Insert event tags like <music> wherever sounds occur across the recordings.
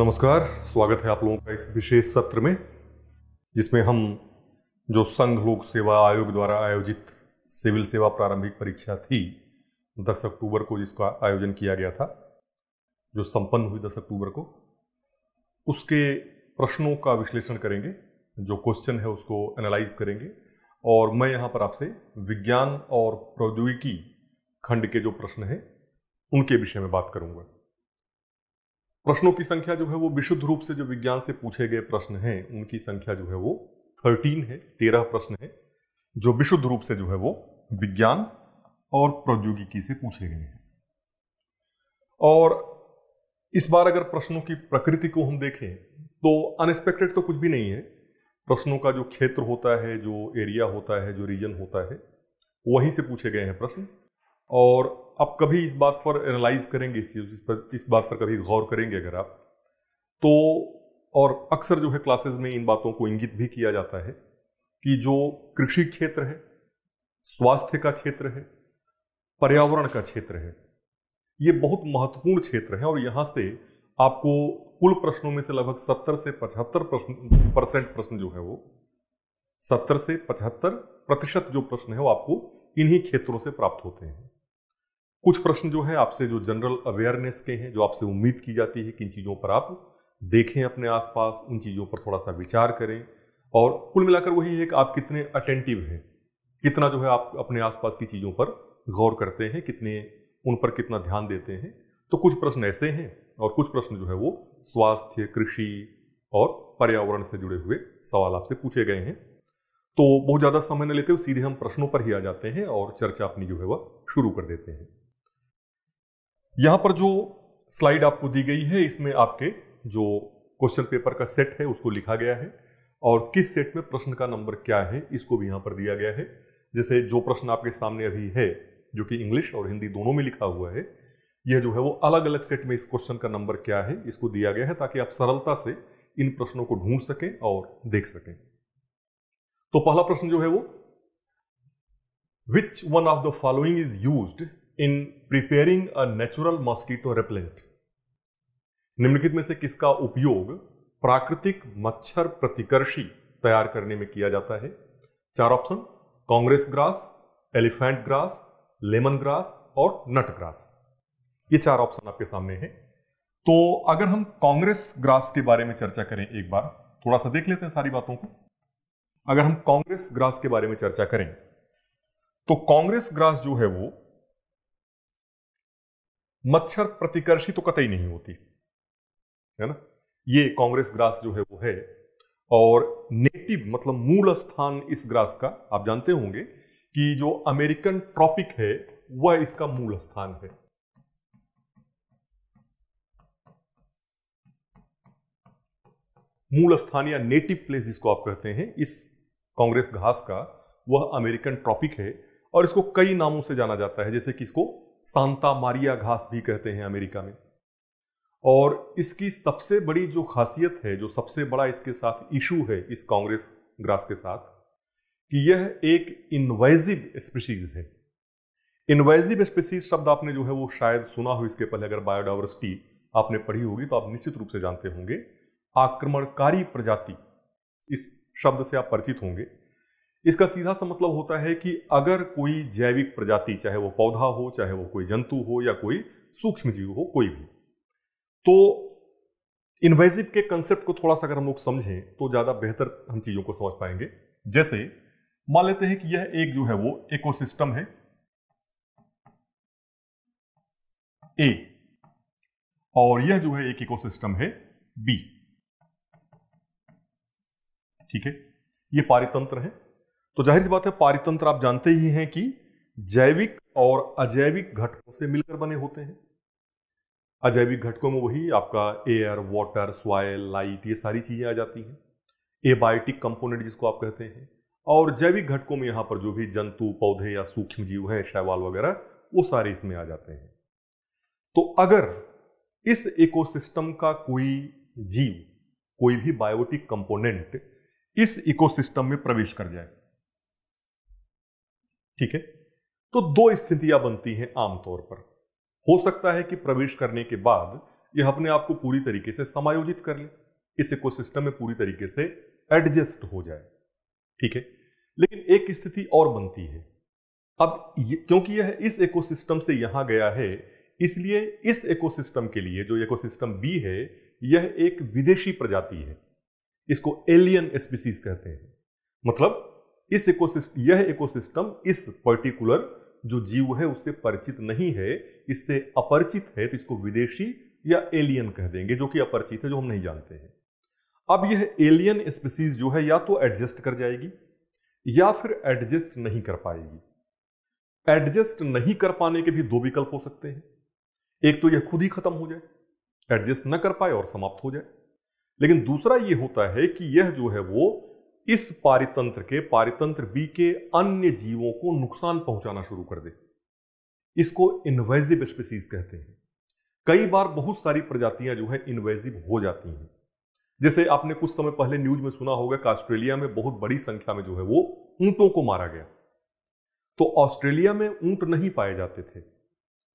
नमस्कार, स्वागत है आप लोगों का इस विशेष सत्र में, जिसमें हम जो संघ लोक सेवा आयोग द्वारा आयोजित सिविल सेवा प्रारंभिक परीक्षा थी 10 अक्टूबर को जिसका आयोजन किया गया था, जो संपन्न हुई 10 अक्टूबर को, उसके प्रश्नों का विश्लेषण करेंगे, जो क्वेश्चन है उसको एनालाइज करेंगे, और मैं यहाँ पर आपसे विज्ञान और प्रौद्योगिकी खंड के जो प्रश्न हैं, उनके विषय में बात करूँगा। प्रश्नों की संख्या जो है वो विशुद्ध रूप से जो विज्ञान से पूछे गए प्रश्न हैं, उनकी संख्या जो है वो थर्टीन है, तेरह प्रश्न है, जो विशुद्ध रूप से जो है वो विज्ञान और प्रौद्योगिकी से पूछे गए हैं। और इस बार अगर प्रश्नों की प्रकृति को हम देखें तो अनएक्सपेक्टेड तो कुछ भी नहीं है। प्रश्नों का जो क्षेत्र होता है, जो एरिया होता है, जो रीजन होता है, वहीं से पूछे गए हैं प्रश्न। और आप कभी इस बात पर एनालाइज करेंगे, इस चीज़ इस पर, इस बात पर कभी गौर करेंगे अगर आप? तो और अक्सर जो है क्लासेस में इन बातों को इंगित भी किया जाता है कि जो कृषि क्षेत्र है, स्वास्थ्य का क्षेत्र है, पर्यावरण का क्षेत्र है, ये बहुत महत्वपूर्ण क्षेत्र है और यहाँ से आपको कुल प्रश्नों में से लगभग सत्तर से पचहत्तर प्रश्न परसेंट प्रश्न जो है वो, सत्तर से पचहत्तर प्रतिशत जो प्रश्न है वो आपको इन्हीं क्षेत्रों से प्राप्त होते हैं। कुछ प्रश्न जो है आपसे जो जनरल अवेयरनेस के हैं, जो आपसे उम्मीद की जाती है कि इन चीज़ों पर आप देखें अपने आसपास, उन चीज़ों पर थोड़ा सा विचार करें। और कुल मिलाकर वही है कि आप कितने अटेंटिव हैं, कितना जो है आप अपने आसपास की चीज़ों पर गौर करते हैं, कितने उन पर कितना ध्यान देते हैं। तो कुछ प्रश्न ऐसे हैं और कुछ प्रश्न जो है वो स्वास्थ्य, कृषि और पर्यावरण से जुड़े हुए सवाल आपसे पूछे गए हैं। तो बहुत ज़्यादा समय न लेते हुए सीधे हम प्रश्नों पर ही आ जाते हैं और चर्चा अपनी जो है वह शुरू कर देते हैं। यहाँ पर जो स्लाइड आपको दी गई है, इसमें आपके जो क्वेश्चन पेपर का सेट है, उसको लिखा गया है। और किस सेट में प्रश्न का नंबर क्या है, इसको भी यहाँ पर दिया गया है। जैसे जो प्रश्न आपके सामने अभी है, जो कि इंग्लिश और हिंदी दोनों में लिखा हुआ है, यह जो है वो अलग अलग सेट में इस क्वेश्चन का नंबर क्या है, इसको दिया गया है ताकि आप सरलता से इन प्रश्नों को ढूंढ सकें और देख सकें। तो पहला प्रश्न जो है वो which one of the following is used in preparing a natural mosquito repellent निम्नलिखित में से किसका उपयोग प्राकृतिक मच्छर प्रतिकर्षी तैयार करने में किया जाता है? चार option Congress grass elephant grass lemon grass और नट ग्रास ये चार ऑप्शन आपके सामने हैं। तो अगर हम कांग्रेस ग्रास के बारे में चर्चा करें एक बार, थोड़ा सा देख लेते हैं सारी बातों को। अगर हम कांग्रेस ग्रास के बारे में चर्चा करें तो कांग्रेस ग्रास जो है वो मच्छर प्रतिकर्षी तो कतई नहीं होती, है ना? ये कांग्रेस ग्रास जो है वो है, और नेटिव मतलब मूल स्थान इस ग्रास का, आप जानते होंगे कि जो अमेरिकन ट्रॉपिक है, वह इसका मूल स्थान है। मूल स्थान या नेटिव प्लेस जिसको आप कहते हैं, इस कांग्रेस घास का, वह अमेरिकन ट्रॉपिक है, और इसको कई नामों से जाना जाता है, जैसे कि इसको सांता मारिया घास भी कहते हैं अमेरिका में। और इसकी सबसे बड़ी जो खासियत है, जो सबसे बड़ा इसके साथ इशू है, इस कांग्रेस ग्रास के साथ, कि यह एक इन्वेजिव स्पीशीज है। इन्वेजिव स्पीशीज शब्द आपने जो है वो शायद सुना हो इसके पहले, अगर बायोडाइवर्सिटी आपने पढ़ी होगी तो आप निश्चित रूप से जानते होंगे। आक्रमणकारी प्रजाति, इस शब्द से आप परिचित होंगे। इसका सीधा सा मतलब होता है कि अगर कोई जैविक प्रजाति, चाहे वो पौधा हो, चाहे वो कोई जंतु हो या कोई सूक्ष्म जीव हो, कोई भी तो इन्वेजिव के कंसेप्ट को थोड़ा सा अगर हम लोग समझें तो ज़्यादा बेहतर हम चीज़ों को समझ पाएँगे। जैसे मान लेते हैं कि यह एक जो है वो इकोसिस्टम है। ए और यह जो है एक इकोसिस्टम है बी ठीक है? ये पारितंत्र है। तो ज़ाहिर सी बात है, पारितंत्र आप जानते ही हैं कि जैविक और अजैविक घटकों से मिलकर बने होते हैं। अजैविक घटकों में वही आपका एयर वाटर सॉयल लाइट ये सारी चीज़ें आ जाती हैं। एबायोटिक कंपोनेंट जिसको आप कहते हैं। और जैविक घटकों में यहाँ पर जो भी जंतु, पौधे या सूक्ष्म जीव हैं, शैवाल वगैरह, वो सारे इसमें आ जाते हैं। तो अगर इस इकोसिस्टम का कोई जीव, कोई भी बायोटिक कंपोनेंट इस इकोसिस्टम में प्रवेश कर जाए ठीक है? तो दो स्थितियाँ बनती हैं आमतौर पर। हो सकता है कि प्रवेश करने के बाद यह अपने आप को पूरी तरीके से समायोजित कर ले। इस इकोसिस्टम में पूरी तरीके से एडजस्ट हो जाए। ठीक है? लेकिन एक स्थिति और बनती है। अब क्योंकि यह इस इकोसिस्टम से यहाँ गया है, इसलिए इस इकोसिस्टम के लिए जो इकोसिस्टम बी है, यह एक विदेशी प्रजाति है। इसको एलियन स्पीसीज कहते हैं। मतलब इस इकोसिस्टम यह इकोसिस्टम इस पर्टिकुलर जो जीव है, उससे परिचित नहीं है, इससे अपरिचित है तो इसको विदेशी या एलियन कह देंगे, जो कि अपरिचित है, जो हम नहीं जानते हैं। अब यह एलियन स्पीसीज जो है, या तो एडजस्ट कर जाएगी, या फिर एडजस्ट नहीं कर पाएगी। एडजस्ट नहीं कर पाने के भी दो विकल्प हो सकते हैं। एक तो यह खुद ही खत्म हो जाए एडजस्ट न कर पाए और समाप्त हो जाए। लेकिन दूसरा यह होता है कि यह जो है वो इस पारितंत्र के, पारितंत्र बी के अन्य जीवों को नुकसान पहुंचाना शुरू कर दे। इसको इन्वेजिव स्पीसीज कहते हैं। कई बार बहुत सारी प्रजातियाँ जो है इन्वेजिव हो जाती हैं। जैसे आपने कुछ समय पहले न्यूज़ में सुना होगा कि ऑस्ट्रेलिया में बहुत बड़ी संख्या में जो है वो ऊंटों को मारा गया। तो ऑस्ट्रेलिया में ऊँट नहीं पाए जाते थे।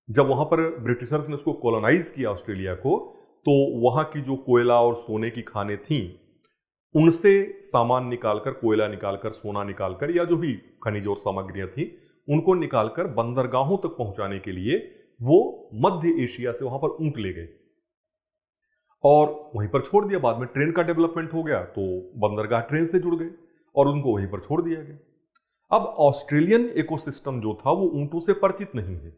जब वहाँ पर ब्रिटिशर्स ने उसको कॉलोनाइज किया ऑस्ट्रेलिया को तो वहाँ की जो कोयला और सोने की खाने थी उनसे सामान निकालकर, कोयला निकालकर, सोना निकालकर या जो भी खनिज और सामग्रियाँ थी, उनको निकालकर बंदरगाहों तक पहुँचाने के लिए वो मध्य एशिया से वहाँ पर ऊँट ले गए। और वहीं पर छोड़ दिया, बाद में ट्रेन का डेवलपमेंट हो गया तो बंदरगाह ट्रेन से जुड़ गए और उनको वहीं पर छोड़ दिया गया। अब ऑस्ट्रेलियन इकोसिस्टम जो था, वो ऊंटों से परिचित नहीं है।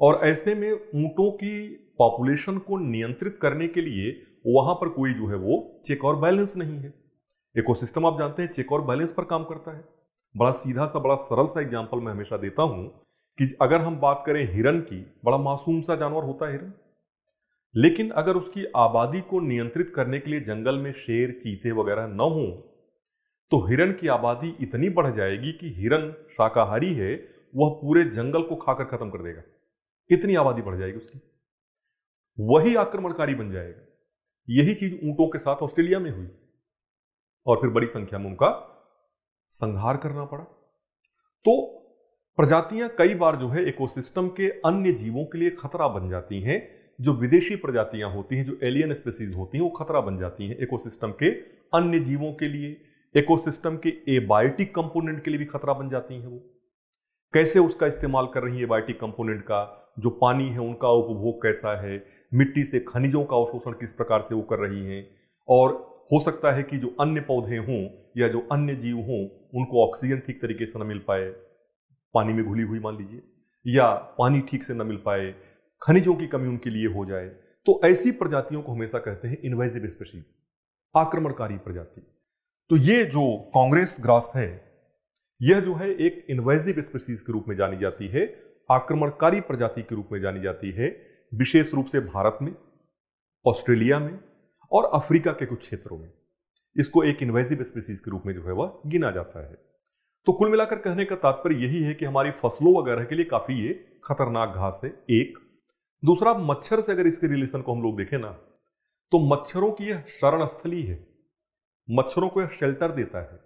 और ऐसे में ऊंटों की पॉपुलेशन को नियंत्रित करने के लिए वहाँ पर कोई जो है वो चेक और बैलेंस नहीं है। इकोसिस्टम आप जानते हैं चेक और बैलेंस पर काम करता है। बड़ा सीधा सा, बड़ा सरल सा एग्ज़ाम्पल मैं हमेशा देता हूँ कि अगर हम बात करें हिरन की, बड़ा मासूम सा जानवर होता है हिरन। लेकिन अगर उसकी आबादी को नियंत्रित करने के लिए जंगल में शेर, चीते वगैरह न हो तो हिरन की आबादी इतनी बढ़ जाएगी कि हिरन शाकाहारी है, वह पूरे जंगल को खाकर खत्म कर देगा। इतनी आबादी बढ़ जाएगी उसकी। वही आक्रमणकारी बन जाएगा। यही चीज़ ऊंटों के साथ ऑस्ट्रेलिया में हुई। और फिर बड़ी संख्या में उनका संहार करना पड़ा। तो प्रजातियाँ कई बार जो है इकोसिस्टम के अन्य जीवों के लिए खतरा बन जाती हैं। जो विदेशी प्रजातियाँ होती हैं, जो एलियन स्पेसीज होती हैं, वो खतरा बन जाती हैं इकोसिस्टम के अन्य जीवों के लिए। इकोसिस्टम के एबायोटिक कंपोनेंट के लिए भी खतरा बन जाती हैं वो। कैसे उसका इस्तेमाल कर रही है बायोटिक कंपोनेंट का? जो पानी है, उनका उपभोग कैसा है? मिट्टी से खनिजों का अवशोषण किस प्रकार से वो कर रही हैं? और हो सकता है कि जो अन्य पौधे हों या जो अन्य जीव हों, उनको ऑक्सीजन ठीक तरीके से न मिल पाए। पानी में घुली हुई मान लीजिए, या पानी ठीक से न मिल पाए, खनिजों की कमी उनके लिए हो जाए। तो ऐसी प्रजातियों को हमेशा कहते हैं इन्वेजिव स्पेशीज आक्रमणकारी प्रजाति। तो ये जो कांग्रेस ग्रास है यह जो है एक इन्वेजिव स्पीसीज के रूप में जानी जाती है, आक्रमणकारी प्रजाति के रूप में जानी जाती है, विशेष रूप से भारत में, ऑस्ट्रेलिया में और अफ्रीका के कुछ क्षेत्रों में। इसको एक इन्वेजिव स्पीसीज के रूप में जो है वह गिना जाता है। तो कुल मिलाकर कहने का तात्पर्य यही है कि हमारी फ़सलों वगैरह के लिए काफ़ी ये खतरनाक घास है, एक। दूसरा, मच्छर से अगर इसके रिलेशन को हम लोग देखें ना तो मच्छरों की यह शरण स्थली है। मच्छरों को यह शेल्टर देता है।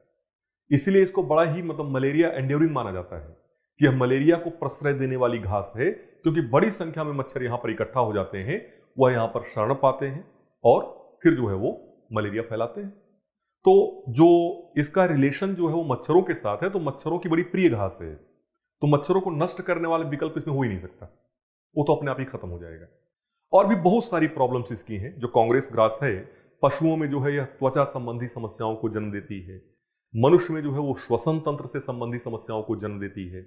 इसलिए इसको बड़ा ही मतलब मलेरिया एंड्योरिंग माना जाता है कि यह मलेरिया को प्रश्रय देने वाली घास है, क्योंकि बड़ी संख्या में मच्छर यहाँ पर इकट्ठा हो जाते हैं, वह यहाँ पर शरण पाते हैं और फिर जो है वो मलेरिया फैलाते हैं। तो जो इसका रिलेशन जो है वो मच्छरों के साथ है तो मच्छरों की बड़ी प्रिय घास है। तो मच्छरों को नष्ट करने वाले विकल्प इसमें हो ही नहीं सकता। वो तो अपने आप ही खत्म हो जाएगा। और भी बहुत सारी प्रॉब्लम्स इसकी हैं, जो कांग्रेस ग्रास है, पशुओं में जो है यह त्वचा संबंधी समस्याओं को जन्म देती है मनुष्य में जो है वो श्वसन तंत्र से संबंधी समस्याओं को जन्म देती है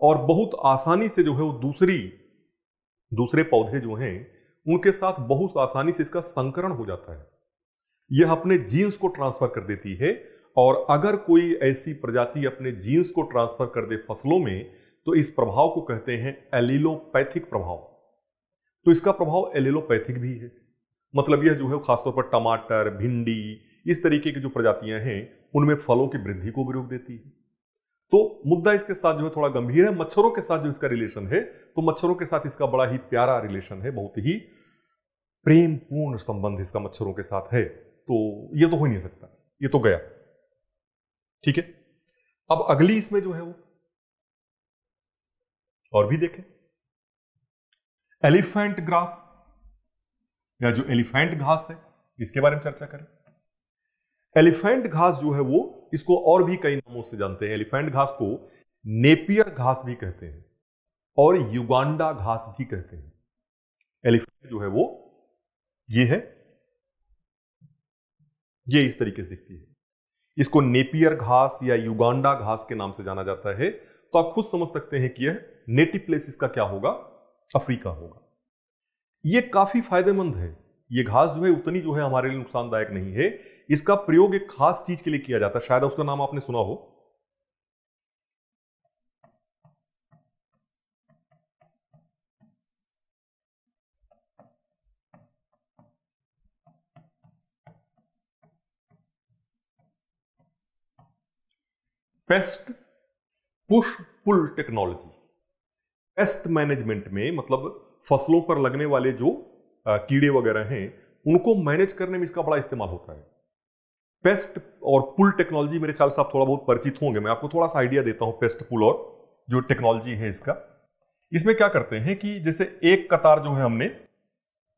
और बहुत आसानी से जो है वो दूसरी, दूसरे पौधे जो हैं, उनके साथ बहुत आसानी से इसका संकरण हो जाता है। यह अपने जीन्स को ट्रांसफ़र कर देती है और अगर कोई ऐसी प्रजाति अपने जीन्स को ट्रांसफ़र कर दे फ़सलों में तो इस प्रभाव को कहते हैं एलिलोपैथिक प्रभाव। तो इसका प्रभाव एलिलोपैथिक भी है। मतलब यह जो है खासतौर पर टमाटर, भिंडी इस तरीके की जो प्रजातियाँ हैं, उनमें फलों की वृद्धि को भी रोक देती है। तो मुद्दा इसके साथ जो है थोड़ा गंभीर है, मच्छरों के साथ जो इसका रिलेशन है तो मच्छरों के साथ इसका बड़ा ही प्यारा रिलेशन है, बहुत ही प्रेम पूर्ण संबंध इसका मच्छरों के साथ है। तो ये तो हो ही नहीं सकता, ये तो गया। ठीक है? अब अगली इसमें जो है वो, और भी देखें। एलिफेंट ग्रास, या जो एलिफेंट घास है, इसके बारे में चर्चा करें। एलिफेंट घास जो है वो इसको और भी कई नामों से जानते हैं। एलिफेंट घास को नेपियर घास भी कहते हैं और युगांडा घास भी कहते हैं। एलिफेंट जो है वो ये है। ये इस तरीके से दिखती है। इसको नेपियर घास या युगांडा घास के नाम से जाना जाता है। तो आप खुद समझ सकते हैं कि यह नेटिव प्लेस इसका क्या होगा? अफ्रीका होगा। यह काफ़ी फ़ायदेमंद है। ये घास जो है, उतनी जो है हमारे लिए नुकसानदायक नहीं है। इसका प्रयोग एक खास चीज़ के लिए किया जाता है। शायद उसका नाम आपने सुना हो। Pest push pull technology. Pest management में मतलब फ़सलों पर लगने वाले जो कीड़े वगैरह हैं, उनको मैनेज करने में इसका बड़ा इस्तेमाल होता है। पेस्ट और पुल टेक्नोलॉजी मेरे ख्याल से आप थोड़ा बहुत परिचित होंगे, मैं आपको थोड़ा सा आइडिया देता हूँ पेस्ट पुल और जो टेक्नोलॉजी है इसका। इसमें क्या करते हैं कि जैसे एक कतार जो है हमने,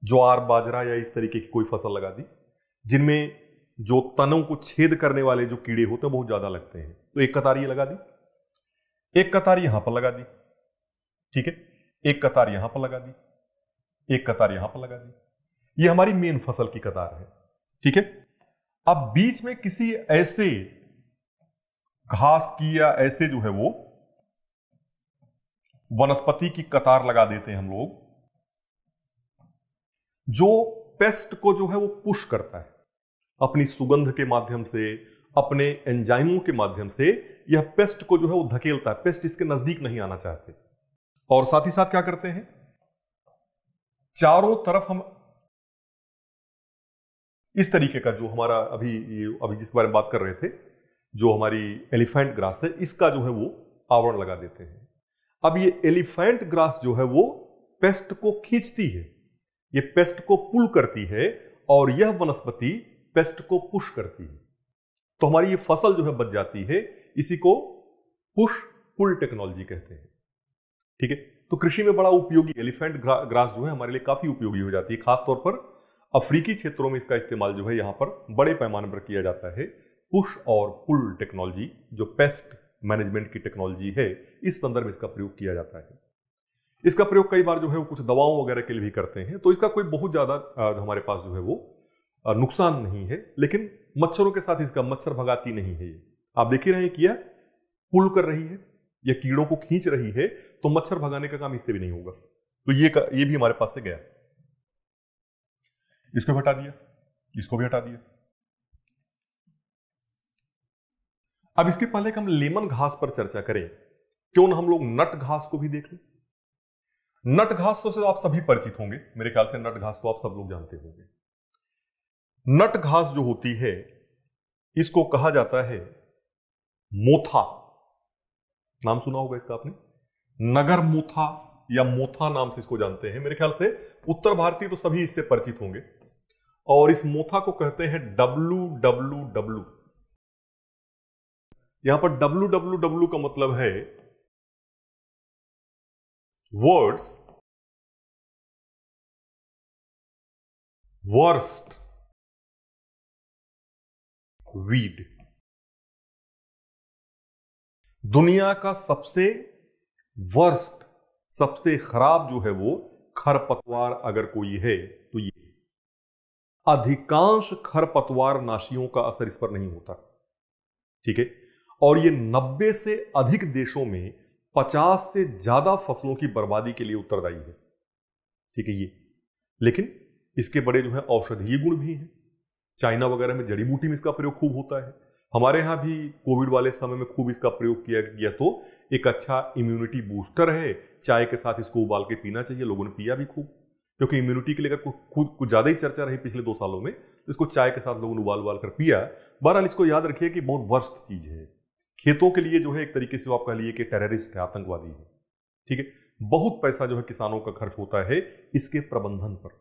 ज्वार, बाजरा या इस तरीके की कोई फ़सल लगा दी, जिनमें जो तनों को छेद करने वाले जो कीड़े होते हैं, बहुत ज़्यादा लगते हैं। तो एक कतार ये लगा दी, एक कतार यहाँ पर लगा दी, ठीक है? एक कतार यहाँ पर लगा दी एक कतार यहाँ पर लगा दी। ये हमारी मेन फ़सल की कतार है, ठीक है? अब बीच में किसी ऐसे घास की या ऐसे जो है वो वनस्पति की कतार लगा देते हैं हम लोग, जो पेस्ट को जो है वो पुश करता है। अपनी सुगंध के माध्यम से, अपने एंजाइमों के माध्यम से यह पेस्ट को जो है वो धकेलता है। पेस्ट इसके नज़दीक नहीं आना चाहते। और साथ ही साथ क्या करते हैं? चारों तरफ़ हम इस तरीके का जो हमारा अभी अभी जिस बारे में बात कर रहे थे, जो हमारी एलिफेंट ग्रास है, इसका जो है वो आवरण लगा देते हैं। अब ये एलिफेंट ग्रास जो है वो पेस्ट को खींचती है, ये पेस्ट को पुल करती है और यह वनस्पति पेस्ट को पुश करती है। तो हमारी ये फ़सल जो है बच जाती है, इसी को पुश पुल टेक्नोलॉजी कहते हैं। ठीक है? तो कृषि में बड़ा उपयोगी एलिफेंट ग्रास जो है हमारे लिए काफ़ी उपयोगी हो जाती है, खासतौर पर अफ्रीकी क्षेत्रों में इसका इस्तेमाल जो है यहाँ पर बड़े पैमाने पर किया जाता है। पुश और पुल टेक्नोलॉजी, जो पेस्ट मैनेजमेंट की टेक्नोलॉजी है, इस संदर्भ में इसका प्रयोग किया जाता है। इसका प्रयोग कई बार जो है वो कुछ दवाओं वगैरह के लिए भी करते हैं तो इसका कोई बहुत ज़्यादा हमारे पास जो है वो नुकसान नहीं है, लेकिन मच्छरों के साथ इसका मच्छर भगाती नहीं है ये। आप देख ही रहे हैं कि यह पुल कर रही है या कीड़ों को खींच रही है तो मच्छर भगाने का काम इससे भी नहीं होगा। तो ये का, ये भी हमारे पास से गया। इसको भी हटा दिया इसको भी हटा दिया। अब इसके पहले हम लेमन घास पर चर्चा करें। क्यों ना हम लोग नट घास को भी देख लें? नट घास तो से आप सभी परिचित होंगे मेरे ख्याल से नट घास को आप सब लोग जानते होंगे। नट घास जो होती है इसको कहा जाता है मोथा। नाम सुना होगा इसका आपने? नगर मोथा या मोथा नाम से इसको जानते हैं। मेरे ख्याल से उत्तर भारतीय तो सभी इससे परिचित होंगे। और इस मोथा को कहते हैं डब्लू डब्लू डब्लू। यहाँ पर डब्लू डब्लू डब्लू का मतलब है वर्ड्स वर्स्ट वीड दुनिया का सबसे वर्स्ट सबसे खराब जो है वो खरपतवार अगर कोई है तो ये अधिकांश खरपतवार नाशियों का असर इस पर नहीं होता। ठीक है? और ये 90 से अधिक देशों में 50 से ज़्यादा फ़सलों की बर्बादी के लिए उत्तरदायी है। ठीक है ये? लेकिन इसके बड़े जो है औषधीय गुण भी हैं। चाइना वगैरह में जड़ी बूटी में इसका प्रयोग खूब होता है। हमारे यहाँ भी कोविड वाले समय में खूब इसका प्रयोग किया गया तो एक अच्छा इम्यूनिटी बूस्टर है। चाय के साथ इसको उबाल के पीना चाहिए, लोगों ने पिया भी खूब। क्योंकि इम्यूनिटी के अगर खुद कुछ ज़्यादा ही चर्चा रही पिछले दो सालों में तो इसको चाय के साथ लोगों ने उबाल उबाल कर पिया। बहरहाल इसको याद रखिए कि बहुत वर्स्ट चीज़ है। खेतों के लिए जो है एक तरीके से आप कह लिए कि टेररिस्ट है, आतंकवादी है। ठीक है? बहुत पैसा जो है किसानों का खर्च होता है इसके प्रबंधन पर।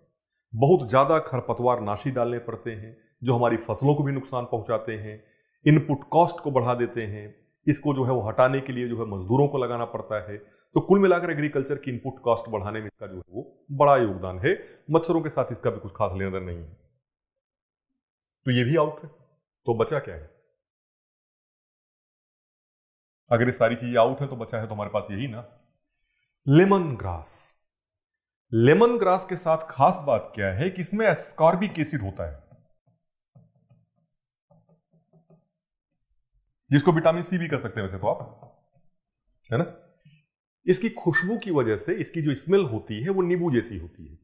बहुत ज़्यादा खरपतवार नाशी डालने पड़ते हैं, जो हमारी फ़सलों को भी नुकसान पहुंचाते हैं। इनपुट कॉस्ट को बढ़ा देते हैं, इसको जो है वो हटाने के लिए जो है मजदूरों को लगाना पड़ता है। तो कुल मिलाकर एग्रीकल्चर की इनपुट कॉस्ट बढ़ाने में इसका जो है वो बड़ा योगदान है। मच्छरों के साथ इसका भी कुछ खास लेना नहीं है। तो ये भी आउट है। तो बचा क्या है? अगर ये सारी चीज़ें आउट है तो बचा है तो हमारे पास यही ना। लेमन ग्रास लेमन ग्रास के साथ खास बात क्या है कि इसमें एस्कॉर्बिक एसिड होता है। जिसको विटामिन सी भी कर सकते हैं वैसे तो आप, है ना? इसकी खुशबू की वजह से इसकी जो स्मेल होती है, वो नींबू जैसी होती है।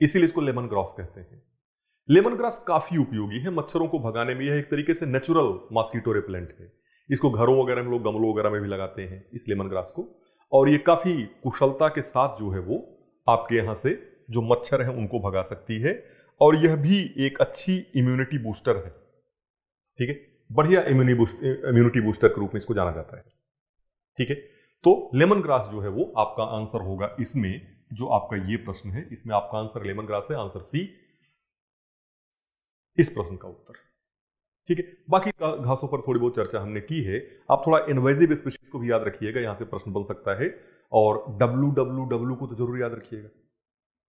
इसीलिए इसको लेमन ग्रास कहते हैं। लेमन ग्रास काफ़ी उपयोगी है, मच्छरों को भगाने में यह एक तरीके से नेचुरल मॉस्किटो रिप्लेंट है। इसको घरों वगैरह में लोग, गमलों वगैरह में भी लगाते हैं, इस लेमन ग्रास को। और ये काफ़ी कुशलता के साथ जो है वो आपके यहाँ से जो मच्छर हैं, उनको भगा सकती है। और यह भी एक अच्छी इम्यूनिटी बूस्टर है। ठीक है? बढ़िया इम्यूनिटी बूस्टर के रूप में इसको जाना जाता है। ठीक है? तो लेमन ग्रास जो है वो आपका आंसर होगा इसमें जो आपका ये प्रश्न है इसमें आपका आंसर लेमन ग्रास है आंसर सी इस प्रश्न का उत्तर। ठीक है? बाकी घासों पर थोड़ी बहुत चर्चा हमने की है। आप थोड़ा इन्वेजिव स्पीशीज को भी याद रखिएगा यहाँ से प्रश्न बन सकता है। और डब्ल्यू को तो ज़रूर याद रखिएगा।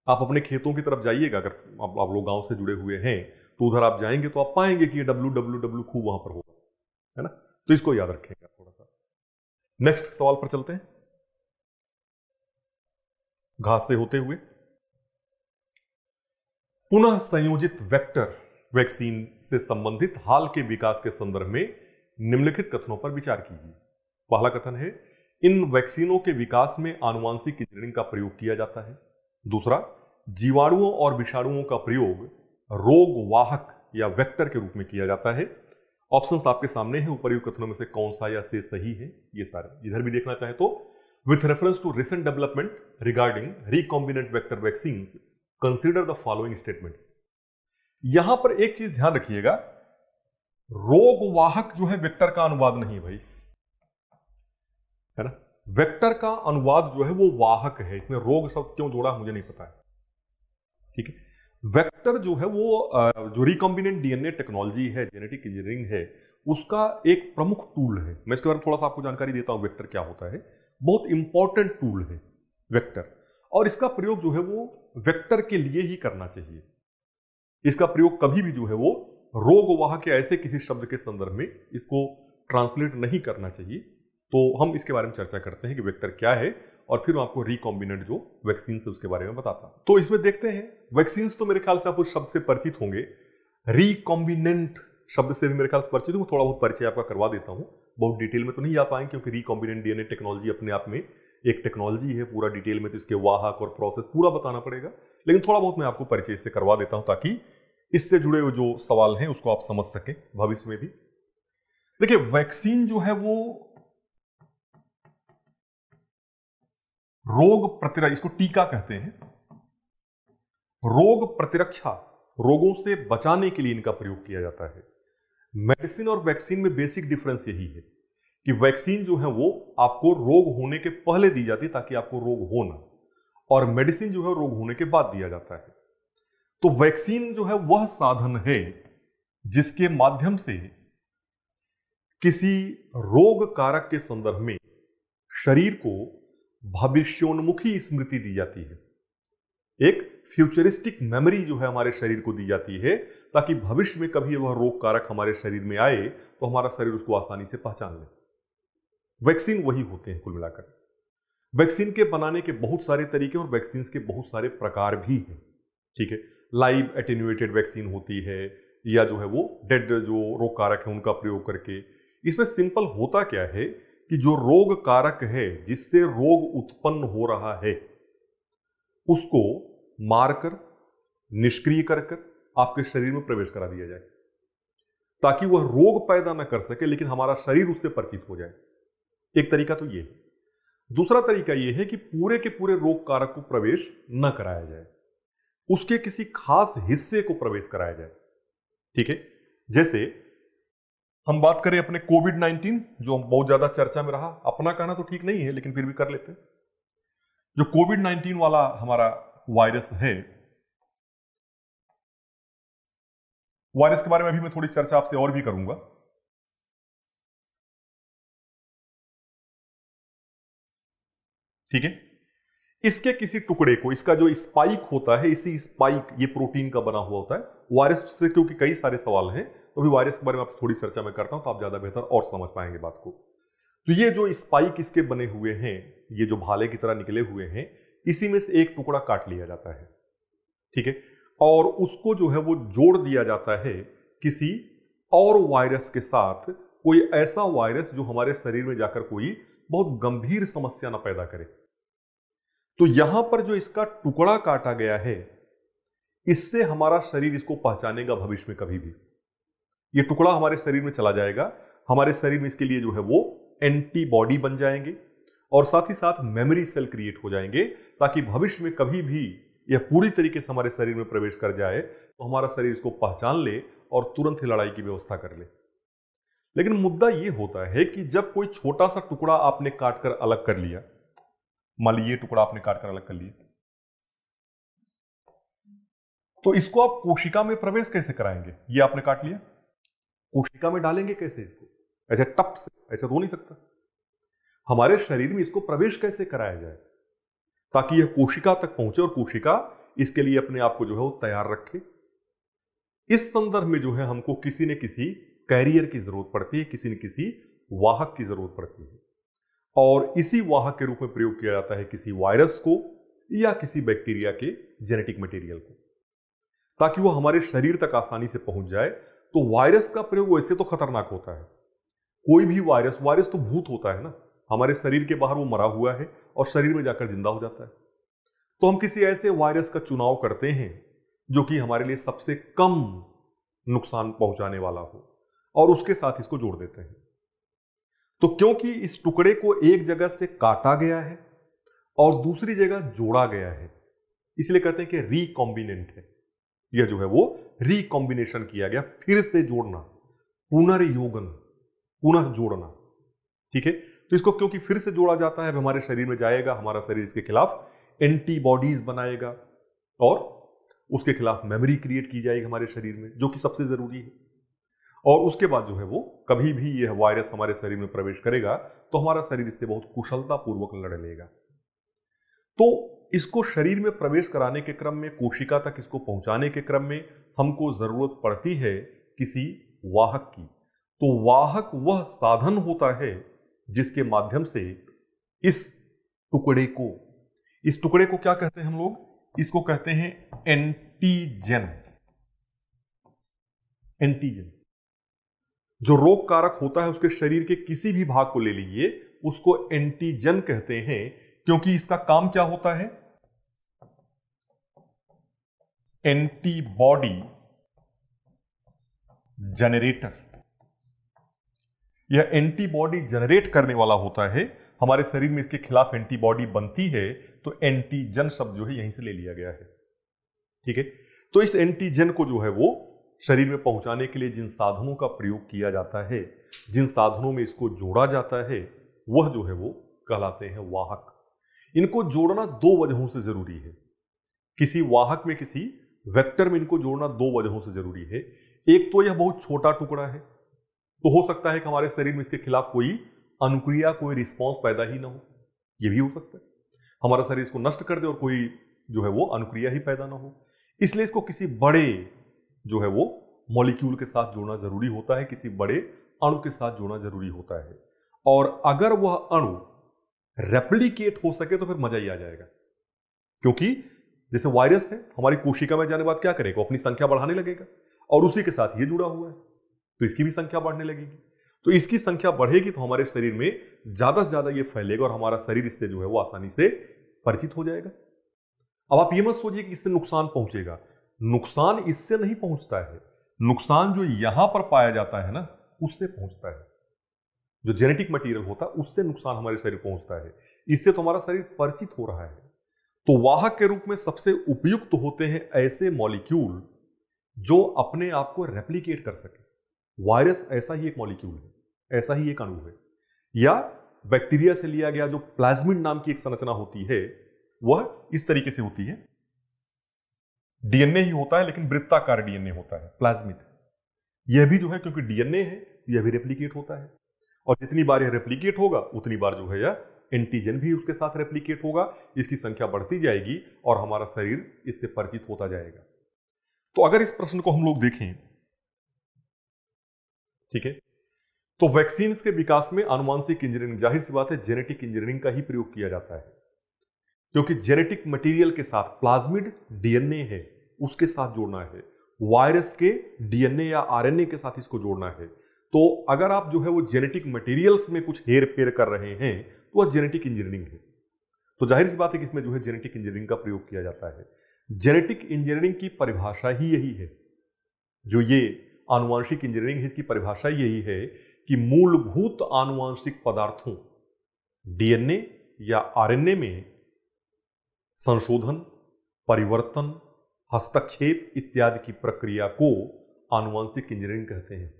आप अपने खेतों की तरफ़ जाइएगा अगर आप, आप लोग गाँव से जुड़े हुए हैं तो उधर आप जाएँगे तो आप पाएँगे कि डब्ल्यू डब्ल्यू डब्ल्यू खूब वहाँ पर होगा है ना? तो इसको याद रखेंगे थोड़ा सा। नेक्स्ट सवाल पर चलते हैं। घास से होते हुए। पुनः संयोजित वेक्टर वैक्सीन से संबंधित हाल के विकास के संदर्भ में निम्नलिखित कथनों पर विचार कीजिए। पहला कथन है, इन वैक्सीनों के विकास में आनुवांशिक इंजीनियरिंग का प्रयोग किया जाता है। दूसरा, जीवाणुओं और विषाणुओं का प्रयोग रोग वाहक या वेक्टर के रूप में किया जाता है। ऑप्शंस आपके सामने हैं, ऊपर कथनों में से कौन सा या से सही है, ये सारे। इधर भी देखना चाहे तो with reference to recent development regarding recombinant vector vaccine consider the following statements यहाँ पर एक चीज़ ध्यान रखिएगा रोग वाहक जो है वेक्टर का अनुवाद नहीं भाई। है ना? वेक्टर का अनुवाद जो है, वो वाहक है। इसमें रोग शब्द क्यों जोड़ा, मुझे नहीं पता है। ठीक है? वेक्टर जो है वो जो रिकॉम्बिनेंट डीएनए टेक्नोलॉजी है जेनेटिक इंजीनियरिंग है, उसका एक प्रमुख टूल है। मैं इसके बारे में थोड़ा सा आपको जानकारी देता हूँ, वेक्टर क्या होता है। बहुत इंपॉर्टेंट टूल है वेक्टर। और इसका प्रयोग जो है वो वेक्टर के लिए ही करना चाहिए। इसका प्रयोग कभी भी जो है वो रोग वाह के ऐसे किसी शब्द के संदर्भ में इसको ट्रांसलेट नहीं करना चाहिए। तो हम इसके बारे में चर्चा करते हैं कि वेक्टर क्या है और फिर आपको रिकॉम्बिनेंट जो वैक्सीन है उसके बारे में बताता तो इसमें देखते हैं वैक्सीन तो मेरे ख्याल से आप उस शब्द से परिचित होंगे। रिकॉम्बिनेंट शब्द से भी मेरे ख्याल से परिचित हूँ थोड़ा बहुत परिचय आपका करवा देता हूँ। बहुत डिटेल में तो नहीं जा पाएँगे, क्योंकि रिकॉम्बिनेंट डीएनए टेक्नोलॉजी अपने आप में एक टेक्नोलॉजी है, पूरा डिटेल में तो इसके वाहक और प्रोसेस पूरा बताना पड़ेगा। लेकिन थोड़ा बहुत मैं आपको परिचय से करवा देता हूँ, ताकि इससे जुड़े जो सवाल हैं उसको आप समझ सकें भविष्य में भी। देखिए वैक्सीन जो है वो रोग प्रतिरक्षा, इसको टीका कहते हैं। रोग प्रतिरक्षा, रोगों से बचाने के लिए इनका प्रयोग किया जाता है। मेडिसिन और वैक्सीन में बेसिक डिफरेंस यही है कि वैक्सीन जो है वो आपको रोग होने के पहले दी जाती है ताकि आपको रोग हो ना, और मेडिसिन जो है रोग होने के बाद दिया जाता है। तो वैक्सीन जो है वह साधन है जिसके माध्यम से किसी रोग कारक के संदर्भ में शरीर को भविष्योन्मुखी स्मृति दी जाती है। एक फ्यूचरिस्टिक मेमोरी जो है हमारे शरीर को दी जाती है, ताकि भविष्य में कभी वह रोग कारक हमारे शरीर में आए तो हमारा शरीर उसको आसानी से पहचान ले। वैक्सीन वही होते हैं कुल मिलाकर। वैक्सीन के बनाने के बहुत सारे तरीके और वैक्सीन के बहुत सारे प्रकार भी हैं, ठीक है? लाइव एटेन्यूएटेड वैक्सीन होती है, या जो है वो डेड जो रोग कारक है उनका प्रयोग करके। इसमें सिंपल होता क्या है कि जो रोग कारक है, जिससे रोग उत्पन्न हो रहा है, उसको मारकर, निष्क्रिय कर कर आपके शरीर में प्रवेश करा दिया जाए। ताकि वह रोग पैदा न कर सके, लेकिन हमारा शरीर उससे परिचित हो जाए। एक तरीका तो यह है। दूसरा तरीका यह है कि पूरे के पूरे रोग कारक को प्रवेश न कराया जाए। उसके किसी खास हिस्से को प्रवेश कराया जाए। ठीक है? जैसे हम बात करें अपने कोविड नाइन्टीन जो बहुत ज़्यादा चर्चा में रहा। अपना कहना तो ठीक नहीं है, लेकिन फिर भी कर लेते जो कोविड नाइन्टीन वाला हमारा वायरस है, वायरस के बारे में अभी मैं थोड़ी चर्चा आपसे और भी करूँगा। ठीक है? इसके किसी टुकड़े को, इसका जो स्पाइक होता है, इसी स्पाइक ये प्रोटीन का बना हुआ होता है। वायरस से क्योंकि कई सारे सवाल हैं तो अभी वायरस के बारे में आपसे थोड़ी चर्चा में करता हूँ तो आप ज़्यादा बेहतर और समझ पाएँगे बात को। तो ये जो स्पाइक इसके बने हुए हैं, ये जो भाले की तरह निकले हुए हैं, इसी में से एक टुकड़ा काट लिया जाता है। ठीक है? और उसको जो है वो जोड़ दिया जाता है किसी और वायरस के साथ। कोई ऐसा वायरस जो हमारे शरीर में जाकर कोई बहुत गंभीर समस्या ना पैदा करे। तो यहाँ पर जो इसका टुकड़ा काटा गया है, इससे हमारा शरीर इसको पहचानेगा भविष्य में कभी भी। ये टुकड़ा हमारे शरीर में चला जाएगा। हमारे शरीर में इसके लिए जो है वो एंटीबॉडी बन जाएँगे और साथ ही साथ मेमोरी सेल क्रिएट हो जाएँगे ताकि भविष्य में कभी भी यह पूरी तरीके से हमारे शरीर में प्रवेश कर जाए तो हमारा शरीर इसको पहचान ले और तुरंत ही लड़ाई की व्यवस्था कर ले। लेकिन मुद्दा यह होता है कि जब कोई छोटा सा टुकड़ा आपने काटकर अलग कर लिया, मान लीजिए टुकड़ा आपने काटकर अलग कर लिया तो इसको आप कोशिका में प्रवेश कैसे कराएँगे? ये आपने काट लिया? कोशिका में डालेंगे कैसे इसको? ऐसे टप से, ऐसे हो नहीं सकता। हमारे शरीर में इसको प्रवेश कैसे कराया जाए? ताकि यह कोशिका तक पहुँचे और कोशिका इसके लिए अपने आप को जो है वो तैयार रखे। इस संदर्भ में जो है हमको किसी न किसी कैरियर की ज़रूरत पड़ती है, किसी न किसी वाहक की ज़रूरत पड़ती है। और इसी वाहक के रूप में प्रयोग किया जाता है किसी वायरस को या किसी बैक्टीरिया के जेनेटिक मटेरियल को। ताकि वो हमारे शरीर तक आसानी से पहुँच जाए तो वायरस का प्रयोग वैसे तो खतरनाक होता है। कोई भी वायरस वायरस तो भूत होता है ना। हमारे शरीर के बाहर वो मरा हुआ है और शरीर में जाकर ज़िंदा हो जाता है। तो हम किसी ऐसे वायरस का चुनाव करते हैं जो कि हमारे लिए सबसे कम नुकसान पहुँचाने वाला हो और उसके साथ इसको जोड़ देते हैं। तो क्योंकि इस टुकड़े को एक जगह से काटा गया है और दूसरी जगह जोड़ा गया है, इसलिए कहते हैं कि रिकॉम्बिनेंट है। यह जो है वो रिकॉम्बिनेशन किया गया, फिर से जोड़ना पुनर्योगन पुनः जोड़ना। ठीक है? तो इसको क्योंकि फिर से जोड़ा जाता है हमारे शरीर में जाएगा, हमारा शरीर इसके खिलाफ एंटीबॉडीज बनाएगा और उसके खिलाफ मेमोरी क्रिएट की जाएगी हमारे शरीर में, जो कि सबसे ज़रूरी है। और उसके बाद जो है वो कभी भी यह वायरस हमारे शरीर में प्रवेश करेगा तो हमारा शरीर इससे बहुत कुशलतापूर्वक लड़ लेगा। तो इसको शरीर में प्रवेश कराने के क्रम में, कोशिका तक इसको पहुँचाने के क्रम में हमको ज़रूरत पड़ती है किसी वाहक की। तो वाहक वह साधन होता है जिसके माध्यम से इस टुकड़े को, इस टुकड़े को क्या कहते हैं हम लोग? इसको कहते हैं एंटीजन। एंटीजन। जो रोग कारक होता है उसके शरीर के किसी भी भाग को ले लीजिए, उसको एंटीजन कहते हैं। क्योंकि इसका काम क्या होता है? Antibody generator. यह एंटीबॉडी जनरेट करने वाला होता है। हमारे शरीर में इसके खिलाफ एंटीबॉडी बनती है तो एंटीजन शब्द जो है यहीं से ले लिया गया है। ठीक है? तो इस एंटीजन को जो है वो शरीर में पहुँचाने के लिए जिन साधनों का प्रयोग किया जाता है, जिन साधनों में इसको जोड़ा जाता है, वह जो है वो कहलाते हैं वाहक। इनको जोड़ना दो वजहों से ज़रूरी है। किसी वाहक में किसी वेक्टर में इनको जोड़ना दो वजहों से ज़रूरी है। एक तो यह बहुत छोटा टुकड़ा है तो हो सकता है कि हमारे शरीर में इसके खिलाफ कोई अनुक्रिया, कोई रिस्पॉन्स पैदा ही ना हो। यह भी हो सकता है। हमारा शरीर इसको नष्ट कर दे और कोई जो है वो अनुक्रिया ही पैदा ना हो। इसलिए इसको किसी बड़े जो है वो मॉलिक्यूल के साथ जोड़ना ज़रूरी होता है, किसी बड़े अणु के साथ जोड़ना ज़रूरी होता है। और अगर वह अणु रेप्लीकेट हो सके तो फिर मज़ा ही आ जाएगा। क्योंकि जैसे वायरस है, हमारी कोशिका में जाने बाद क्या करेगा? अपनी संख्या बढ़ाने लगेगा और उसी के साथ ये जुड़ा हुआ है तो इसकी भी संख्या बढ़ने लगेगी। तो इसकी संख्या बढ़ेगी तो हमारे शरीर में ज़्यादा से ज़्यादा ये फैलेगा और हमारा शरीर इससे जो है वो आसानी से परिचित हो जाएगा। अब आप ये मत सोचिए कि इससे नुकसान पहुंचेगा। नुकसान इससे नहीं पहुँचता है। नुकसान जो यहाँ पर पाया जाता है ना, उससे पहुँचता है। जो जेनेटिक मटेरियल होता है, उससे नुकसान हमारे शरीर पहुँचता है। इससे तो हमारा शरीर परिचित हो रहा है। तो वाहक के रूप में सबसे उपयुक्त होते हैं ऐसे मॉलिक्यूल जो अपने आप को रेप्लीकेट कर सके। वायरस ऐसा ही एक मॉलिक्यूल है, ऐसा ही एक अणु है। या बैक्टीरिया से लिया गया जो प्लाज्मिड नाम की एक संरचना होती है, वह इस तरीके से होती है। डीएनए ही होता है, लेकिन वृत्ताकार डीएनए होता है प्लाज्मिड यह भी जो है, क्योंकि डीएनए है, यह भी रेप्लीकेट होता है। और जितनी बार यह रेप्लीकेट होगा, उतनी बार जो है यह एंटीजन भी उसके साथ रेप्लीकेट होगा। इसकी संख्या बढ़ती जाएगी और हमारा शरीर इससे परिचित होता जाएगा। तो अगर इस प्रश्न को हम लोग देखें, ठीक है? तो वैक्सीन के विकास में अनुवांशिक इंजीनियरिंग ज़ाहिर सी बात है जेनेटिक इंजीनियरिंग का ही प्रयोग किया जाता है। क्योंकि जेनेटिक मटेरियल के साथ प्लाज्मिड डीएनए है, उसके साथ जोड़ना है। वायरस के डीएनए या आरएनए के साथ इसको जोड़ना है। तो अगर आप जो है वो जेनेटिक मटेरियल्स में कुछ हेर फेर कर रहे हैं तो वह जेनेटिक इंजीनियरिंग है। तो ज़ाहिर सी बात है कि इसमें जो है जेनेटिक इंजीनियरिंग का प्रयोग किया जाता है। जेनेटिक इंजीनियरिंग की परिभाषा ही यही है। जो ये आनुवांशिक इंजीनियरिंग है, इसकी परिभाषा यही है कि मूलभूत आनुवांशिक पदार्थों, डीएनए या आरएनए में संशोधन, परिवर्तन, हस्तक्षेप इत्यादि की प्रक्रिया को आनुवांशिक इंजीनियरिंग कहते हैं।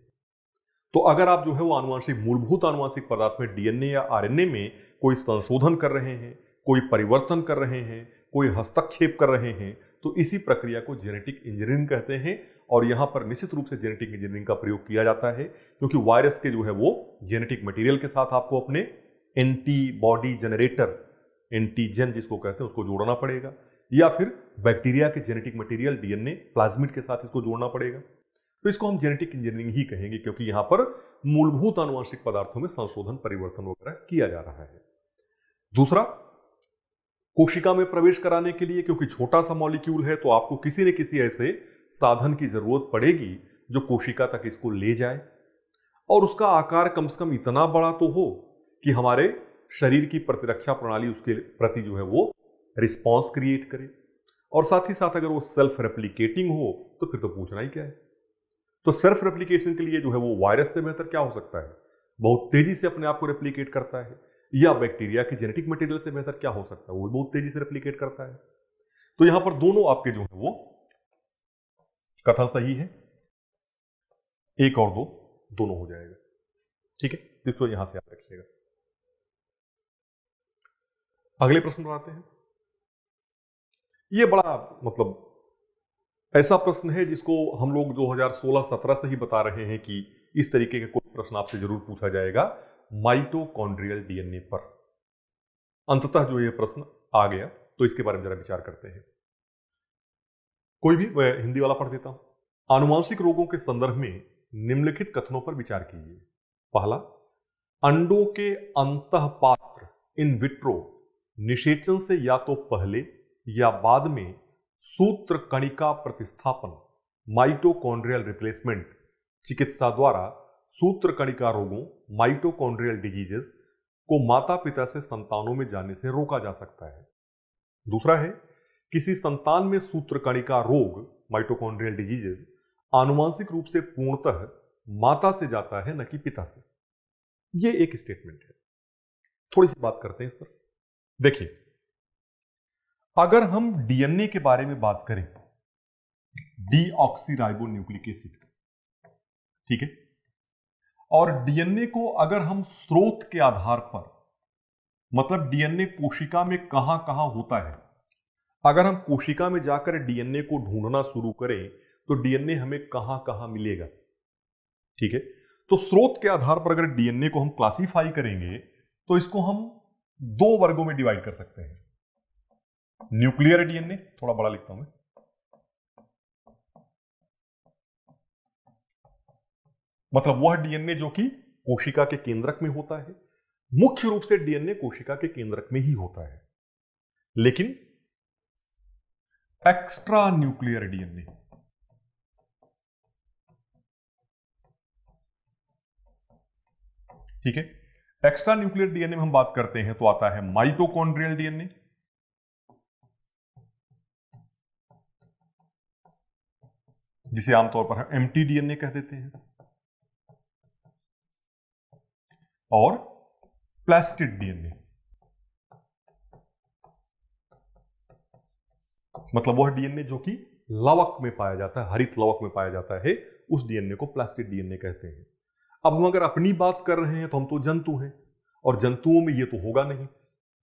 तो अगर आप जो है वो आनुवांशिक, मूलभूत आनुवांशिक पदार्थ में डीएनए या आरएनए में कोई संशोधन कर रहे हैं, कोई परिवर्तन कर रहे हैं, कोई हस्तक्षेप कर रहे हैं तो इसी प्रक्रिया को जेनेटिक इंजीनियरिंग कहते हैं और यहाँ पर निश्चित रूप से जेनेटिक इंजीनियरिंग का प्रयोग किया जाता है क्योंकि वायरस के जो है वो जेनेटिक मटेरियल के साथ आपको अपने एंटीबॉडी जनरेटर एंटीजन जिसको कहते हैं उसको जोड़ना पड़ेगा या फिर बैक्टीरिया के जेनेटिक मटेरियल डीएनए प्लाज्मिड के साथ इसको जोड़ना पड़ेगा। तो इसको हम जेनेटिक इंजीनियरिंग ही कहेंगे क्योंकि यहाँ पर मूलभूत आनुवांशिक पदार्थों में संशोधन, परिवर्तन वगैरह किया जा रहा है। दूसरा, कोशिका में प्रवेश कराने के लिए क्योंकि छोटा सा मॉलिक्यूल है तो आपको किसी न किसी ऐसे साधन की ज़रूरत पड़ेगी जो कोशिका तक इसको ले जाए। और उसका आकार कम से कम इतना बड़ा तो हो कि हमारे शरीर की प्रतिरक्षा प्रणाली उसके प्रति जो है वो रिस्पॉन्स क्रिएट करे। और साथ ही साथ अगर वो सेल्फ रेप्लीकेटिंग हो तो फिर तो पूछना ही क्या है। तो सेल्फ रेप्लीकेशन के लिए जो है वो वायरस से बेहतर क्या हो सकता है? बहुत तेज़ी से अपने आप को रेप्लीकेट करता है। या बैक्टीरिया के जेनेटिक मटेरियल से बेहतर क्या हो सकता है? वो बहुत तेज़ी से रेप्लीकेट करता है। तो यहाँ पर दोनों आपके जो है वो कथन सही है। एक और दो, दोनों हो जाएगा। ठीक है? इसको यहाँ से याद रखिएगा। अगले प्रश्न पर आते हैं। ये बड़ा मतलब ऐसा प्रश्न है जिसको हम लोग 2016-17 से ही बता रहे हैं कि इस तरीके का कोई प्रश्न आपसे ज़रूर पूछा जाएगा माइटोकॉन्ड्रियल डीएनए पर। अंततः जो यह प्रश्न आ गया तो इसके बारे में जरा विचार करते हैं। कोई भी, मैं हिंदी वाला पढ़ देता हूँ। आनुवांशिक रोगों के संदर्भ में निम्नलिखित कथनों पर विचार कीजिए। पहला, अंडों के अंत पात्र इन विट्रो, निषेचन से या तो पहले या बाद में सूत्र कणिका प्रतिस्थापन, माइटोकॉन्ड्रियल रिप्लेसमेंट, चिकित्सा द्वारा सूत्र कणिका रोगों, माइटोकॉन्ड्रियल डिजीजेस को माता पिता से संतानों में जाने से रोका जा सकता है। दूसरा है, किसी संतान में सूत्र कणिका रोग, माइटोकॉन्ड्रियल डिजीजेस, आनुवांशिक रूप से पूर्णतः माता से जाता है न कि पिता से। यह एक स्टेटमेंट है। थोड़ी सी बात करते हैं इस पर। देखिए अगर हम डीएनए के बारे में बात करें डीऑक्सीराइबो न्यूक्लिक एसिड ठीक है? और डीएनए को अगर हम स्रोत के आधार पर मतलब डीएनए कोशिका में कहाँ कहाँ होता है, अगर हम कोशिका में जाकर डीएनए को ढूंढना शुरू करें तो डीएनए हमें कहाँ कहाँ मिलेगा, ठीक है? तो स्रोत के आधार पर अगर डीएनए को हम क्लासिफाई करेंगे तो इसको हम दो वर्गों में डिवाइड कर सकते हैं। न्यूक्लियर डीएनए थोड़ा बड़ा लिखता हूँ मैं। मतलब वह डीएनए जो कि कोशिका के केंद्रक में होता है। मुख्य रूप से डीएनए कोशिका के केंद्रक में ही होता है। लेकिन एक्स्ट्रा न्यूक्लियर डीएनए ठीक है? एक्स्ट्रा न्यूक्लियर डीएनए में हम बात करते हैं तो आता है माइटोकॉन्ड्रियल डीएनए जिसे आमतौर पर हम एमटी डीएनए कह देते हैं। और प्लास्टिड डीएनए मतलब वह डीएनए जो कि लवक में पाया जाता है, हरित लवक में पाया जाता है, उस डीएनए को प्लास्टिड डीएनए कहते हैं। अब हम अगर अपनी बात कर रहे हैं तो हम तो जंतु हैं, और जंतुओं में ये तो होगा नहीं।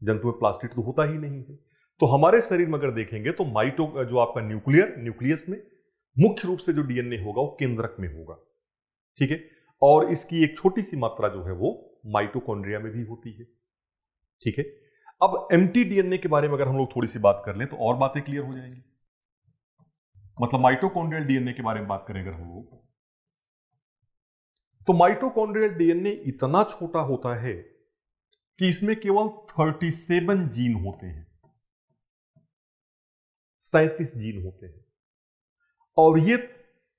जंतु में प्लास्टिड तो होता ही नहीं है। तो हमारे शरीर में अगर देखेंगे तो माइटो, जो आपका न्यूक्लियर, न्यूक्लियस में मुख्य रूप से जो डीएनए होगा वो केंद्रक में होगा। ठीक है? और इसकी एक छोटी सी मात्रा जो है वो माइटोकॉन्ड्रिया में भी होती है। ठीक है? अब एमटी डीएनए के बारे में अगर हम लोग थोड़ी सी बात कर लें तो और बातें क्लियर हो जाएँगी। मतलब माइटोकॉन्ड्रियल डीएनए के बारे में बात करें अगर हम लोग। तो माइटोकॉन्ड्रियल डीएनए इतना छोटा होता है कि इसमें केवल 37 जीन होते हैं। सैतीस जीन होते हैं। और ये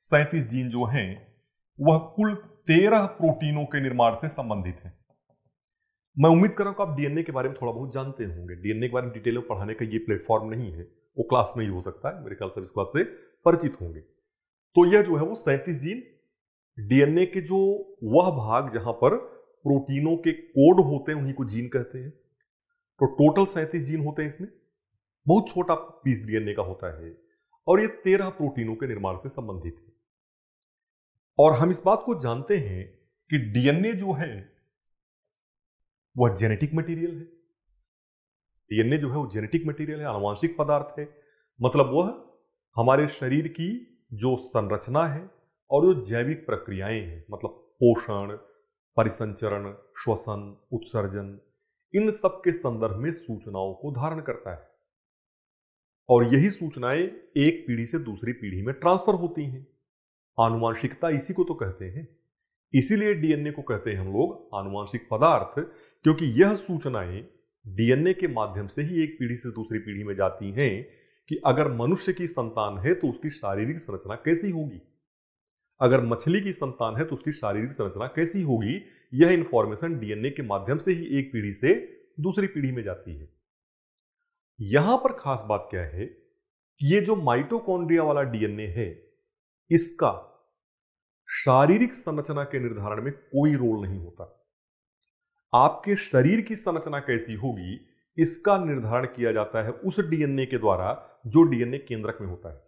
सैतीस जीन जो हैं, वह कुल तेरह प्रोटीनों के निर्माण से संबंधित है। मैं उम्मीद कर रहा हूँ आप डीएनए के बारे में थोड़ा बहुत जानते होंगे। डीएनए के बारे में डिटेल में पढ़ाने का ये प्लेटफॉर्म नहीं है। वो क्लास में ही हो सकता है। मेरे ख्याल से इस क्लास से परिचित होंगे। तो यह जो है वो सैंतीस जीन डीएनए के जो वह भाग जहाँ पर प्रोटीनों के कोड होते हैं, उन्हीं को जीन कहते हैं। तो टोटल सैंतीस जीन होते हैं इसमें। बहुत छोटा पीस डीएनए का होता है। और ये तेरह प्रोटीनों के निर्माण से संबंधित है। और हम इस बात को जानते हैं कि डीएनए जो है, वह जेनेटिक मटेरियल है। डीएनए जो है, वो जेनेटिक मटेरियल है आनुवांशिक पदार्थ है। मतलब वह हमारे शरीर की जो संरचना है और जो जैविक प्रक्रियाएँ हैं मतलब पोषण, परिसंचरण, श्वसन, उत्सर्जन, इन सब के संदर्भ में सूचनाओं को धारण करता है। और यही सूचनाएँ एक पीढ़ी से दूसरी पीढ़ी में ट्रांसफ़र होती हैं। आनुवांशिकता इसी को तो कहते हैं। इसीलिए डीएनए को कहते हैं हम लोग आनुवांशिक पदार्थ, क्योंकि यह सूचनाएँ डीएनए के माध्यम से ही एक पीढ़ी से दूसरी पीढ़ी में जाती हैं कि अगर मनुष्य की संतान है तो उसकी शारीरिक संरचना कैसी होगी। अगर मछली की संतान है तो उसकी शारीरिक संरचना कैसी होगी, यह इंफॉर्मेशन डीएनए के माध्यम से ही एक पीढ़ी से दूसरी पीढ़ी में जाती है। यहाँ पर खास बात क्या है कि ये जो माइटोकॉन्ड्रिया वाला डीएनए है, इसका शारीरिक संरचना के निर्धारण में कोई रोल नहीं होता। आपके शरीर की संरचना कैसी होगी, इसका निर्धारण किया जाता है उस डीएनए के द्वारा जो डीएनए केंद्रक में होता है।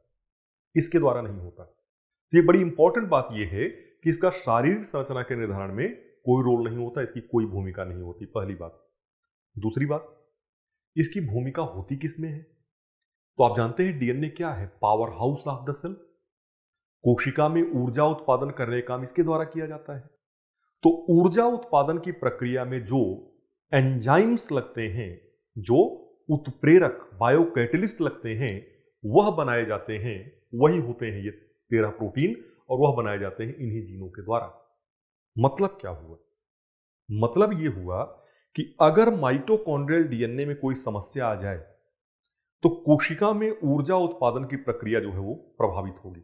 इसके द्वारा नहीं होता। तो ये बड़ी इंपॉर्टेंट बात यह है कि इसका शारीरिक संरचना के निर्धारण में कोई रोल नहीं होता, इसकी कोई भूमिका नहीं होती। पहली बात। दूसरी बात इसकी भूमिका होती किसमें है? तो आप जानते हैं डीएनए क्या है? Power house of the cell कोशिका में ऊर्जा उत्पादन करने का काम इसके द्वारा किया जाता है। तो ऊर्जा उत्पादन की प्रक्रिया में जो एंजाइम्स लगते हैं, जो उत्प्रेरक बायोकैटलिस्ट लगते हैं, वह बनाए जाते हैं, वही होते हैं ये तेरह प्रोटीन और वह बनाए जाते हैं इन्हीं जीनों के द्वारा। मतलब क्या हुआ? मतलब यह हुआ कि अगर माइटोकॉन्ड्रियल डीएनए में कोई समस्या आ जाए तो कोशिका में ऊर्जा उत्पादन की प्रक्रिया जो है वो प्रभावित होगी।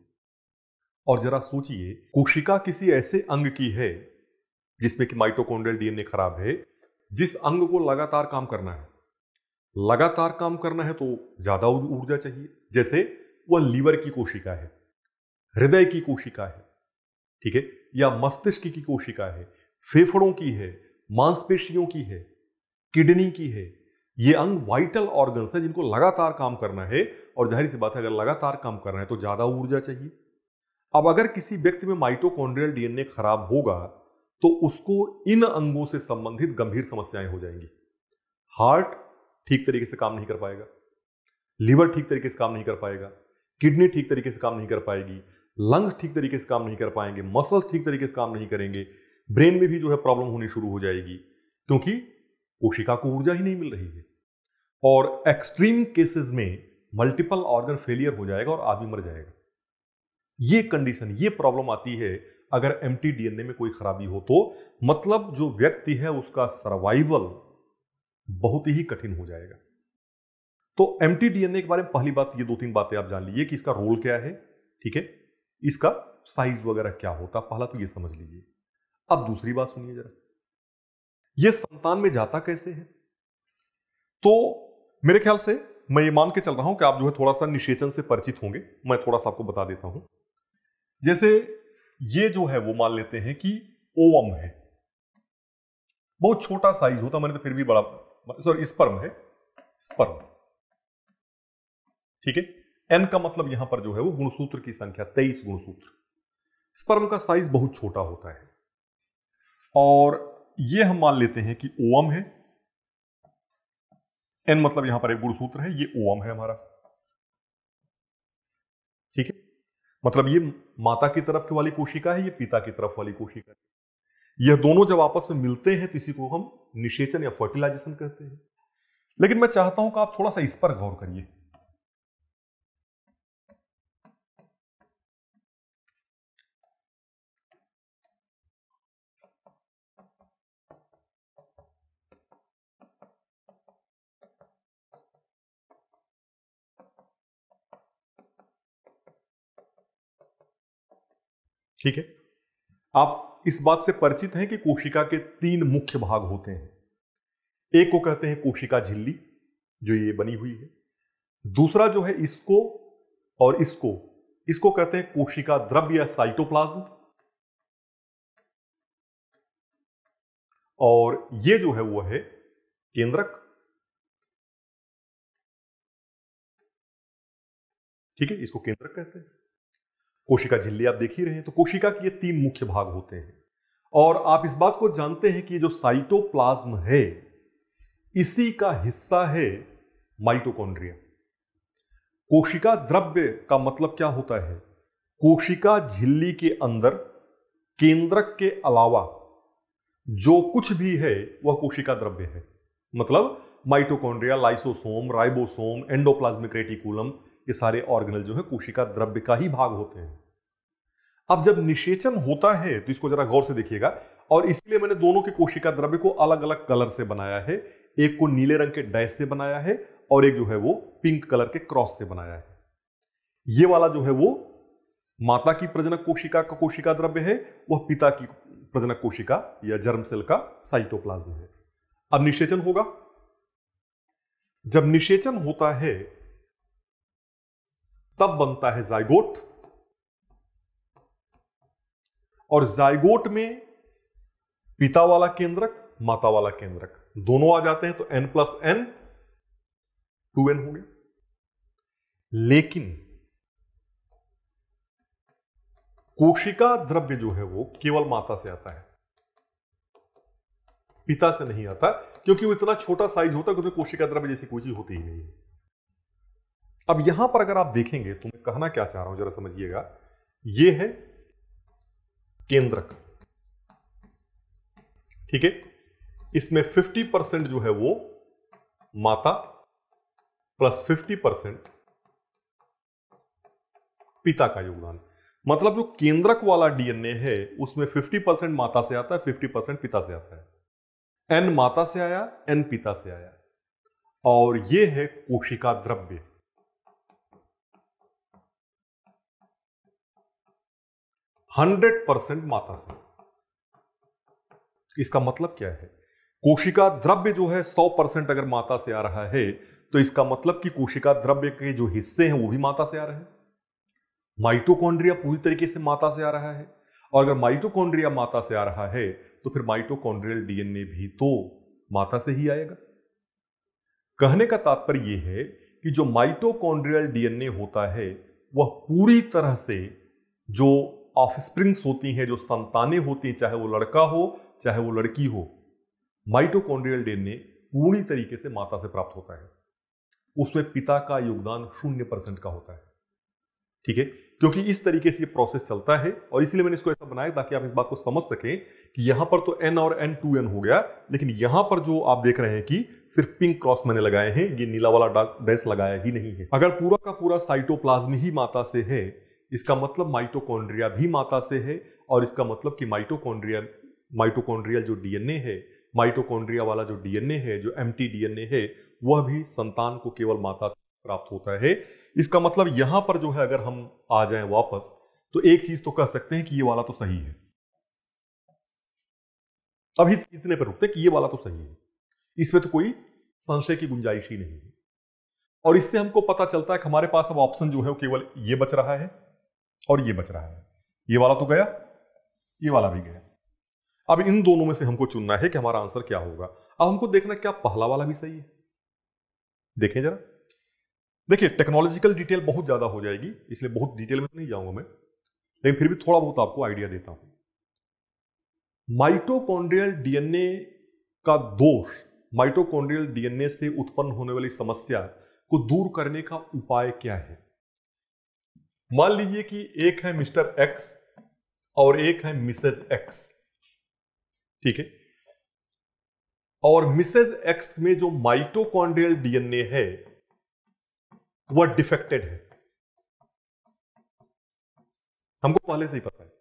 और जरा सोचिए, कोशिका किसी ऐसे अंग की है, जिसमें कि माइटोकॉन्ड्रियल डीएनए खराब है, जिस अंग को लगातार काम करना है। लगातार काम करना है तो ज़्यादा ऊर्जा चाहिए। जैसे वह लीवर की कोशिका है, हृदय की कोशिका है, ठीक है, या मस्तिष्क की कोशिका है, फेफड़ों की है मांसपेशियों की है, किडनी की है। ये अंग वाइटल ऑर्गन्स है जिनको लगातार काम करना है और ज़ाहिर सी बात है, अगर लगातार काम करना है तो ज़्यादा ऊर्जा चाहिए। अब अगर किसी व्यक्ति में माइटोकॉन्ड्रियल डीएनए खराब होगा तो उसको इन अंगों से संबंधित गंभीर समस्याएँ हो जाएँगी। हार्ट ठीक तरीके से काम नहीं कर पाएगा, लीवर ठीक तरीके से काम नहीं कर पाएगा, किडनी ठीक तरीके से काम नहीं कर पाएगी, लंग्स ठीक तरीके से काम नहीं कर पाएँगे, मसल्स ठीक तरीके से काम नहीं करेंगे ब्रेन में भी जो है प्रॉब्लम होनी शुरू हो जाएगी, क्योंकि कोशिका को ऊर्जा ही नहीं मिल रही है। और एक्सट्रीम केसेस में मल्टीपल ऑर्गन फेलियर हो जाएगा और आदमी मर जाएगा। ये कंडीशन, ये प्रॉब्लम आती है, अगर एमटी डीएनए में कोई खराबी हो तो मतलब जो व्यक्ति है उसका सर्वाइवल बहुत ही कठिन हो जाएगा। तो एमटी डीएनए के बारे में पहली बात, ये दो तीन बातें आप जान लीजिए कि इसका रोल क्या है, ठीक है? इसका साइज़ वगैरह क्या होता, पहला तो ये समझ लीजिए। अब दूसरी बात सुनिए जरा। यह संतान में जाता कैसे है? तो मेरे ख्याल से मैं ये मान के चल रहा हूँ कि आप जो है थोड़ा सा निषेचन से परिचित होंगे। मैं थोड़ा सा आपको बता देता हूँ। जैसे ये जो है वो मान लेते हैं कि ओवम है। बहुत छोटा साइज़ होता, मैंने तो फिर भी बड़ा सॉरी स्पर्म है। स्पर्म ठीक है? एन का मतलब यहाँ पर जो है वो गुणसूत्र की संख्या, तेईस गुणसूत्र। स्पर्म का साइज़ बहुत छोटा होता है। और ये हम मान लेते हैं कि ओम है। एन मतलब यहाँ पर एक गुणसूत्र है, ये ओम है हमारा। ठीक है? मतलब ये माता की तरफ़ की वाली कोशिका है, ये पिता की तरफ़ वाली कोशिका है। यह दोनों जब आपस में मिलते हैं तो इसी को हम निषेचन या फर्टिलाइजेशन कहते हैं। लेकिन मैं चाहता हूँ कि आप थोड़ा सा इस पर गौर करिए। ठीक है? आप इस बात से परिचित हैं कि कोशिका के तीन मुख्य भाग होते हैं। एक को कहते हैं कोशिका झिल्ली, जो ये बनी हुई है। दूसरा जो है इसको और इसको इसको कहते हैं कोशिका द्रव्य या साइटोप्लाज्म। और ये जो है वो है केंद्रक। ठीक है, इसको केंद्रक कहते हैं। कोशिका झिल्ली आप देख ही रहे हैं तो कोशिका के ये तीन मुख्य भाग होते हैं। और आप इस बात को जानते हैं कि जो साइटोप्लाज्म है, इसी का हिस्सा है माइटोकॉन्ड्रिया। कोशिका द्रव्य का मतलब क्या होता है? कोशिका झिल्ली के अंदर केंद्रक के अलावा जो कुछ भी है, वह कोशिका द्रव्य है। मतलब mitochondria, lysosome, ribosome, endoplasmic reticulum ये सारे ऑर्गेनल जो है कोशिका द्रव्य का ही भाग होते हैं। अब जब निषेचन होता है तो इसको जरा गौर से देखिएगा। और इसलिए मैंने दोनों के कोशिका द्रव्य को अलग अलग कलर से बनाया है। एक को नीले रंग के डैश से बनाया है और एक जो है वो पिंक कलर के क्रॉस से बनाया है। ये वाला जो है वो माता की प्रजनक कोशिका का कोशिका द्रव्य है, वह पिता की प्रजनक कोशिका या जर्म सेल का साइटोप्लाज्म है। अब निषेचन होगा। जब निषेचन होता है तब बनता है जाइगोट और जाइगोट में पिता वाला केंद्रक, माता वाला केंद्रक, दोनों आ जाते हैं तो n plus N two N हो गया। लेकिन कोशिका द्रव्य जो है वो केवल माता से आता है, पिता से नहीं आता, क्योंकि वो इतना छोटा साइज़ होता है क्योंकि कोशिका द्रव्य जैसी कोई चीज़ होती ही नहीं है। अब यहाँ पर अगर आप देखेंगे तो मैं कहना क्या चाह रहा हूँ, जरा समझिएगा। ये है केंद्रक। ठीक है? इसमें 50 परसेंट जो है वो माता प्लस 50 परसेंट पिता का योगदान। मतलब जो केंद्रक वाला डीएनए है, उसमें 50 परसेंट माता से आता है 50 परसेंट पिता से आता है। एन माता से आया एन पिता से आया। और ये है कोशिका द्रव्य। हंड्रेड परसेंट माता से। इसका मतलब क्या है? कोशिका द्रव्य जो है सौ परसेंट अगर माता से आ रहा है तो इसका मतलब कि कोशिका द्रव्य के जो हिस्से हैं, वो भी माता से आ रहे हैं। माइटोकॉन्ड्रिया पूरी तरीके से माता से आ रहा है। और अगर माइटोकॉन्ड्रिया माता से आ रहा है तो फिर माइटोकॉन्ड्रियल डीएनए भी तो माता से ही आएगा। कहने का तात्पर्य यह है कि जो माइटोकॉन्ड्रियल डीएनए होता है, वह पूरी तरह से जो ऑफ़ स्प्रिंग्स होती हैं जो संतानें होती हैं, चाहे वो लड़का हो, चाहे वो लड़की हो। माइटोकॉन्ड्रियल डीएनए पूरी तरीके से माता से प्राप्त होता है। उसमें पिता का योगदान शून्य परसेंट का होता है। ठीक है? क्योंकि इस तरीके से ये प्रोसेस चलता है, और इसलिए मैंने इसको ऐसा बनाया ताकि आप इस बात को समझ सकें कि यहाँ पर तो एन और एन टू एन हो गया, लेकिन यहाँ पर जो आप देख रहे हैं कि सिर्फ़ पिंक क्रॉस मैंने लगाए हैं, ये नीला वाला डैश लगाया ही नहीं है। अगर पूरा का पूरा साइटोप्लाज्म ही माता से है इसका मतलब माइटोकॉन्ड्रिया भी माता से है और इसका मतलब कि माइटोकॉन्ड्रिया, माइटोकॉन्ड्रियल जो डीएनए है, माइटोकॉन्ड्रिया वाला जो डीएनए है, जो एमटी डीएनए है, वह भी संतान को केवल माता से प्राप्त होता है। इसका मतलब यहाँ पर जो है, अगर हम आ जाएँ वापस तो एक चीज़ तो कह सकते हैं कि ये वाला तो सही है। अभी इतने पर रुकते कि ये वाला तो सही है। इसमें तो कोई संशय की गुंजाइश ही नहीं है। और इससे हमको पता चलता है कि हमारे पास अब ऑप्शन जो है वो केवल ये बच रहा है। और ये बच रहा है। ये वाला तो गया, ये वाला भी गया। अब इन दोनों में से हमको चुनना है कि हमारा आंसर क्या होगा। अब हमको देखना क्या पहला वाला भी सही है। देखें जरा। देखिए टेक्नोलॉजिकल डिटेल बहुत ज़्यादा हो जाएगी, इसलिए बहुत डिटेल में तो नहीं जाऊँगा मैं, लेकिन फिर भी थोड़ा बहुत आपको आइडिया देता हूँ। माइटोकॉन्ड्रियल डीएनए का दोष माइटोकॉन्ड्रियल डीएनए से उत्पन्न होने वाली समस्या को दूर करने का उपाय क्या है? मान लीजिए कि एक है मिस्टर एक्स और एक है मिसेज एक्स ठीक है? और मिसेज एक्स में जो माइटोकॉन्ड्रियल डीएनए है, वह डिफेक्टेड है। हमको पहले से ही पता है।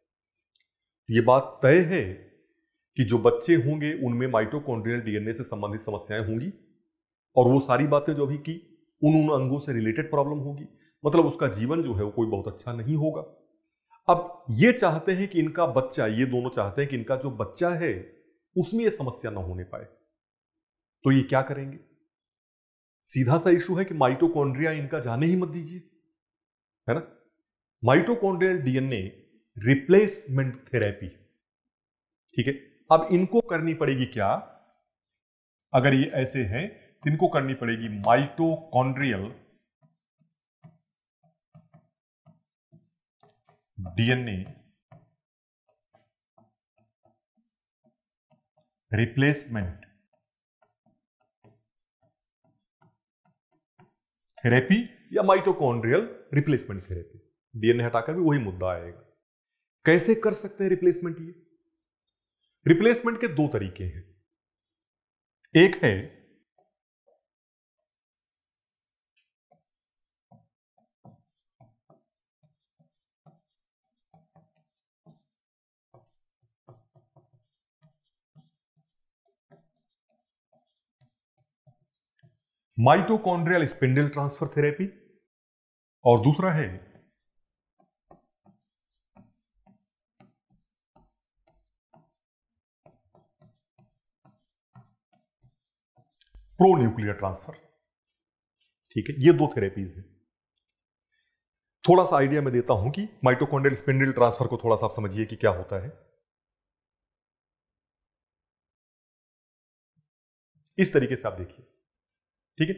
ये बात तय है कि जो बच्चे होंगे, उनमें माइटोकॉन्ड्रियल डीएनए से संबंधित समस्याएँ होंगी, और वो सारी बातें जो अभी की, उन उन अंगों से रिलेटेड प्रॉब्लम होगी। मतलब उसका जीवन जो है वो कोई बहुत अच्छा नहीं होगा। अब ये चाहते हैं कि इनका बच्चा, ये दोनों चाहते हैं कि इनका जो बच्चा है, उसमें ये समस्या ना होने पाए। तो ये क्या करेंगे? सीधा सा इशू है कि माइटोकॉन्ड्रिया इनका जाने ही मत दीजिए, है ना? माइटोकॉन्ड्रियल डीएनए रिप्लेसमेंट थेरेपी, ठीक है? अब इनको करनी पड़ेगी क्या? अगर ये ऐसे हैं तो इनको करनी पड़ेगी माइटोकॉन्ड्रियल डीएनए रिप्लेसमेंट थेरेपी या माइटोकॉन्ड्रियल रिप्लेसमेंट थेरेपी डीएनए हटाकर भी वही मुद्दा आएगा। कैसे कर सकते हैं रिप्लेसमेंट ये? रिप्लेसमेंट के दो तरीके हैं। एक है माइटोकॉन्ड्रियल स्पिंडल ट्रांसफ़र थेरेपी और दूसरा है प्रो न्यूक्लियर ट्रांसफ़र। ठीक है, ये दो थेरेपीज हैं। थोड़ा सा आइडिया मैं देता हूँ कि माइटोकॉन्ड्रियल स्पिंडल ट्रांसफ़र को थोड़ा सा आप समझिए कि क्या होता है। इस तरीके से आप देखिए। ठीक है?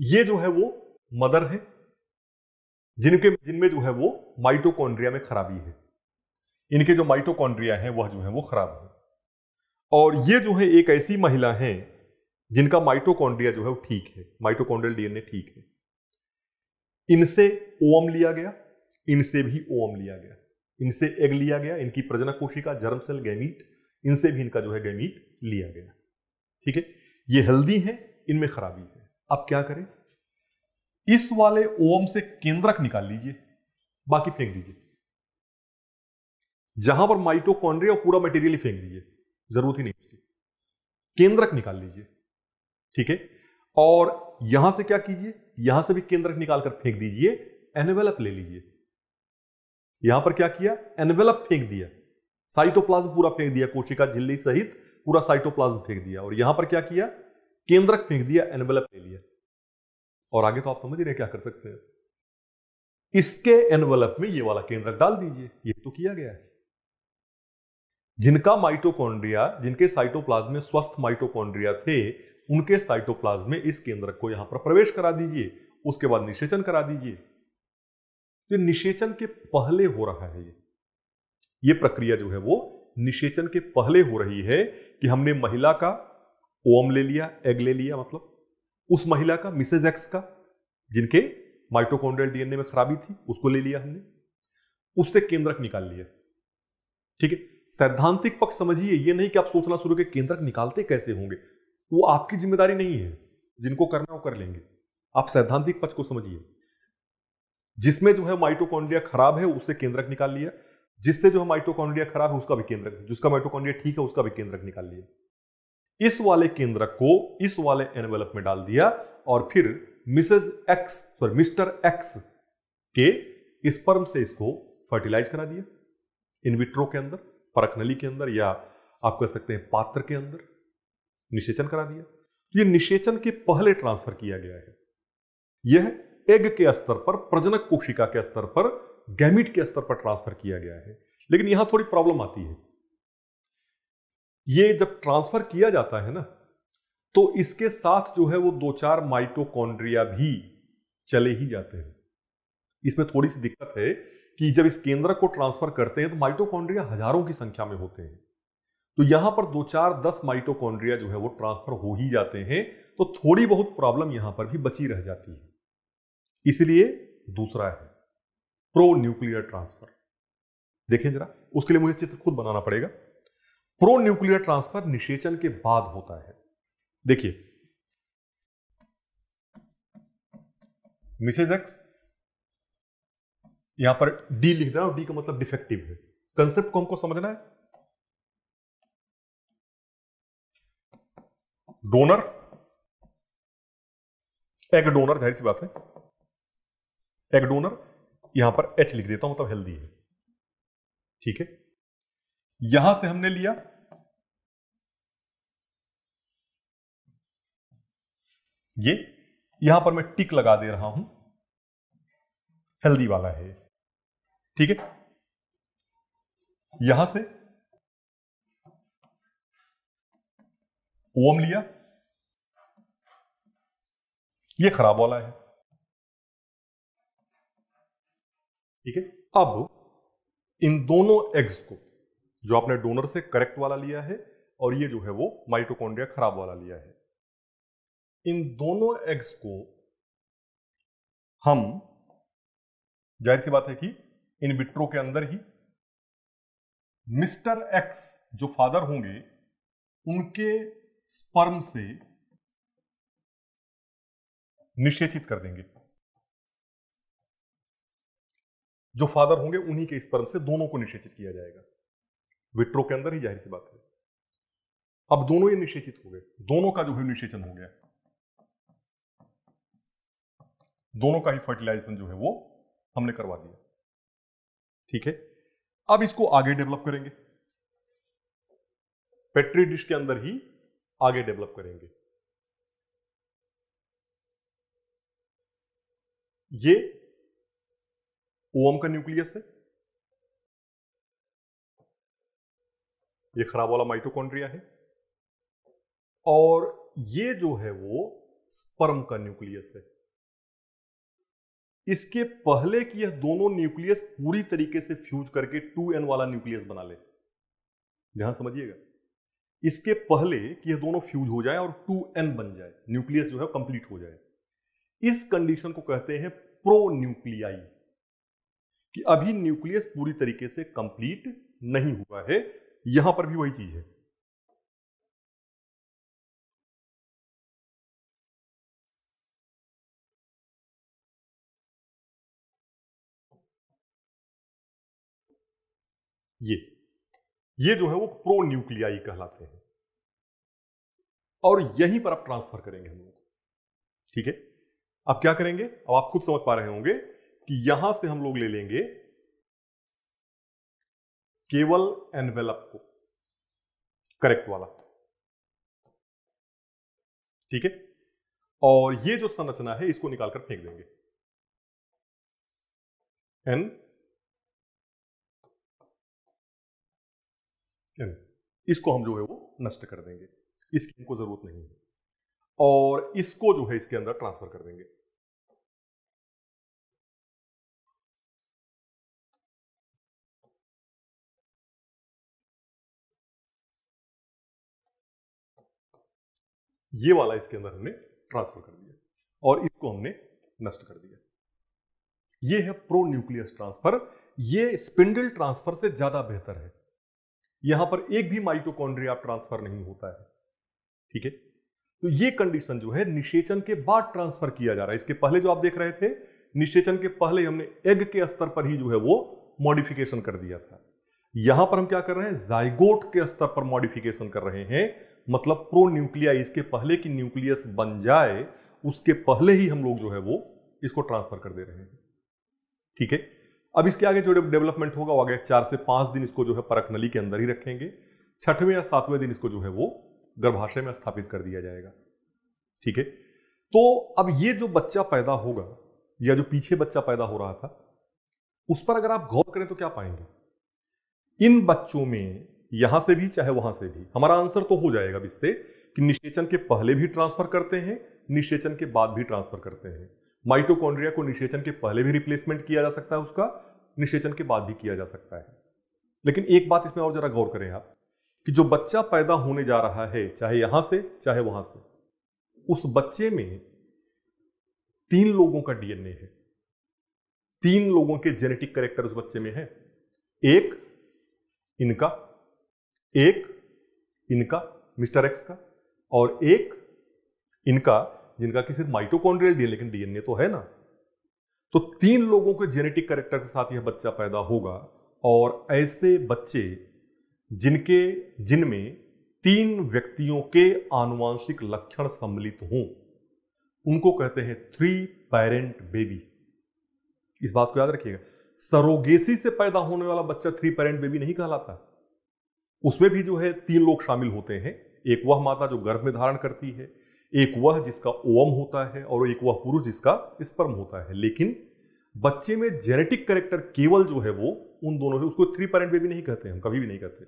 ये जो है वो मदर है, जिनके, जिनमें जो है वो माइटोकॉन्ड्रिया में खराबी है। इनके जो माइटोकॉन्ड्रिया है, वह जो है वो खराब है। और ये जो है एक ऐसी महिला है, जिनका माइटोकॉन्ड्रिया जो है वो ठीक है, माइटोकॉन्ड्रियल डीएनए ठीक है। इनसे ओम लिया गया, इनसे भी ओम लिया गया। इनसे एग लिया गया, इनकी प्रजनक कोशिका, जर्म सेल गैमीट, इनसे भी इनका जो है गैमीट लिया गया। ठीक है? ये हेल्दी है इनमें खराबी है। अब क्या करें? इस वाले ओम से केंद्रक निकाल लीजिए, बाकी फेंक दीजिए। जहाँ पर माइटोकॉन्ड्रिया और पूरा मटेरियल ही फेंक दीजिए, ज़रूरत ही नहीं उसकी। केंद्रक निकाल लीजिए, ठीक है? और यहाँ से क्या कीजिए? यहाँ से भी केंद्रक निकालकर फेंक दीजिए एनवेलप ले लीजिए। यहाँ पर क्या किया? एनवेलप फेंक दिया। साइटोप्लाज्म पूरा फेंक दिया, कोशिका झिल्ली सहित पूरा साइटोप्लाज्म फेंक दिया। और यहाँ पर क्या किया? केंद्रक फेंक दिया एनवेलप ले लिया। और आगे तो आप समझ रहे क्या कर सकते हैं। इसके एनवेलप में ये वाला केंद्रक डाल दीजिए, ये तो किया गया है। जिनका माइटोकॉन्ड्रिया जिनके साइटोप्लाज्म में स्वस्थ माइटोकॉन्ड्रिया थे, उनके साइटोप्लाज्म में इस केंद्रक को यहाँ पर प्रवेश करा दीजिए, उसके बाद निषेचन करा दीजिए। तो निषेचन के पहले हो रहा है ये। ये प्रक्रिया जो है वो निषेचन के पहले हो रही है कि हमने महिला का ओम ले लिया, एग ले लिया मतलब। उस महिला का, मिसेज एक्स का, जिनके माइटोकॉन्ड्रियल डीएनए में खराबी थी, उसको ले लिया हमने। उससे केंद्रक निकाल लिया। ठीक है? सैद्धांतिक पक्ष समझिए, ये नहीं कि आप सोचना शुरू के केंद्रक निकालते कैसे होंगे? वो आपकी ज़िम्मेदारी नहीं है। जिनको करना वो कर लेंगे। आप सैद्धांतिक पक्ष को समझिए। जिसमें जो है माइटोकॉन्ड्रिया खराब है उससे केंद्रक निकाल लिया। जिससे जो है माइटोकॉन्ड्रिया खराब है, उसका भी केंद्रक, जिसका माइटोकॉन्ड्रिया ठीक है, उसका भी केंद्रक निकाल लिया। इस वाले केंद्रक को इस वाले एनवेलप में डाल दिया और फिर Mrs X sorry Mr X के स्पर्म से इसको फर्टिलाइज करा दिया। इनविट्रो के अंदर परखनली के अंदर या आप कह सकते हैं पात्र के अंदर निषेचन करा दिया। ये निषेचन के पहले ट्रांसफ़र किया गया है। यह एग के स्तर पर, प्रजनक कोशिका के स्तर पर गैमिट के स्तर पर ट्रांसफ़र किया गया है। लेकिन यहाँ थोड़ी प्रॉब्लम आती है। ये जब ट्रांसफ़र किया जाता है ना तो इसके साथ जो है वो दो चार माइटोकॉन्ड्रिया भी चले ही जाते हैं। इसमें थोड़ी सी दिक्कत है कि जब इस केंद्र को ट्रांसफ़र करते हैं तो माइटोकॉन्ड्रिया हज़ारों की संख्या में होते हैं। तो यहाँ पर दो चार दस माइटोकॉन्ड्रिया जो है वो ट्रांसफ़र हो ही जाते हैं तो थोड़ी बहुत प्रॉब्लम यहाँ पर भी बची रह जाती है। इसलिए दूसरा है प्रो न्यूक्लियर ट्रांसफ़र। देखें जरा, उसके लिए मुझे चित्र खुद बनाना पड़ेगा। प्रो न्यूक्लियर ट्रांसफ़र निषेचन के बाद होता है। देखिए। Mrs X. यहाँ पर डी लिख देना डी का मतलब डिफेक्टिव है। कंसेप्ट को हमको समझना है। डोनर। एग डोनर, ज़ाहिर सी बात है। Egg donor. यहाँ पर एच लिख देता हूँ मतलब हेल्दी है। ठीक है? यहाँ से हमने लिया। ये, यहाँ पर मैं टिक लगा दे रहा हूँ। हेल्दी वाला है। ठीक है? यहाँ से। ओम लिया। ये खराब वाला है। ठीक है? अब इन दोनों एग्स को जो आपने डोनर से करेक्ट वाला लिया है और ये जो है वो माइटोकॉन्ड्रिया खराब वाला लिया है। इन दोनों एग्स को हम, ज़ाहिर सी बात है कि इन विट्रो के अंदर ही मिस्टर एक्स जो फादर होंगे, उनके स्पर्म से निषेचित कर देंगे। जो फादर होंगे, उन्हीं के स्पर्म से दोनों को निषेचित किया जाएगा। विट्रो के अंदर ही ज़ाहिर सी बात है। अब दोनों ये निषेचित हो गए। दोनों का जो है निषेचन हो गया। दोनों का ही फर्टिलाइजेशन जो है वो हमने करवा दिया। ठीक है? अब इसको आगे डेवलप करेंगे। पेट्री डिश के अंदर ही आगे डेवलप करेंगे। ये ओम का न्यूक्लियस है। ये खराब वाला माइटोकॉन्ड्रिया है। और ये जो है वो स्पर्म का न्यूक्लियस है। इसके पहले कि यह दोनों न्यूक्लियस पूरी तरीके से फ्यूज करके टू एन वाला न्यूक्लियस बना ले। ध्यान समझिएगा। इसके पहले कि यह दोनों फ्यूज हो जाए और टू एन बन जाए, न्यूक्लियस जो है कंप्लीट हो जाए। इस कंडीशन को कहते हैं प्रो न्यूक्लियाई कि अभी न्यूक्लियस पूरी तरीके से कंप्लीट नहीं हुआ है यहाँ पर भी वही चीज़ है। ये ये जो है वो प्रो न्यूक्लियाई कहलाते हैं। और यहीं पर आप ट्रांसफ़र करेंगे हम लोग ठीक है? अब क्या करेंगे? अब आप खुद समझ पा रहे होंगे कि यहाँ से हम लोग ले लेंगे केवल एनवेलप को। करेक्ट वाला। ठीक है? और ये जो संरचना है, इसको निकालकर फेंक देंगे। एन एन इसको हम जो है वो नष्ट कर देंगे। इसकी हमको ज़रूरत नहीं है। और इसको जो है इसके अंदर ट्रांसफ़र कर देंगे। ये वाला इसके अंदर हमने ट्रांसफ़र कर दिया। और इसको हमने नष्ट कर दिया। ये है प्रो न्यूक्लियस ट्रांसफ़र ये स्पिंडल ट्रांसफ़र से ज़्यादा बेहतर है। यहाँ पर एक भी माइटोकॉन्ड्रिया ट्रांसफ़र नहीं होता है। ठीक है? तो ये कंडीशन जो है निषेचन के बाद ट्रांसफ़र किया जा रहा है। इसके पहले जो आप देख रहे थे, निषेचन के पहले हमने एग के स्तर पर ही जो है वो मॉडिफिकेशन कर दिया था। यहाँ पर हम क्या कर रहे हैं? जाइगोट के स्तर पर मॉडिफिकेशन कर रहे हैं। मतलब प्रो न्यूक्लिया इसके पहले की न्यूक्लियस बन जाए, उसके पहले ही हम लोग जो है वो इसको ट्रांसफ़र कर दे रहे हैं। ठीक है? अब इसके आगे जो डेवलपमेंट होगा, वो आगे चार से पाँच दिन इसको जो है परख नली के अंदर ही रखेंगे। छठवें या सातवें दिन इसको जो है वो गर्भाशय में स्थापित कर दिया जाएगा। ठीक है? तो अब ये जो बच्चा पैदा होगा, या जो पीछे बच्चा पैदा हो रहा था, उस पर अगर आप गौर करें तो क्या पाएँगे? इन बच्चों में यहाँ से भी, चाहे वहाँ से भी। हमारा आंसर तो हो जाएगा इससे कि निषेचन के पहले भी ट्रांसफ़र करते हैं, निषेचन के बाद भी ट्रांसफ़र करते हैं। माइटोकॉन्ड्रिया को निषेचन के पहले भी रिप्लेसमेंट किया जा सकता है उसका, निषेचन के बाद भी किया जा सकता है। लेकिन एक बात इसमें और जरा गौर करें आप, कि जो बच्चा पैदा होने जा रहा है, चाहे यहाँ से, चाहे वहाँ से, उस बच्चे में तीन लोगों का डीएनए है। तीन लोगों के जेनेटिक करेक्टर उस बच्चे में है। एक, इनका एक इनका, मिस्टर एक्स का, और एक इनका, जिनका कि सिर्फ़ माइटोकॉन्ड्रियल डीएनए लेकिन डीएनए तो है ना। तो तीन लोगों के जेनेटिक करेक्टर के साथ यह बच्चा पैदा होगा, और ऐसे बच्चे जिनके, जिनमें तीन व्यक्तियों के आनुवांशिक लक्षण सम्मिलित हों, उनको कहते हैं थ्री पेरेंट बेबी इस बात को याद रखिएगा। सरोगेसी से पैदा होने वाला बच्चा थ्री पेरेंट बेबी नहीं कहलाता। उसमें भी जो है तीन लोग शामिल होते हैं। एक वह माता जो गर्भ में धारण करती है, एक वह जिसका ओवम होता है और एक वह पुरुष जिसका स्पर्म होता है। लेकिन बच्चे में जेनेटिक करेक्टर केवल जो है वो उन दोनों से, उसको थ्री पेरेंट बेबी नहीं कहते, हम कभी भी नहीं कहते।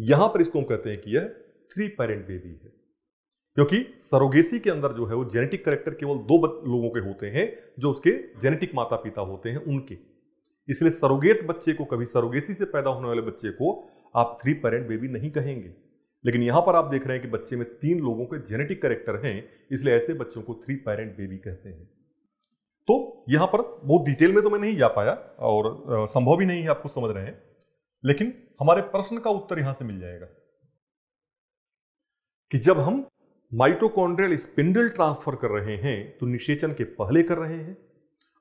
यहाँ पर इसको हम कहते हैं कि यह थ्री पेरेंट बेबी है। क्योंकि सरोगेसी के अंदर जो है वो जेनेटिक करेक्टर केवल दो लोगों के होते हैं, जो उसके जेनेटिक माता पिता होते हैं उनके। इसलिए सरोगेट बच्चे को, कभी सरोगेसी से पैदा होने वाले बच्चे को आप थ्री पेरेंट बेबी नहीं कहेंगे। लेकिन यहाँ पर आप देख रहे हैं कि बच्चे में तीन लोगों के जेनेटिक करेक्टर हैं, इसलिए ऐसे बच्चों को थ्री पेरेंट बेबी कहते हैं। तो यहाँ पर बहुत डिटेल में तो मैं नहीं जा पाया और संभव भी नहीं है आपको समझ रहे हैं। लेकिन हमारे प्रश्न का उत्तर यहाँ से मिल जाएगा कि जब हम माइटोकॉन्ड्रियल स्पिंडल ट्रांसफ़र कर रहे हैं तो निषेचन के पहले कर रहे हैं,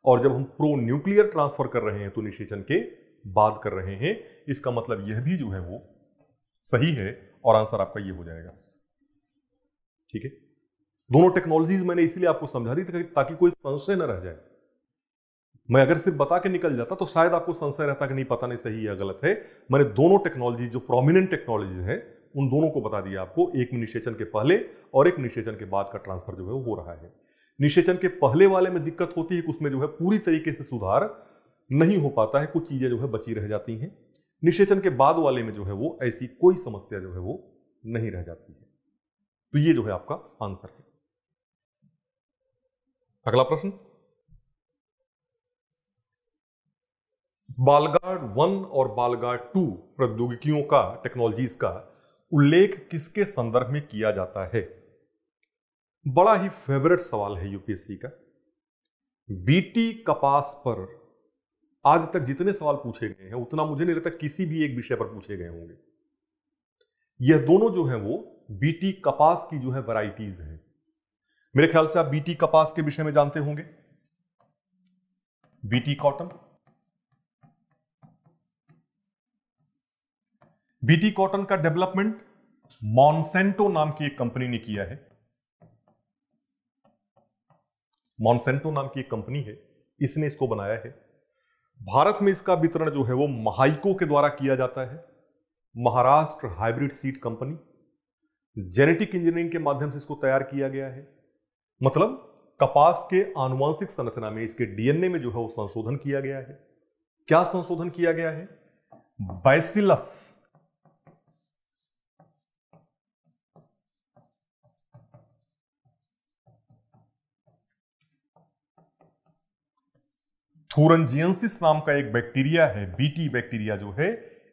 और जब हम प्रो न्यूक्लियर ट्रांसफ़र कर रहे हैं तो निषेचन के बाद कर रहे हैं, इसका मतलब यह भी जो है वो सही है और आंसर आपका ये हो जाएगा। ठीक है? दोनों टेक्नोलॉजीज़ मैंने इसलिए आपको समझा दी ताकि कोई संशय न रह जाए। मैं अगर सिर्फ़ बता के निकल जाता तो शायद आपको संशय रहता कि नहीं, पता नहीं सही या गलत है। मैंने दोनों टेक्नोलॉजी जो प्रोमिनेंट टेक्नोलॉजी है, उन दोनों को बता दिया आपको, एक निषेचन के पहले और एक निषेचन के बाद का ट्रांसफ़र जो है वो हो रहा है। निषेचन के पहले वाले में दिक्कत होती है उसमें जो है पूरी तरीके से सुधार नहीं हो पाता है, कुछ चीज़ें जो है बची रह जाती हैं। निषेचन के बाद वाले में जो है वो ऐसी कोई समस्या जो है वो नहीं रह जाती है। तो ये जो है आपका आंसर है। अगला प्रश्न। बालगार्ड वन और बालगार्ड टू प्रौद्योगिकियों का टेक्नोलॉजीज़ का उल्लेख किसके संदर्भ में किया जाता है? बड़ा ही फेवरेट सवाल है यूपीएससी का। बीटी कपास पर आज तक जितने सवाल पूछे गए हैं, उतना मुझे नहीं लगता किसी भी एक विषय पर पूछे गए होंगे। यह दोनों जो है वो बीटी कपास की जो है वैरायटीज हैं। मेरे ख्याल से आप बीटी कपास के विषय में जानते होंगे। बीटी कॉटन बीटी कॉटन का डेवलपमेंट मॉन्सेंटो नाम की एक कंपनी ने किया है। मॉन्सेंटो नाम की एक कंपनी है। इसने इसको बनाया है। भारत में इसका वितरण जो है वो महाइको के द्वारा किया जाता है। Maharashtra hybrid seed company genetic engineering के माध्यम से इसको तैयार किया गया है। मतलब कपास के आनुवांशिक संरचना में इसके डीएनए में जो है वो संशोधन किया गया है। क्या संशोधन किया गया है? बैसिलस थोरंजियंसिस नाम का एक बैक्टीरिया है, बीटी बैक्टीरिया जो है,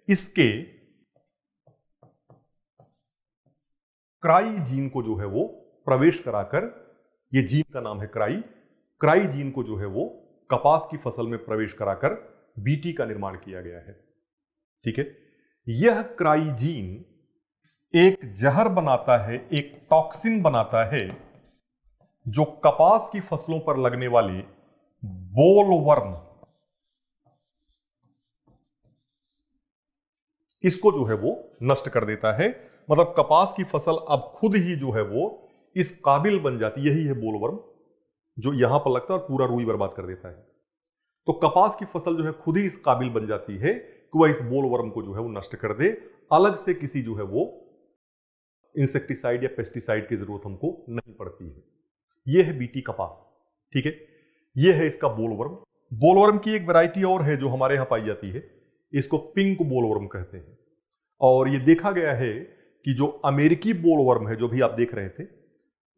इसके क्राई जीन को जो है वो प्रवेश कराकर, ये जीन का नाम है क्राई क्राई जीन को जो है वो कपास की फ़सल में प्रवेश कराकर बीटी का निर्माण किया गया है। ठीक है? यह क्राई जीन एक जहर बनाता है, एक टॉक्सिन बनाता है, जो कपास की फ़सलों पर लगने वाले बोलवर्म इसको जो है वो नष्ट कर देता है। मतलब कपास की फ़सल अब खुद ही जो है वो इस काबिल बन जाती, यही है बोलवर्म जो यहाँ पर लगता है और पूरा रूई बर्बाद कर देता है। तो कपास की फ़सल जो है खुद ही इस काबिल बन जाती है कि वह इस बोलवर्म को जो है वो नष्ट कर दे। अलग से किसी जो है वो इंसेक्टिसाइड या पेस्टिसाइड की ज़रूरत हमको नहीं पड़ती है। यह है बीटी कपास, ठीक है? ये है इसका बोलवर्म। बोलवर्म की एक वैरायटी और है जो हमारे यहाँ पाई जाती है। इसको पिंक बोलवर्म कहते हैं। और ये देखा गया है कि जो अमेरिकी बोलवर्म है, जो भी आप देख रहे थे,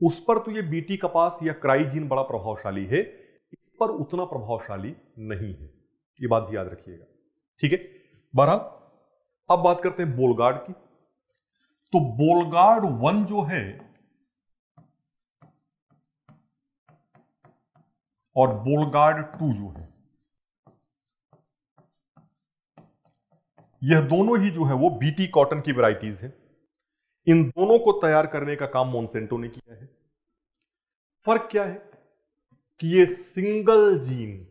उस पर तो ये बीटी कपास या क्राइजीन बड़ा प्रभावशाली है। इस पर उतना प्रभावशाली नहीं है। ये बात भी याद रखिएगा। ठीक है? बहरहाल, अब बात करते हैं बोलगार्ड की। तो बोलगार्ड वन जो है और बोलगार्ड टू जो है। यह दोनों ही जो है, वो बीटी कॉटन की वैरायटीज है। इन दोनों को तैयार करने का काम मोनसेंटो ने किया है। फ़र्क क्या है? कि ये सिंगल जीन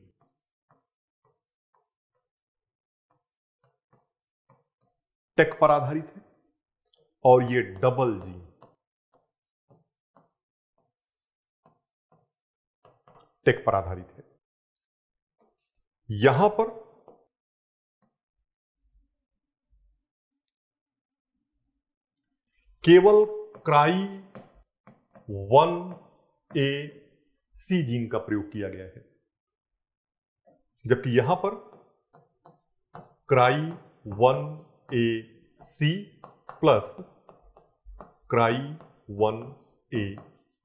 टेक पर आधारित है और ये डबल जीन टेक पर आधारित है। यहाँ पर केवल cry one A C gene का प्रयोग किया गया है, जबकि यहाँ पर cry one A C plus cry one A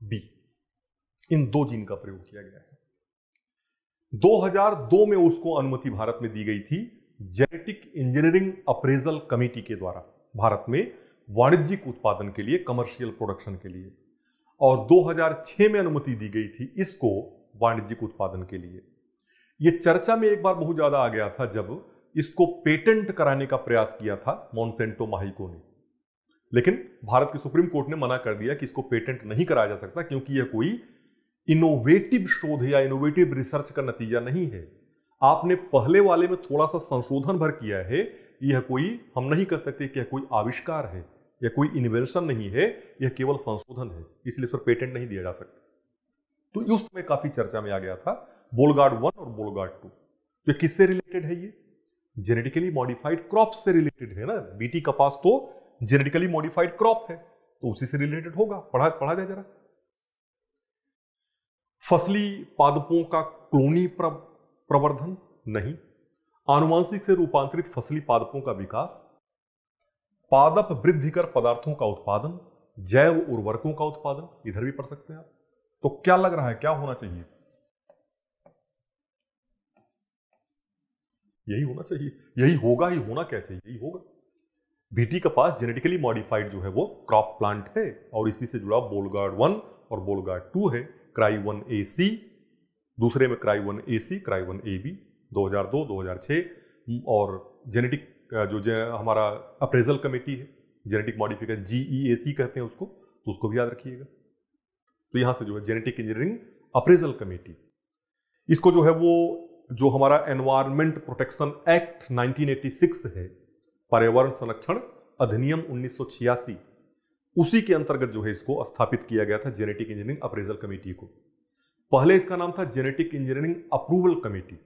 B, इन दो जीन का प्रयोग किया गया है। 2002 में उसको अनुमति भारत में दी गई थी जेनेटिक इंजीनियरिंग अप्रेजल कमेटी के द्वारा, भारत में वाणिज्यिक उत्पादन के लिए कमर्शियल प्रोडक्शन के लिए। और 2006 में अनुमति दी गई थी इसको वाणिज्यिक उत्पादन के लिए। यह चर्चा में एक बार बहुत ज़्यादा आ गया था जब इसको पेटेंट कराने का प्रयास किया था मॉन्सेंटो माहिको ने। लेकिन भारत की सुप्रीम कोर्ट ने मना कर दिया कि इसको पेटेंट नहीं कराया जा सकता क्योंकि यह कोई इनोवेटिव शोध या इनोवेटिव रिसर्च का नतीजा नहीं है। आपने पहले वाले में थोड़ा सा संशोधन भर किया है, यह कोई, हम नहीं कह सकते कि यह कोई आविष्कार है, यह कोई इन्वेंशन नहीं है, यह केवल संशोधन है, इसलिए इस पर पेटेंट नहीं दिया जा सकता। तो उस समय काफ़ी चर्चा में आ गया था बोलगार्ड वन और बोलगार्ड टू तो किससे रिलेटेड है ये? जेनेटिकली मॉडिफाइड क्रॉप से रिलेटेड है ना? बीटी कपास तो जेनेटिकली मॉडिफाइड क्रॉप है तो उसी से रिलेटेड होगा। पढ़ा पढ़ा जाए जरा। फसली पादपों का क्लोनी प्रवर्धन नहीं। आनुवांशिक से रूपांतरित फसली पादपों का विकास। पादप वृद्धिकर पदार्थों का उत्पादन, जैव उर्वरकों का उत्पादन, इधर भी पढ़ सकते हैं आप। तो क्या लग रहा है, क्या होना चाहिए? यही होना चाहिए। यही होगा ही होना क्या चाहिए? यही होगा। बीटी का पास जेनेटिकली मॉडिफाइड जो है वो क्रॉप प्लांट है और इसी से जुड़ा बोलगार्ड वन और बोलगार्ड टू है। क्राई वन ए सी दूसरे में cry one A C cry one A B 2002 2006 और जेनेटिक जो जे, हमारा अप्रेजल कमेटी है genetic modification G E A C कहते हैं उसको तो उसको भी याद रखिएगा। तो यहाँ से जो है जेनेटिक इंजीनियरिंग अप्रेजल कमेटी इसको जो है वो जो हमारा एनवायरमेंट प्रोटेक्शन एक्ट 1986 है पर्यावरण संरक्षण अधिनियम 1986 उसी के अंतर्गत जो है इसको स्थापित किया गया था जेनेटिक इंजीनियरिंग अप्रेजल कमेटी को। पहले इसका नाम था जेनेटिक इंजीनियरिंग अप्रूवल कमेटी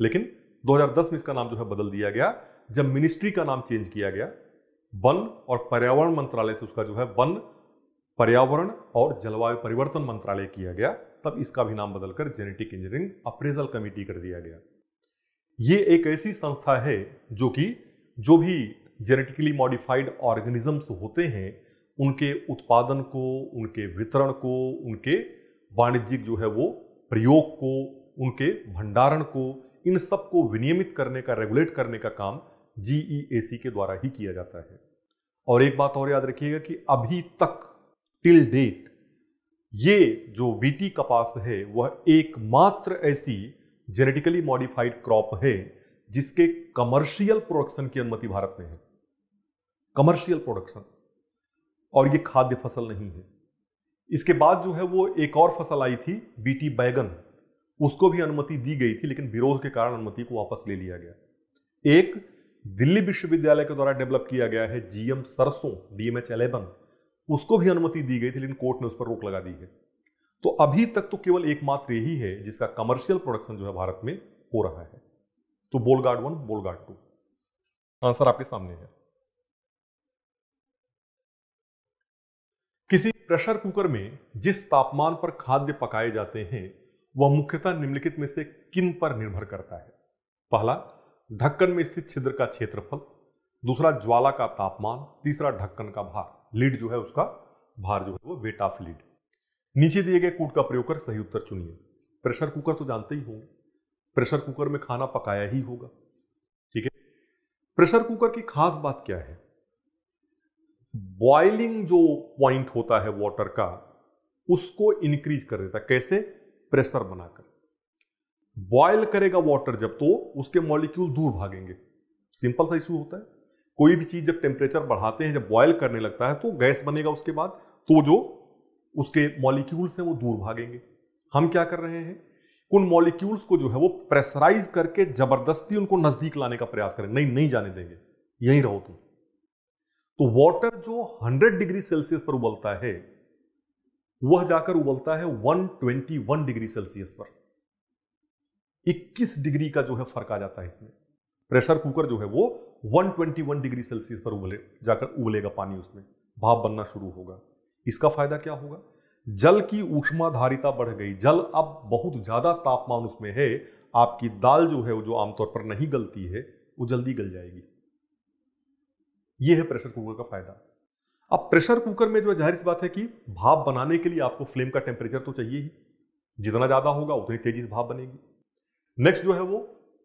लेकिन 2010 में इसका नाम जो है बदल दिया गया, जब मिनिस्ट्री का नाम चेंज किया गया, वन और पर्यावरण मंत्रालय से उसका जो है वन पर्यावरण और जलवायु परिवर्तन मंत्रालय किया गया, तब इसका भी नाम बदलकर जेनेटिक इंजीनियरिंग अप्रेजल कमेटी कर दिया गया। ये एक ऐसी संस्था है जो कि, जो भी जेनेटिकली मॉडिफाइड ऑर्गेनिजम्स होते हैं उनके उत्पादन को, उनके वितरण को, उनके वाणिज्यिक जो है वो प्रयोग को, उनके भंडारण को, इन सबको विनियमित करने का रेगुलेट करने का काम जीईएसी के द्वारा ही किया जाता है। और एक बात और याद रखिएगा कि अभी तक टिल डेट ये जो बीटी कपास है, वह एकमात्र ऐसी जेनेटिकली मॉडिफाइड क्रॉप है, जिसके कमर्शियल प्रोडक्शन की अनुमति भारत में है। कमर्शियल प्रोडक्शन और ये खाद्य फ़सल नहीं है। इसके बाद जो है वो एक और फ़सल आई थी बीटी बैगन। उसको भी अनुमति दी गई थी, लेकिन विरोध के कारण अनुमति को वापस ले लिया गया। एक, दिल्ली विश्वविद्यालय के द्वारा डेवलप किया गया है जीएम सरसों डीएमएच एलेवन उसको भी अनुमति दी गई थी, लेकिन कोर्ट ने उस पर रोक लगा दी है। तो अभी तक तो केवल एकमात्र यही है, जिसका कमर्शियल प्रोडक्शन जो है भारत में हो रहा है। तो Bollgard one Bollgard two answer आपके सामने है। प्रेशर कुकर में जिस तापमान पर खाद्य पकाए जाते हैं, वह मुख्यतः निम्नलिखित में से किन पर निर्भर करता है? पहला, ढक्कन में स्थित छिद्र का क्षेत्रफल। दूसरा, ज्वाला का तापमान। तीसरा, ढक्कन का भार। लीड जो है उसका भार जो है वो वेट ऑफ़ लीड नीचे दिए गए कूट का प्रयोग कर सही उत्तर चुनिए। प्रेशर कुकर तो जानते ही होंगे। प्रेशर कुकर में खाना पकाया ही होगा। ठीक है? प्रेशर कुकर की खास बात क्या है? बॉइलिंग जो पॉइंट होता है वाटर का, उसको इंक्रीज कर देता है। कैसे? प्रेशर बनाकर। बॉयल करेगा वाटर जब तो उसके मॉलिक्यूल दूर भागेंगे। सिंपल सा इशू होता है। कोई भी चीज़ जब टेम्परेचर बढ़ाते हैं, जब बॉयल करने लगता है तो गैस बनेगा उसके बाद तो जो उसके मॉलिक्यूल्स हैं वो दूर भागेंगे। हम क्या कर रहे हैं? उन मॉलिक्यूल्स को जो है वो प्रेशराइज करके ज़बरदस्ती उनको नज़दीक लाने का प्रयास करें नहीं नहीं जाने देंगे। यहीं रहो तुम। तो वाटर जो 100 डिग्री सेल्सियस पर उबलता है, वह जाकर उबलता है 121 डिग्री सेल्सियस पर। 21 डिग्री का जो है फ़र्क आ जाता है इसमें। प्रेशर कुकर जो है वो 121 डिग्री सेल्सियस पर उबले, जाकर उबलेगा पानी उसमें। भाप बनना शुरू होगा। इसका फ़ायदा क्या होगा? जल की ऊष्माधारिता बढ़ गई। जल अब बहुत ज़्यादा तापमान उसमें है। आपकी दाल जो है वो जो आमतौर पर नहीं गलती है, वो जल्दी गल जाएगी। ये है प्रेशर कुकर का फ़ायदा। अब प्रेशर कुकर में जो है, ज़ाहिर सी बात है कि भाप बनाने के लिए आपको फ्लेम का टेम्परेचर तो चाहिए ही। जितना ज़्यादा होगा, उतनी तेज़ी से भाप बनेगी। नेक्स्ट जो है वो,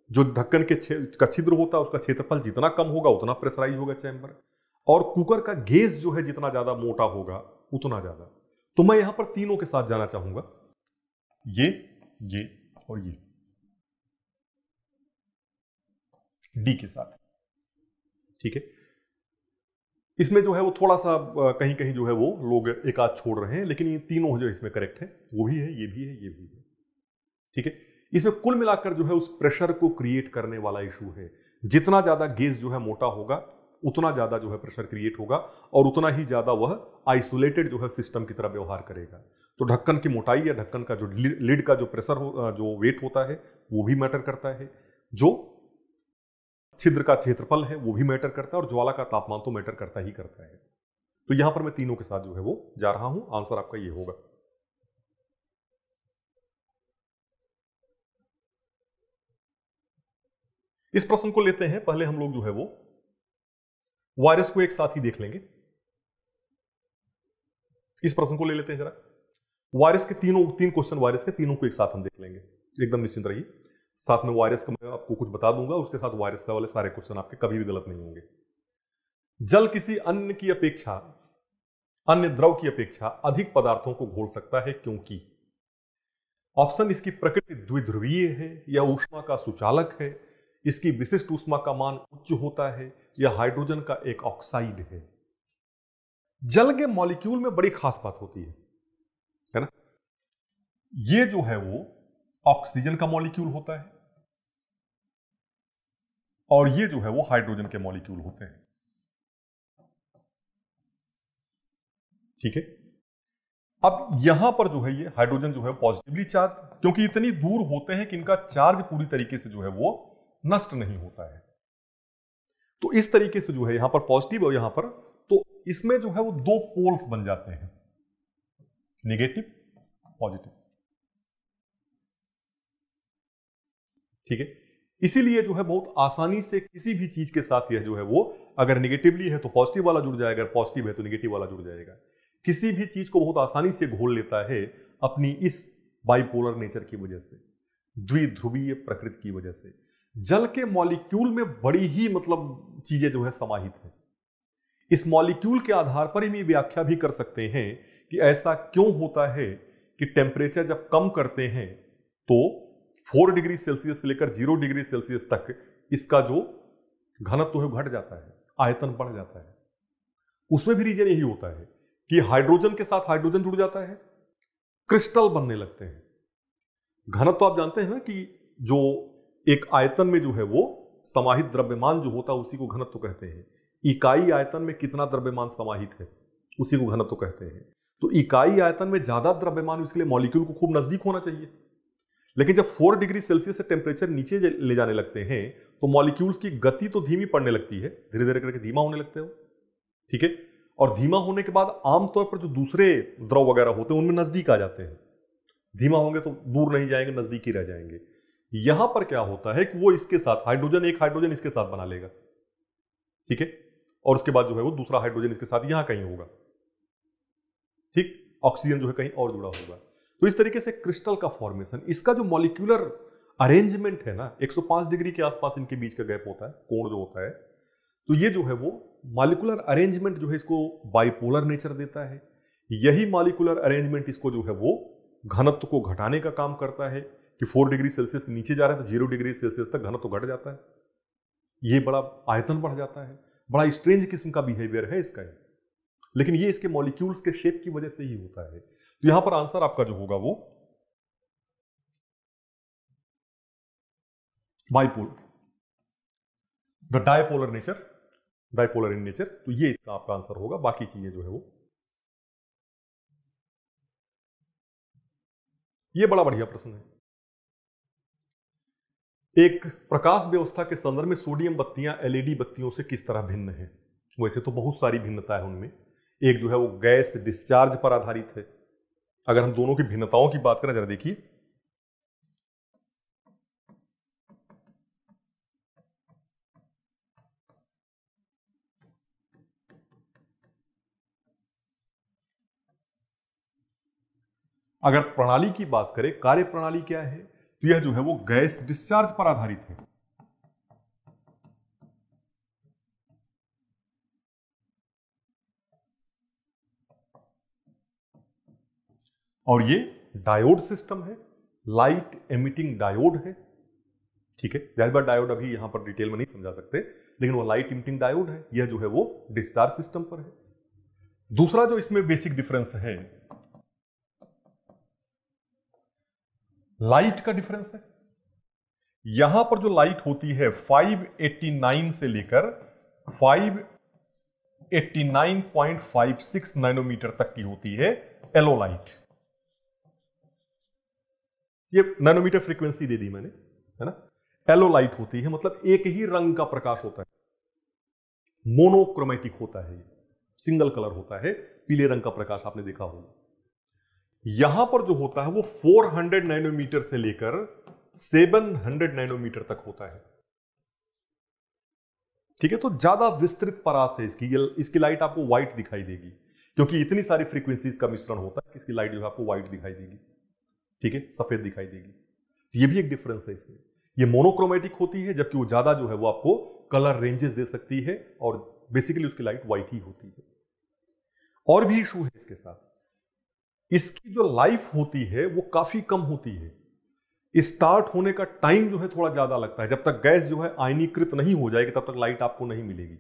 जो ढक्कन के का छिद्र होता है, उसका क्षेत्रफल जितना कम होगा, उतना प्रेशराइज होगा चैम्बर और कुकर का गेज जो है, जितना ज़्यादा मोटा होगा, उतना ज़्यादा। तो मैं यहाँ पर तीनों के साथ जाना चाहूँगा। ये ये और ये। डी के साथ। ठीक है? इसमें जो है वो थोड़ा सा कहीं कहीं जो है वो लोग एक आध छोड़ रहे हैं, लेकिन ये तीनों जो इसमें करेक्ट है। वो भी है, ये भी है, ये भी है। ठीक है? इसमें कुल मिलाकर जो है उस प्रेशर को क्रिएट करने वाला इशू है। जितना ज़्यादा गेज जो है मोटा होगा, उतना ज़्यादा जो है प्रेशर क्रिएट होगा और उतना ही ज़्यादा वह आइसोलेटेड जो है सिस्टम की तरह व्यवहार करेगा। तो ढक्कन की मोटाई या ढक्कन का जो लिड का जो प्रेशर हो जो वेट होता है, वो भी मैटर करता है। जो छिद्र का क्षेत्रफल है, वो भी मैटर करता है और ज्वाला का तापमान तो मैटर करता ही करता है। तो यहाँ पर मैं तीनों के साथ जो है वो जा रहा हूँ। आंसर आपका ये होगा। इस प्रश्न को लेते हैं, पहले हम लोग जो है वो वायरस को एक साथ ही देख लेंगे। इस प्रश्न को ले लेते हैं जरा। वायरस के तीनों, तीन क्वेश्चन वायरस के तीनों को एक साथ हम देख लेंगे। एकदम निश्चिंत रहिए। साथ में वायरस का मैं आपको कुछ बता दूँगा, उसके साथ वायरस वाले सारे क्वेश्चन आपके कभी भी गलत नहीं होंगे। जल किसी अन्य की अपेक्षा, अन्य द्रव की अपेक्षा अधिक पदार्थों को घोल सकता है, क्योंकि ऑप्शन इसकी प्रकृति द्विध्रुवीय है, या ऊष्मा का सुचालक है, इसकी विशिष्ट ऊष्मा का मान उच्च होता है, या हाइड्रोजन का एक ऑक्साइड है। जल के मॉलिक्यूल में बड़ी खास बात होती है है ना? ये जो है वो ऑक्सीजन का मॉलिक्यूल होता है। और ये जो है वो हाइड्रोजन के मॉलिक्यूल होते हैं। ठीक है? अब यहाँ पर जो है ये हाइड्रोजन जो है पॉजिटिवली चार्ज क्योंकि इतनी दूर होते हैं कि इनका चार्ज पूरी तरीके से जो है वो नष्ट नहीं होता है। तो इस तरीके से जो है यहाँ पर पॉजिटिव और यहाँ पर तो इसमें जो है वो दो पोल्स बन जाते हैं। नेगेटिव पॉजिटिव ठीक है? इसीलिए जो है बहुत आसानी से किसी भी चीज़ के साथ यह जो है वो अगर निगेटिवली है तो पॉजिटिव वाला जुड़ जाएगा, अगर पॉजिटिव है तो निगेटिव वाला जुड़ जाएगा। किसी भी चीज़ को बहुत आसानी से घोल लेता है अपनी इस बाइपोलर नेचर की वजह से, द्विध्रुवीय प्रकृति की वजह से। जल के मॉलिक्यूल में बड़ी ही मतलब चीज़ें जो है समाहित है। इस मॉलिक्यूल के आधार पर ही व्याख्या भी कर सकते हैं कि ऐसा क्यों होता है कि टेम्परेचर जब कम करते हैं तो फोर डिग्री सेल्सियस से लेकर ज़ीरो डिग्री सेल्सियस तक इसका जो घनत्व है घट जाता है, आयतन बढ़ जाता है। उसमें भी रीजन यही होता है कि हाइड्रोजन के साथ हाइड्रोजन जुड़ जाता है, क्रिस्टल बनने लगते हैं। घनत्व आप जानते हैं ना कि जो एक आयतन में जो है वो समाहित द्रव्यमान जो होता है उसी को घनत्व कहते हैं। इकाई आयतन में कितना द्रव्यमान समाहित है, उसी को घनत्व कहते हैं। तो इकाई आयतन में ज़्यादा द्रव्यमान, इसके लिए मॉलिक्यूल को खूब नज़दीक होना चाहिए। लेकिन जब फोर डिग्री सेल्सियस से टेम्परेचर नीचे ले जाने लगते हैं तो मॉलिक्यूल्स की गति तो धीमी पड़ने लगती है। धीरे धीरे करके धीमा होने लगते हो ठीक है? और धीमा होने के बाद आमतौर पर जो दूसरे द्रव वगैरह होते हैं, उनमें नज़दीक आ जाते हैं। धीमा होंगे तो दूर नहीं जाएँगे, नज़दीक ही रह जाएँगे। यहाँ पर क्या होता है कि वो इसके साथ, हाइड्रोजन, एक हाइड्रोजन इसके साथ बना लेगा। ठीक है? और उसके बाद जो है वो दूसरा हाइड्रोजन इसके साथ यहाँ कहीं होगा। ठीक? ऑक्सीजन जो है कहीं और जुड़ा होगा। तो इस तरीके से क्रिस्टल का फॉर्मेशन, इसका जो मॉलिक्यूलर अरेंजमेंट है ना 105 डिग्री के आसपास इनके बीच का गैप होता है, कोण जो होता है तो ये जो है वो मॉलिकुलर अरेंजमेंट जो है इसको बाइपोलर नेचर देता है। यही मॉलिकुलर अरेंजमेंट इसको जो है वो घनत्व को घटाने का काम करता है कि फोर डिग्री सेल्सियस नीचे जा रहे हैं तो ज़ीरो डिग्री सेल्सियस तक घनत्व घट जाता है। ये बड़ा आयतन बढ़ जाता है। बड़ा स्ट्रेंज किस्म का बिहेवियर है इसका लेकिन ये इसके मॉलिक्यूल्स के शेप की वजह से ही होता है। तो यहाँ पर आंसर आपका जो होगा वो bipolar. The dipolar nature, dipolar in nature तो ये इसका आपका आंसर होगा, बाकी चीज़ें जो है वो। ये बड़ा बढ़िया प्रश्न है। एक प्रकाश व्यवस्था के संदर्भ में सोडियम बत्तियाँ एलईडी बत्तियों से किस तरह भिन्न है? वैसे तो बहुत सारी भिन्नता है उनमें। एक जो है वो गैस डिस्चार्ज पर आधारित है। अगर हम दोनों की भिन्नताओं की बात करें, जरा देखिए। अगर प्रणाली की बात करें कार्य प्रणाली क्या है? तो यह जो है वो गैस डिस्चार्ज पर आधारित है। और ये डायोड सिस्टम है लाइट एमिटिंग डायोड है। ठीक है, ज़ाहिर बार डायोड अभी यहाँ पर डिटेल में नहीं समझा सकते, लेकिन वो लाइट इमिटिंग डायोड है, यह जो है वो डिस्चार्ज सिस्टम पर है। दूसरा जो इसमें बेसिक डिफरेंस है लाइट का डिफरेंस है। यहाँ पर जो लाइट होती है 589 से लेकर 589.56 नैनोमीटर तक की होती है एलो लाइट ये नैनोमीटर फ्रीक्वेंसी दे दी मैंने, है ना? एलो लाइट होती है मतलब एक ही रंग का प्रकाश होता है। मोनोक्रोमेटिक होता है सिंगल कलर होता है, पीले रंग का प्रकाश आपने देखा होगा। यहाँ पर जो होता है, वो 400 नैनोमीटर से लेकर 700 नैनोमीटर तक होता है। ठीक है तो ज़्यादा विस्तृत परास है इसकी। इसकी लाइट आपको व्हाइट दिखाई देगी, क्योंकि इतनी सारी फ्रीक्वेंसीज का मिश्रण होता है, इसकी लाइट जो है आपको व्हाइट दिखाई देगी। ठीक है? सफ़ेद दिखाई देगी। तो ये भी एक डिफरेंस है इसमें। ये मोनोक्रोमेटिक होती है, जबकि वो ज़्यादा जो है, वो आपको कलर रेंजेस दे सकती है और बेसिकली उसकी लाइट व्हाइट ही होती है। और भी इशू है इसके साथ। इसकी जो लाइफ होती है, वो काफ़ी कम होती है। स्टार्ट होने का टाइम जो है, थोड़ा ज़्यादा लगता है। जब तक गैस जो है, आयनीकृत नहीं हो जाएगी, तब तक लाइट आपको नहीं मिलेगी।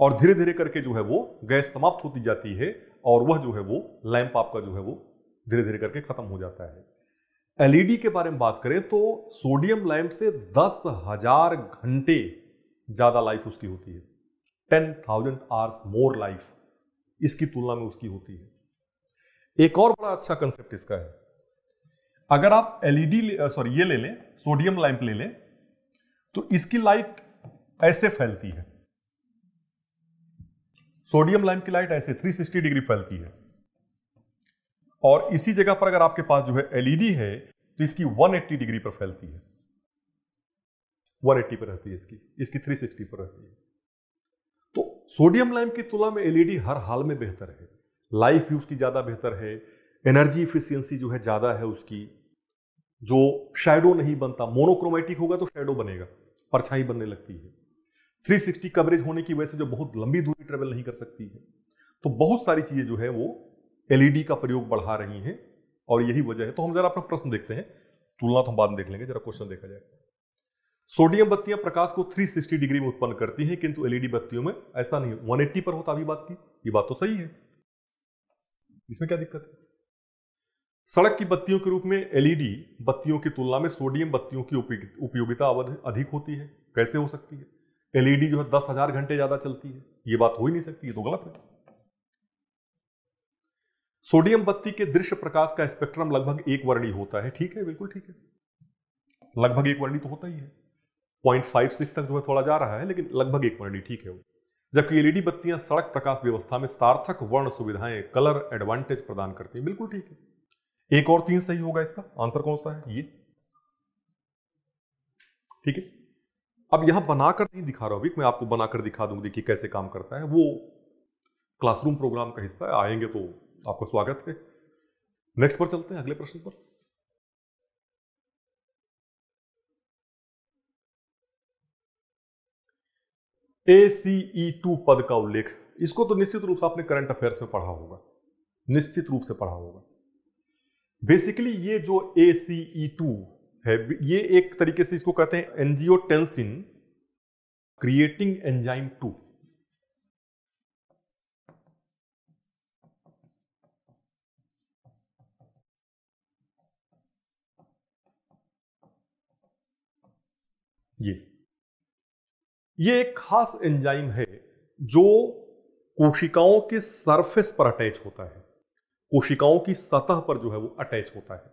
और धीरे धीरे करके जो है, वो गैस समाप्त होती जाती है और वह जो है, वो लैंप आपका जो है, वो धीरे धीरे करके खत्म हो जाता है। एलईडी के बारे में बात करें तो सोडियम लैंप से दस हज़ार घंटे ज़्यादा लाइफ उसकी होती है। Ten thousand hours more life इसकी तुलना में उसकी होती है। एक और बड़ा अच्छा कंसेप्ट इसका है। अगर आप एलईडी सॉरी ये ले लें, सोडियम लैंप ले लें तो इसकी लाइट ऐसे फैलती है। सोडियम लैंप की लाइट ऐसे 360 डिग्री फैलती है। और इसी जगह पर अगर आपके पास जो है एलईडी है तो इसकी 180 डिग्री पर फैलती है। 180 पर रहती है इसकी इसकी 360 पर रहती है। तो सोडियम लैंप की तुलना में एलईडी हर हाल में बेहतर है। लाइफ भी उसकी ज़्यादा बेहतर है। एनर्जी इफिशियंसी जो है ज़्यादा है उसकी। जो शेडो नहीं बनता मोनोक्रोमेटिक होगा तो शेडो बनेगा, परछाई बनने लगती है। 360 कवरेज होने की वजह से जो बहुत लंबी दूरी ट्रेवल नहीं कर सकती है। तो बहुत सारी चीज़ें जो है वो एलईडी का प्रयोग बढ़ा रही हैं और यही वजह है। तो हम जरा अपना प्रश्न देखते हैं। तुलना तो हम बाद में देख लेंगे, जरा क्वेश्चन देखा जाए। सोडियम बत्तियाँ प्रकाश को 360 डिग्री में उत्पन्न करती हैं, किंतु एलईडी बत्तियों में ऐसा नहीं 180 पर होता अभी बात की। ये बात तो सही है। इसमें क्या दिक्कत है? सड़क की बत्तियों के रूप में एलईडी बत्तियों की तुलना में सोडियम बत्तियों की उपयोगिता अवधि अधिक होती है। कैसे हो सकती है? एलईडी जो है दस हज़ार घंटे ज़्यादा चलती है। ये बात हो ही नहीं सकती, ये तो गलत है। सोडियम बत्ती के दृश्य प्रकाश का स्पेक्ट्रम लगभग एक वर्णी होता है। ठीक है? बिल्कुल ठीक है। लगभग एक वर्णी तो होता ही है। पॉइंट फाइव सिक्स तक जो है थोड़ा जा रहा है, लेकिन लगभग एक वर्णी ठीक है वो। जबकि एलईडी बत्तियाँ सड़क प्रकाश व्यवस्था में सार्थक वर्ण सुविधाएँ कलर एडवांटेज प्रदान करती हैं। बिल्कुल ठीक है। एक और तीन सही होगा इसका। आंसर कौन सा है? ये। ठीक है। अब यहाँ बनाकर नहीं दिखा रहा हूँ। मैं आपको बनाकर दिखा दूँगी, देखिए कैसे काम करता है। वो क्लासरूम प्रोग्राम का हिस्सा है, आएँगे तो आपको स्वागत है। नेक्स्ट पर चलते हैं, अगले प्रश्न पर। ए सी ई टू पद का उल्लेख, इसको तो निश्चित रूप से आपने करंट अफेयर्स में पढ़ा होगा। निश्चित रूप से पढ़ा होगा। बेसिकली ये जो ए सी ई टू है, ये एक तरीके से इसको कहते हैं एनजियोटेंसिन क्रिएटिंग एंजाइम टू ये। ये एक खास एंजाइम है जो कोशिकाओं के सरफेस पर अटैच होता है। कोशिकाओं की सतह पर जो है वो अटैच होता है।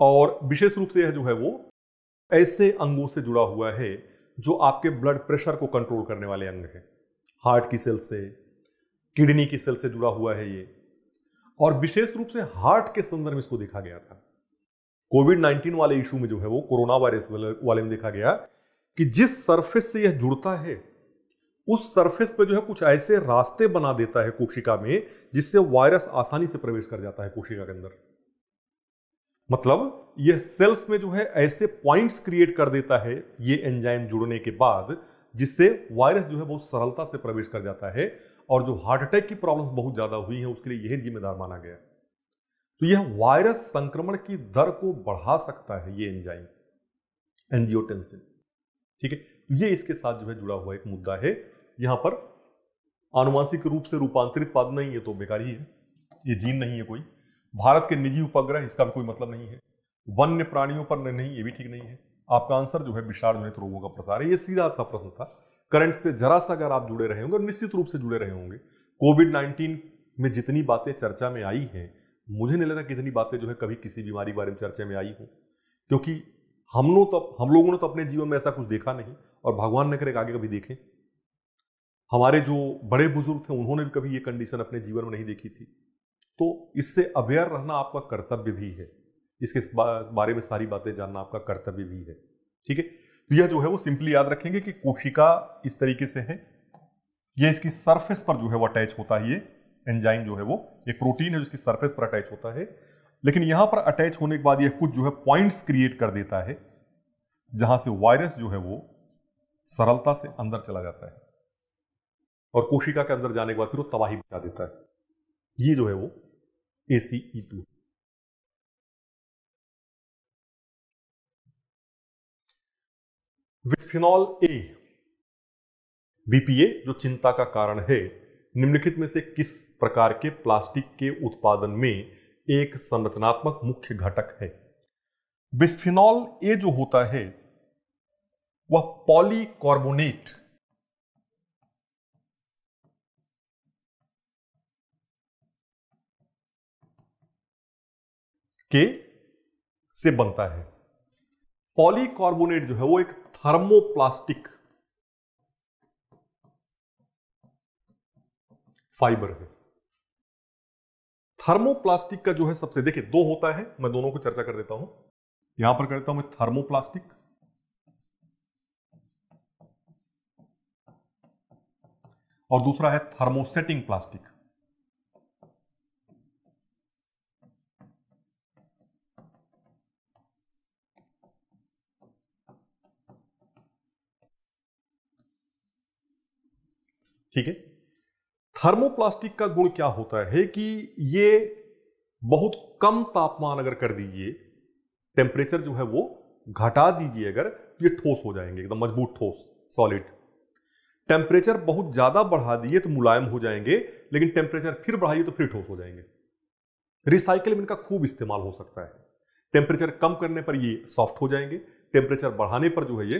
और विशेष रूप से यह जो है वो ऐसे अंगों से जुड़ा हुआ है जो आपके ब्लड प्रेशर को कंट्रोल करने वाले अंग हैं। हार्ट की सेल से, किडनी की सेल से जुड़ा हुआ है ये। और विशेष रूप से हार्ट के संदर्भ में इसको देखा गया था। कोविड 19 वाले इशू में जो है वो कोरोना वायरस वाले में देखा गया कि जिस सरफेस से यह जुड़ता है, उस सरफेस पे जो है कुछ ऐसे रास्ते बना देता है कोशिका में, जिससे वायरस आसानी से प्रवेश कर जाता है कोशिका के अंदर। मतलब यह सेल्स में जो है ऐसे पॉइंट्स क्रिएट कर देता है ये एंजाइम जुड़ने के बाद, जिससे वायरस जो है बहुत सरलता से प्रवेश कर जाता है और जो हार्ट अटैक की प्रॉब्लम्स बहुत ज़्यादा हुई है, उसके लिए यह जिम्मेदार माना गया। तो यह वायरस संक्रमण की दर को बढ़ा सकता है, ये एंजाइम, एंजियोटेंसिन। ठीक है? ये इसके साथ जो है जुड़ा हुआ एक मुद्दा है। यहाँ पर आनुवांशिक रूप से रूपांतरित पाद नहीं है तो बेकार ही है। ये जीन नहीं है कोई। भारत के निजी उपग्रह, इसका भी कोई मतलब नहीं है। वन्य प्राणियों पर नहीं, ये भी ठीक नहीं है। आपका आंसर जो है विषाण जनित रोगों का प्रसार है। ये सीधा सा प्रश्न था। करंट से जरा सा अगर आप जुड़े रहे होंगे निश्चित रूप से जुड़े रहे होंगे, कोविड नाइन्टीन में जितनी बातें चर्चा में आई हैं मुझे नहीं लगता कितनी बातें जो है कभी किसी बीमारी बारे में चर्चा में आई हो। क्योंकि हम लोग तो हम लोगों ने तो अपने जीवन में ऐसा कुछ देखा नहीं और भगवान ने करे आगे कभी देखें। हमारे जो बड़े बुज़ुर्ग थे, उन्होंने भी कभी ये कंडीशन अपने जीवन में नहीं देखी थी। तो इससे अवेयर रहना आपका कर्तव्य भी है। इसके बारे में सारी बातें जानना आपका कर्तव्य भी है। ठीक है? तो यह जो है वो सिंपली याद रखेंगे कि कोशिका इस तरीके से है। यह इसकी सरफेस पर जो है वो अटैच होता है ये एंजाइम जो है वो एक प्रोटीन है जिसकी सरफेस पर अटैच होता है। लेकिन यहाँ पर अटैच होने के बाद यह कुछ जो है पॉइंट्स क्रिएट कर देता है, जहाँ से वायरस जो है वो सरलता से अंदर चला जाता है। और कोशिका के अंदर जाने के बाद फिर वो तबाही बचा देता है। ये जो है वो A C E to विस्फिनॉल A BPA जो चिंता का कारण है निम्नलिखित में से किस प्रकार के प्लास्टिक के उत्पादन में एक संरचनात्मक मुख्य घटक है? बिस्फिनॉल ए जो होता है, वह पॉलीकार्बोनेट के से बनता है। पॉलीकार्बोनेट जो है, वो एक थर्मोप्लास्टिक फाइबर है। थर्मोप्लास्टिक का जो है सबसे, देखिए, दो होता है, मैं दोनों को चर्चा कर देता हूँ। यहाँ पर करता हूँ मैं थर्मोप्लास्टिक। और दूसरा है थर्मोसेटिंग प्लास्टिक। ठीक है? थर्मोप्लास्टिक का गुण क्या होता है? कि ये बहुत कम तापमान अगर कर दीजिए टेम्परेचर जो है वो घटा दीजिए अगर तो ये ठोस हो जाएँगे, एकदम मज़बूत ठोस सॉलिड टेम्परेचर बहुत ज़्यादा बढ़ा दिए तो मुलायम हो जाएँगे, लेकिन टेम्परेचर फिर बढ़ाइए तो फिर ठोस हो जाएँगे। रिसाइकिल में इनका खूब इस्तेमाल हो सकता है। टेम्परेचर कम करने पर ये सॉफ्ट हो जाएँगे टेम्परेचर बढ़ाने पर जो है ये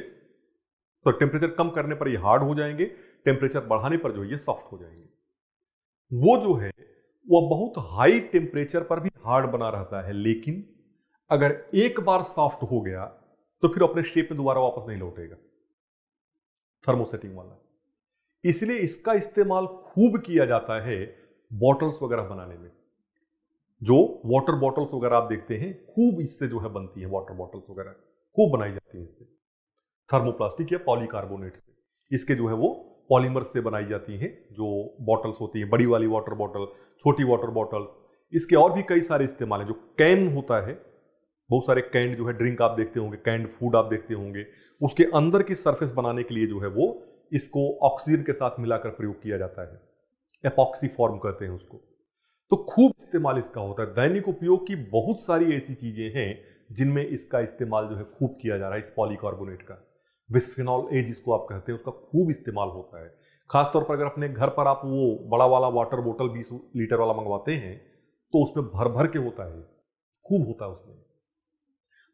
तो टेम्परेचर कम करने पर ये हार्ड हो जाएँगे टेम्परेचर बढ़ाने पर जो है ये सॉफ्ट हो जाएँगे। वो जो है वह बहुत हाई टेम्परेचर पर भी हार्ड बना रहता है, लेकिन अगर एक बार सॉफ्ट हो गया तो फिर अपने शेप में दोबारा वापस नहीं लौटेगा। थर्मोसेटिंग वाला। इसलिए इसका इस्तेमाल खूब किया जाता है बॉटल्स वगैरह बनाने में। जो वाटर बॉटल्स वगैरह आप देखते हैं, खूब इससे जो है बनती है वाटर बॉटल्स वगैरह, खूब बनाई जाती है इससे। थर्मोप्लास्टिक या पॉलीकार्बोनेट से। इसके जो है वो पॉलीमर से बनाई जाती हैं, जो बॉटल्स होती हैं, बड़ी वाली वाटर बॉटल छोटी वाटर बॉटल्स इसके और भी कई सारे इस्तेमाल हैं, जो कैन होता है, बहुत सारे कैंड जो है ड्रिंक आप देखते होंगे कैंड फ़ूड आप देखते होंगे, उसके अंदर की सरफेस बनाने के लिए जो है वो इसको ऑक्सीजन के साथ मिलाकर प्रयोग किया जाता है। एपॉक्सी फॉर्म कहते हैं उसको। तो खूब इस्तेमाल इसका होता है। दैनिक उपयोग की बहुत सारी ऐसी चीज़ें हैं, जिनमें इसका इस्तेमाल जो है खूब किया जा रहा है, इस पॉलीकार्बोनेट का। विस्फिनॉल ए जिसको आप कहते हैं, उसका खूब इस्तेमाल होता है। खासतौर पर अगर अपने घर पर आप वो बड़ा वाला वाटर बोतल बीस लीटर वाला मंगवाते हैं तो उसमें भर भर के होता है। खूब होता है उसमें।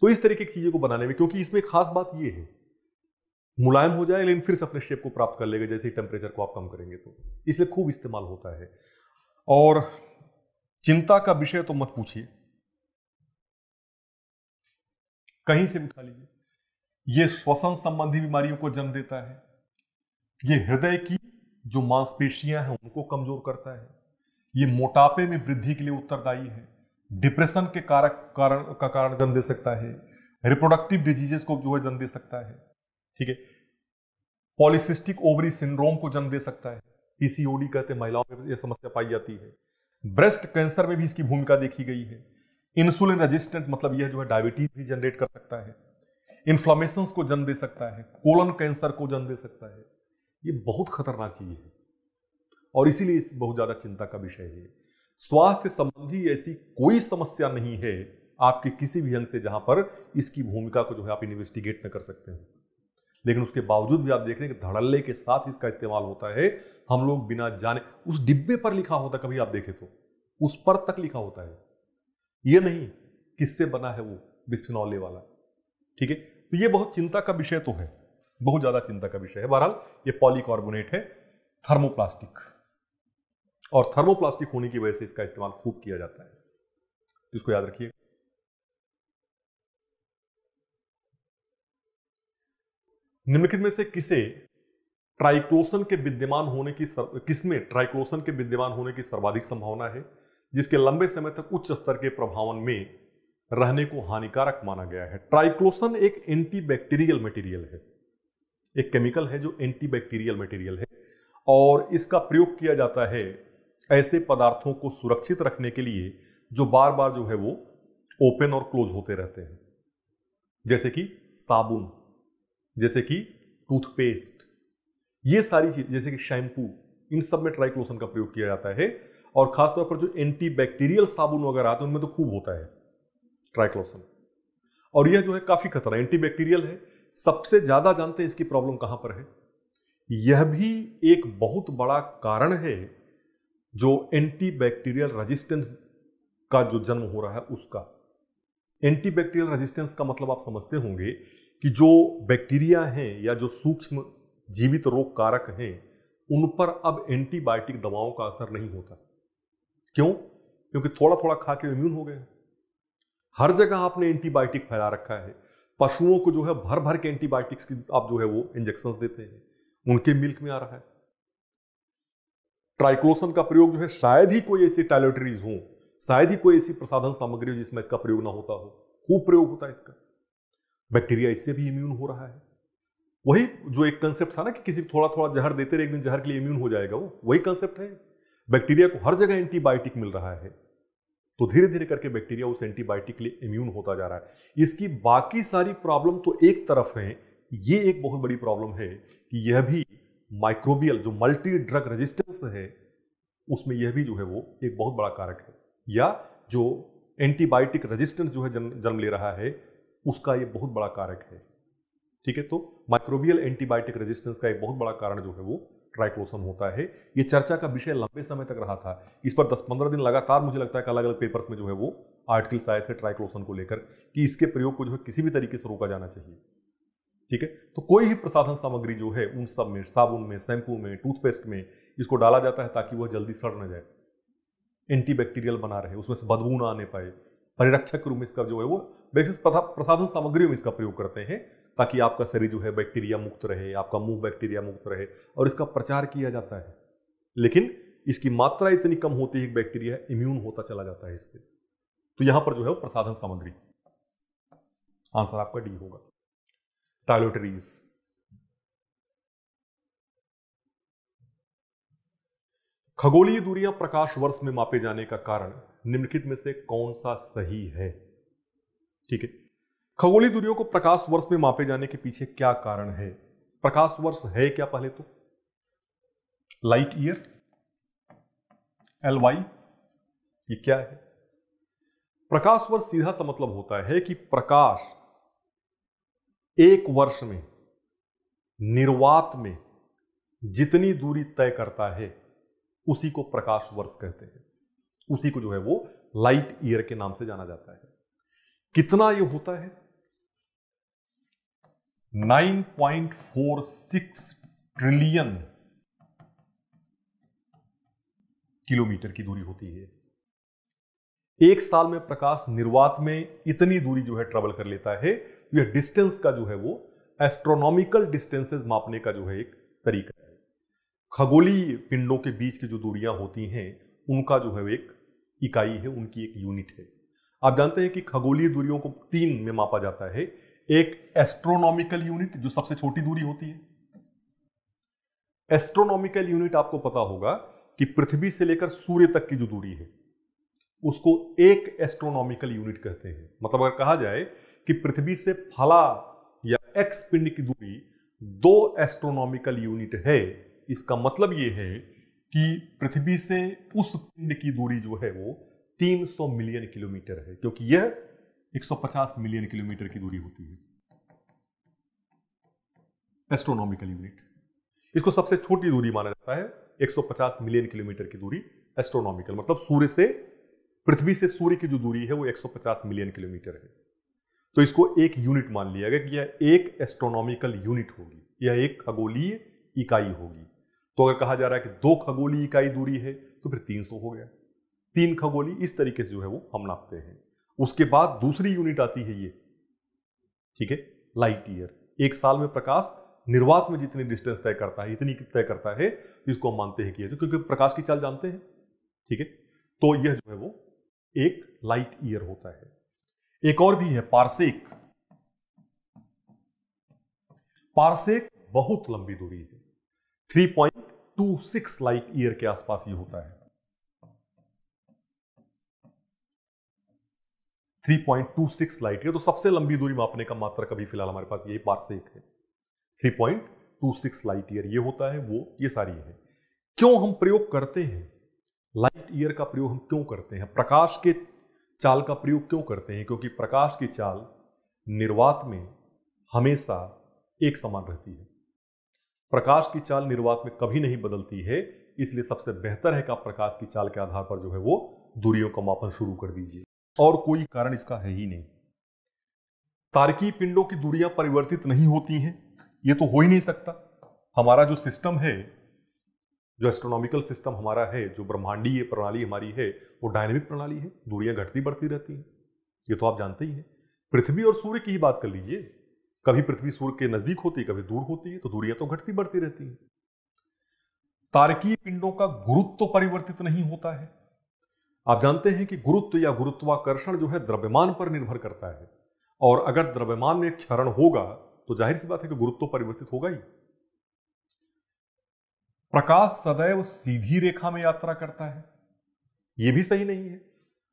तो इस तरीके की चीज़ों को बनाने में, क्योंकि इसमें खास बात यह है, मुलायम हो जाए, लेकिन फिर से अपने शेप को प्राप्त कर लेगा, जैसे टेम्परेचर को आप कम करेंगे तो। इसलिए खूब इस्तेमाल होता है। और चिंता का विषय तो मत पूछिए। कहीं से उठा लीजिए। ये श्वसन संबंधी बीमारियों को जन्म देता है। ये हृदय की जो मांसपेशियाँ हैं, उनको कमज़ोर करता है। ये मोटापे में वृद्धि के लिए उत्तरदायी है। डिप्रेशन के कारक, कारण, का कारण जन्म दे सकता है। रिप्रोडक्टिव डिजीजेस को जो है जन्म दे सकता है। ठीक है? पॉलिसिस्टिक ओवरी सिंड्रोम को जन्म दे सकता है। पीसीओडी कहते हैं, महिलाओं में यह समस्या पाई जाती है। ब्रेस्ट कैंसर में भी इसकी भूमिका देखी गई है। इंसुलिन रेजिस्टेंट मतलब यह जो है डायबिटीज़ भी जनरेट कर सकता है। इन्फ्लामेशन को जन्म दे सकता है कोलन कैंसर को जन्म दे सकता है। ये बहुत खतरनाक चीज़ है। और इसीलिए इस बहुत ज़्यादा चिंता का विषय है। स्वास्थ्य संबंधी ऐसी कोई समस्या नहीं है आपके किसी भी अंग से जहाँ पर इसकी भूमिका को जो है आप इन्वेस्टिगेट न कर सकते हैं। लेकिन उसके बावजूद भी आप देख रहे हैं कि धड़ल्ले के साथ इसका इस्तेमाल होता है। हम लोग बिना जाने, उस डिब्बे पर लिखा होता कभी आप देखें तो उस पर तक लिखा होता है। ये नहीं, किससे बना है वो बिस्फिनॉल वाला? ठीक है? तो ये बहुत चिंता का विषय तो है बहुत ज़्यादा चिंता का विषय है। बहरहाल ये पॉलीकार्बोनेट है थर्मोप्लास्टिक। और थर्मोप्लास्टिक होने की वजह से इसका इस्तेमाल खूब किया जाता है। इसको याद रखिए। निम्नलिखित में से किसे ट्राइक्लोसन के विद्यमान होने की सर, किसमें ट्राइक्लोसन के विद्यमान होने की सर्वाधिक संभावना है जिसके लंबे समय तक उच्च स्तर के प्रभावन में रहने को हानिकारक माना गया है। ट्राइक्लोसन एक एंटीबैक्टीरियल मटेरियल है। एक केमिकल है जो एंटीबैक्टीरियल मटेरियल है और इसका प्रयोग किया जाता है ऐसे पदार्थों को सुरक्षित रखने के लिए जो बार बार जो है वो ओपन और क्लोज होते रहते हैं। जैसे कि साबुन, जैसे कि टूथपेस्ट, ये सारी चीज़, जैसे कि शैम्पू, इन सब में ट्राइक्लोसन का प्रयोग किया जाता है और खासतौर पर जो एंटीबैक्टीरियल साबुन वगैरह आते हैं, उनमें तो खूब होता है। ट्राइक्लोसन और यह जो है काफ़ी खतरा एंटीबैक्टीरियल है। सबसे ज़्यादा जानते हैं इसकी प्रॉब्लम कहाँ पर है? यह भी एक बहुत बड़ा कारण है जो एंटीबैक्टीरियल रेजिस्टेंस का जो जन्म हो रहा है उसका। एंटीबैक्टीरियल रेजिस्टेंस का मतलब आप समझते होंगे कि जो बैक्टीरिया हैं या जो सूक्ष्म जीवित रोग कारक हैं, उन पर अब एंटीबायोटिक दवाओं का असर नहीं होता। क्यों? क्योंकि थोड़ा थोड़ा खा के इम्यून हो गए हर जगह आपने एंटीबायोटिक फैला रखा है। पशुओं को जो है भर भर के एंटीबायोटिक्स की आप जो है वो इंजेक्शन देते हैं। उनके मिल्क में आ रहा है। ट्राइक्लोसन का प्रयोग जो है शायद ही कोई ऐसी टैलेटरीज हो, शायद ही कोई ऐसी प्रसाधन सामग्री हो जिसमें इसका प्रयोग ना होता हो। खूब प्रयोग होता है इसका। बैक्टीरिया इससे भी इम्यून हो रहा है। वही जो एक कंसेप्ट था ना कि किसी को थोड़ा थोड़ा जहर देते रहे, एक दिन जहर के लिए इम्यून हो जाएगा वो, वही कंसेप्ट है। बैक्टीरिया को हर जगह एंटीबायोटिक मिल रहा है। तो धीरे धीरे करके बैक्टीरिया उस एंटीबायोटिक लिए इम्यून होता जा रहा है। इसकी बाकी सारी प्रॉब्लम तो एक तरफ़ है। ये एक बहुत बड़ी प्रॉब्लम है कि यह भी माइक्रोबियल जो मल्टी ड्रग रेजिस्टेंस है, उसमें यह भी जो है वो एक बहुत बड़ा कारक है। या जो एंटीबायोटिक रेजिस्टेंस जो है जन्म ले रहा है, उसका ये बहुत बड़ा कारक है। ठीक है तो माइक्रोबियल एंटीबायोटिक रेजिस्टेंस का एक बहुत बड़ा कारण जो है वो ट्राइक्लोसन होता है। ये चर्चा का विषय लंबे समय तक रहा था। इस पर 10-15 दिन लगातार मुझे लगता है कि अलग अलग पेपर्स में जो है वो आर्टिकल्स आए थे ट्राइक्लोसन को लेकर कि इसके प्रयोग को जो है किसी भी तरीके से रोका जाना चाहिए। ठीक है? तो कोई भी प्रसाधन सामग्री जो है उन सब में, साबुन में, शैम्पू में टूथपेस्ट में इसको डाला जाता है ताकि वह जल्दी सड़ न जाए। एंटीबैक्टीरियल बना रहे, उसमें से बदबू ना आने पाए। परिरक्षक रूप में इसका जो है वो बेसिस प्रसाधन सामग्रियों में इसका प्रयोग करते हैं। ताकि आपका शरीर जो है बैक्टीरिया मुक्त रहे, आपका मुँह बैक्टीरिया मुक्त रहे और इसका प्रचार किया जाता है। लेकिन इसकी मात्रा इतनी कम होती है बैक्टीरिया इम्यून होता चला जाता है इससे। तो यहाँ पर जो है वो प्रसाधन सामग्री। आंसर आपका डी होगा। टाइलोटरीज खगोलीय दूरियाँ प्रकाश वर्ष में मापे जाने का कारण निम्नलिखित में से कौन सा सही है? ठीक है। खगोलीय दूरियों को प्रकाश वर्ष में मापे जाने के पीछे क्या कारण है? प्रकाश वर्ष है क्या पहले तो? लाइट ईयर एल वाई ये क्या है? प्रकाश वर्ष सीधा सा मतलब होता है कि प्रकाश एक वर्ष में, निर्वात में जितनी दूरी तय करता है, उसी को प्रकाश वर्ष कहते हैं। उसी को जो है वो लाइट ईयर के नाम से जाना जाता है। कितना ये होता है? 9.46 ट्रिलियन किलोमीटर की दूरी होती है। एक साल में प्रकाश निर्वात में इतनी दूरी जो है ट्रेवल कर लेता है यह डिस्टेंस का जो है वो एस्ट्रोनॉमिकल डिस्टेंसेस मापने का जो है एक तरीका है। खगोलीय पिंडों के बीच की जो दूरियाँ होती हैं, उनका जो है एक इकाई है, उनकी एक यूनिट है। आप जानते हैं कि खगोलीय दूरियों को तीन में मापा जाता है एक एस्ट्रोनॉमिकल यूनिट जो सबसे छोटी दूरी होती है। एस्ट्रोनॉमिकल यूनिट आपको पता होगा कि पृथ्वी से लेकर सूर्य तक की जो दूरी है, उसको एक एस्ट्रोनॉमिकल यूनिट कहते हैं। मतलब अगर कहा जाए कि पृथ्वी से फला या एक्स पिंड की दूरी दो एस्ट्रोनॉमिकल यूनिट है, इसका मतलब यह है कि पृथ्वी से उस पिंड की दूरी जो है वो 300 मिलियन किलोमीटर है, क्योंकि यह 150 मिलियन किलोमीटर की दूरी होती है। Astronomical unit. इसको सबसे छोटी दूरी माना जाता है 150 मिलियन किलोमीटर की दूरी एस्ट्रोनॉमिकल। मतलब सूर्य से, पृथ्वी से सूर्य की जो दूरी है, वो 150 मिलियन किलोमीटर है। तो इसको एक यूनिट मान लिया गया कि यह एक एस्ट्रोनॉमिकल यूनिट होगी। यह एक खगोलीय इकाई होगी। तो अगर कहा जा रहा है कि दो खगोलीय इकाई दूरी है तो फिर 300 हो गया। तीन खगोली इस तरीके से जो है वो हम नापते हैं। उसके बाद दूसरी यूनिट आती है ये। ठीक है? लाइट ईयर एक साल में प्रकाश निर्वात में जितनी डिस्टेंस तय करता है, इतनी तय करता है जिसको हम मानते हैं कि तो क्योंकि प्रकाश की चाल जानते हैं। ठीक है? तो यह जो है वो एक लाइट ईयर होता है। एक और भी है पारसेक पारसेक बहुत लंबी दूरी है। 3.26 लाइट ईयर के आसपास ये होता है। 3.26 लाइट ईयर तो सबसे लंबी दूरी मापने का मात्रा कभी फ़िलहाल हमारे पास यही पारसेक है। 3.26 लाइट ईयर ये होता है, वो, ये सारी है। क्यों हम प्रयोग करते हैं? लाइट ईयर का प्रयोग हम क्यों करते हैं? प्रकाश के चाल का प्रयोग क्यों करते हैं? क्योंकि प्रकाश की चाल निर्वात में हमेशा एक समान रहती है। प्रकाश की चाल निर्वात में कभी नहीं बदलती है, इसलिए सबसे बेहतर है कि आप प्रकाश की चाल के आधार पर जो है वो दूरियों का मापन शुरू कर दीजिए। और कोई कारण इसका है ही नहीं। तारकीय पिंडों की दूरियाँ परिवर्तित नहीं होती हैं, ये तो हो ही नहीं सकता। हमारा जो सिस्टम है, जो एस्ट्रोनॉमिकल सिस्टम हमारा है, जो ब्रह्मांडीय प्रणाली हमारी है, वो डायनेमिक प्रणाली है, दूरियाँ घटती बढ़ती रहती हैं, ये तो आप जानते ही हैं। पृथ्वी और सूर्य की ही बात कर लीजिए, कभी पृथ्वी सूर्य के नज़दीक होती है, कभी दूर होती है तो दूरियाँ तो घटती बढ़ती रहती हैं। तारकीय पिंडों का गुरुत्व तो परिवर्तित नहीं होता है आप जानते हैं कि गुरुत्व या गुरुत्वाकर्षण जो है द्रव्यमान पर निर्भर करता है। और अगर द्रव्यमान में एक क्षरण होगा तो ज़ाहिर सी बात है कि गुरुत्व परिवर्तित होगा ही। प्रकाश सदैव सीधी रेखा में यात्रा करता है। यह भी सही नहीं है।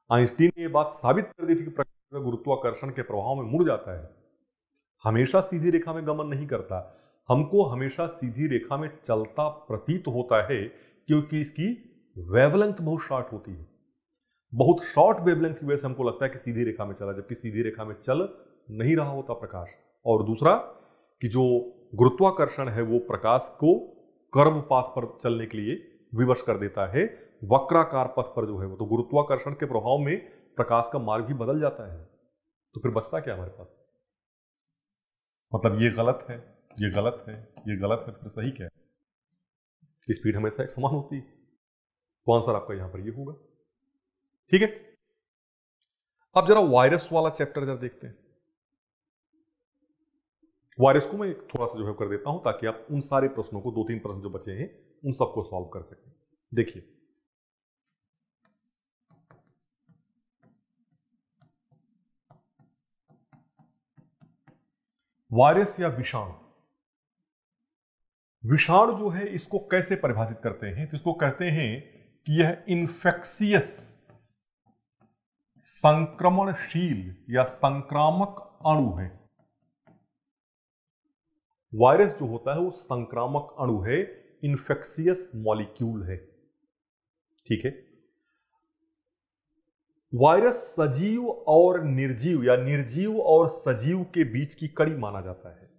आइंस्टीन ने यह बात साबित कर दी थी कि प्रकाश गुरुत्वाकर्षण के प्रभाव में मुड़ जाता है। हमेशा सीधी रेखा में गमन नहीं करता। हमको हमेशा सीधी रेखा में चलता प्रतीत होता है, क्योंकि इसकी वेवलेंथ बहुत शॉर्ट होती है। बहुत शॉर्ट वेवलेंथ की वजह से हमको लगता है कि सीधी रेखा में चला, जबकि सीधी रेखा में चल नहीं रहा होता प्रकाश। और दूसरा, कि जो गुरुत्वाकर्षण है वो प्रकाश को कर्म पाथ पर चलने के लिए विवश कर देता है, वक्राकार पथ पर जो है वो। तो गुरुत्वाकर्षण के प्रभाव में प्रकाश का मार्ग भी बदल जाता है। तो फिर बचता क्या हमारे पास? मतलब ये गलत है, ये गलत है, ये गलत है, फिर सही क्या है? स्पीड हमेशा एक समान होती है। तो आंसर आपका यहाँ पर ये होगा। ठीक है? अब जरा वायरस वाला चैप्टर जरा देखते हैं। वायरस को मैं थोड़ा सा जो है कर देता हूँ ताकि आप उन सारे प्रश्नों को दो तीन प्रश्न जो बचे हैं, उन सबको सॉल्व कर सकें। देखिए। वायरस या विषाणु। विषाणु जो है इसको कैसे परिभाषित करते हैं? तो इसको कहते हैं कि यह इन्फेक्सियस संक्रमणशील या संक्रामक अणु है। वायरस जो होता है वो संक्रामक अणु है इन्फेक्सियस मॉलिक्यूल है। ठीक है? वायरस सजीव और निर्जीव, या निर्जीव और सजीव के बीच की कड़ी माना जाता है।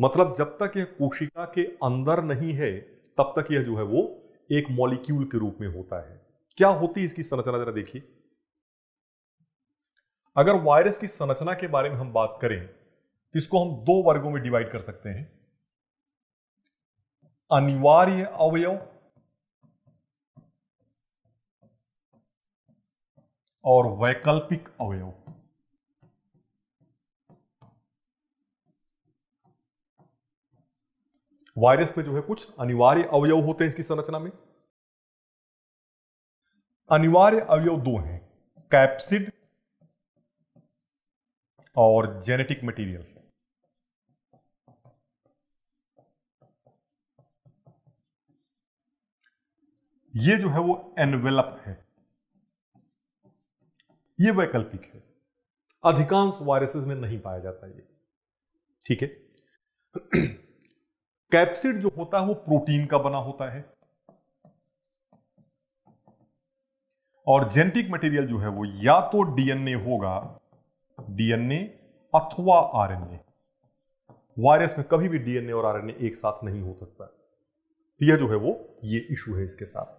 मतलब जब तक यह कोशिका के अंदर नहीं है, तब तक यह जो है वो एक मॉलिक्यूल के रूप में होता है। क्या होती है इसकी संरचना जरा देखिए। अगर वायरस की संरचना के बारे में हम बात करें तो इसको हम दो वर्गों में डिवाइड कर सकते हैं। अनिवार्य अवयव और वैकल्पिक अवयव। वायरस में जो है कुछ अनिवार्य अवयव होते हैं इसकी संरचना में। अनिवार्य अवयव दो हैं, कैप्सिड और जेनेटिक मटेरियल ये जो है वो एनवेलप है। ये वैकल्पिक है। अधिकांश वायरसेस में नहीं पाया जाता ये। ठीक है? <clears throat> कैप्सिड जो होता है वो प्रोटीन का बना होता है। और जेनेटिक मटेरियल जो है वो या तो डीएनए होगा डीएनए अथवा आरएनए। वायरस में कभी भी डीएनए और आरएनए एक साथ नहीं हो सकता। तो यह जो है वो, ये इशू है इसके साथ।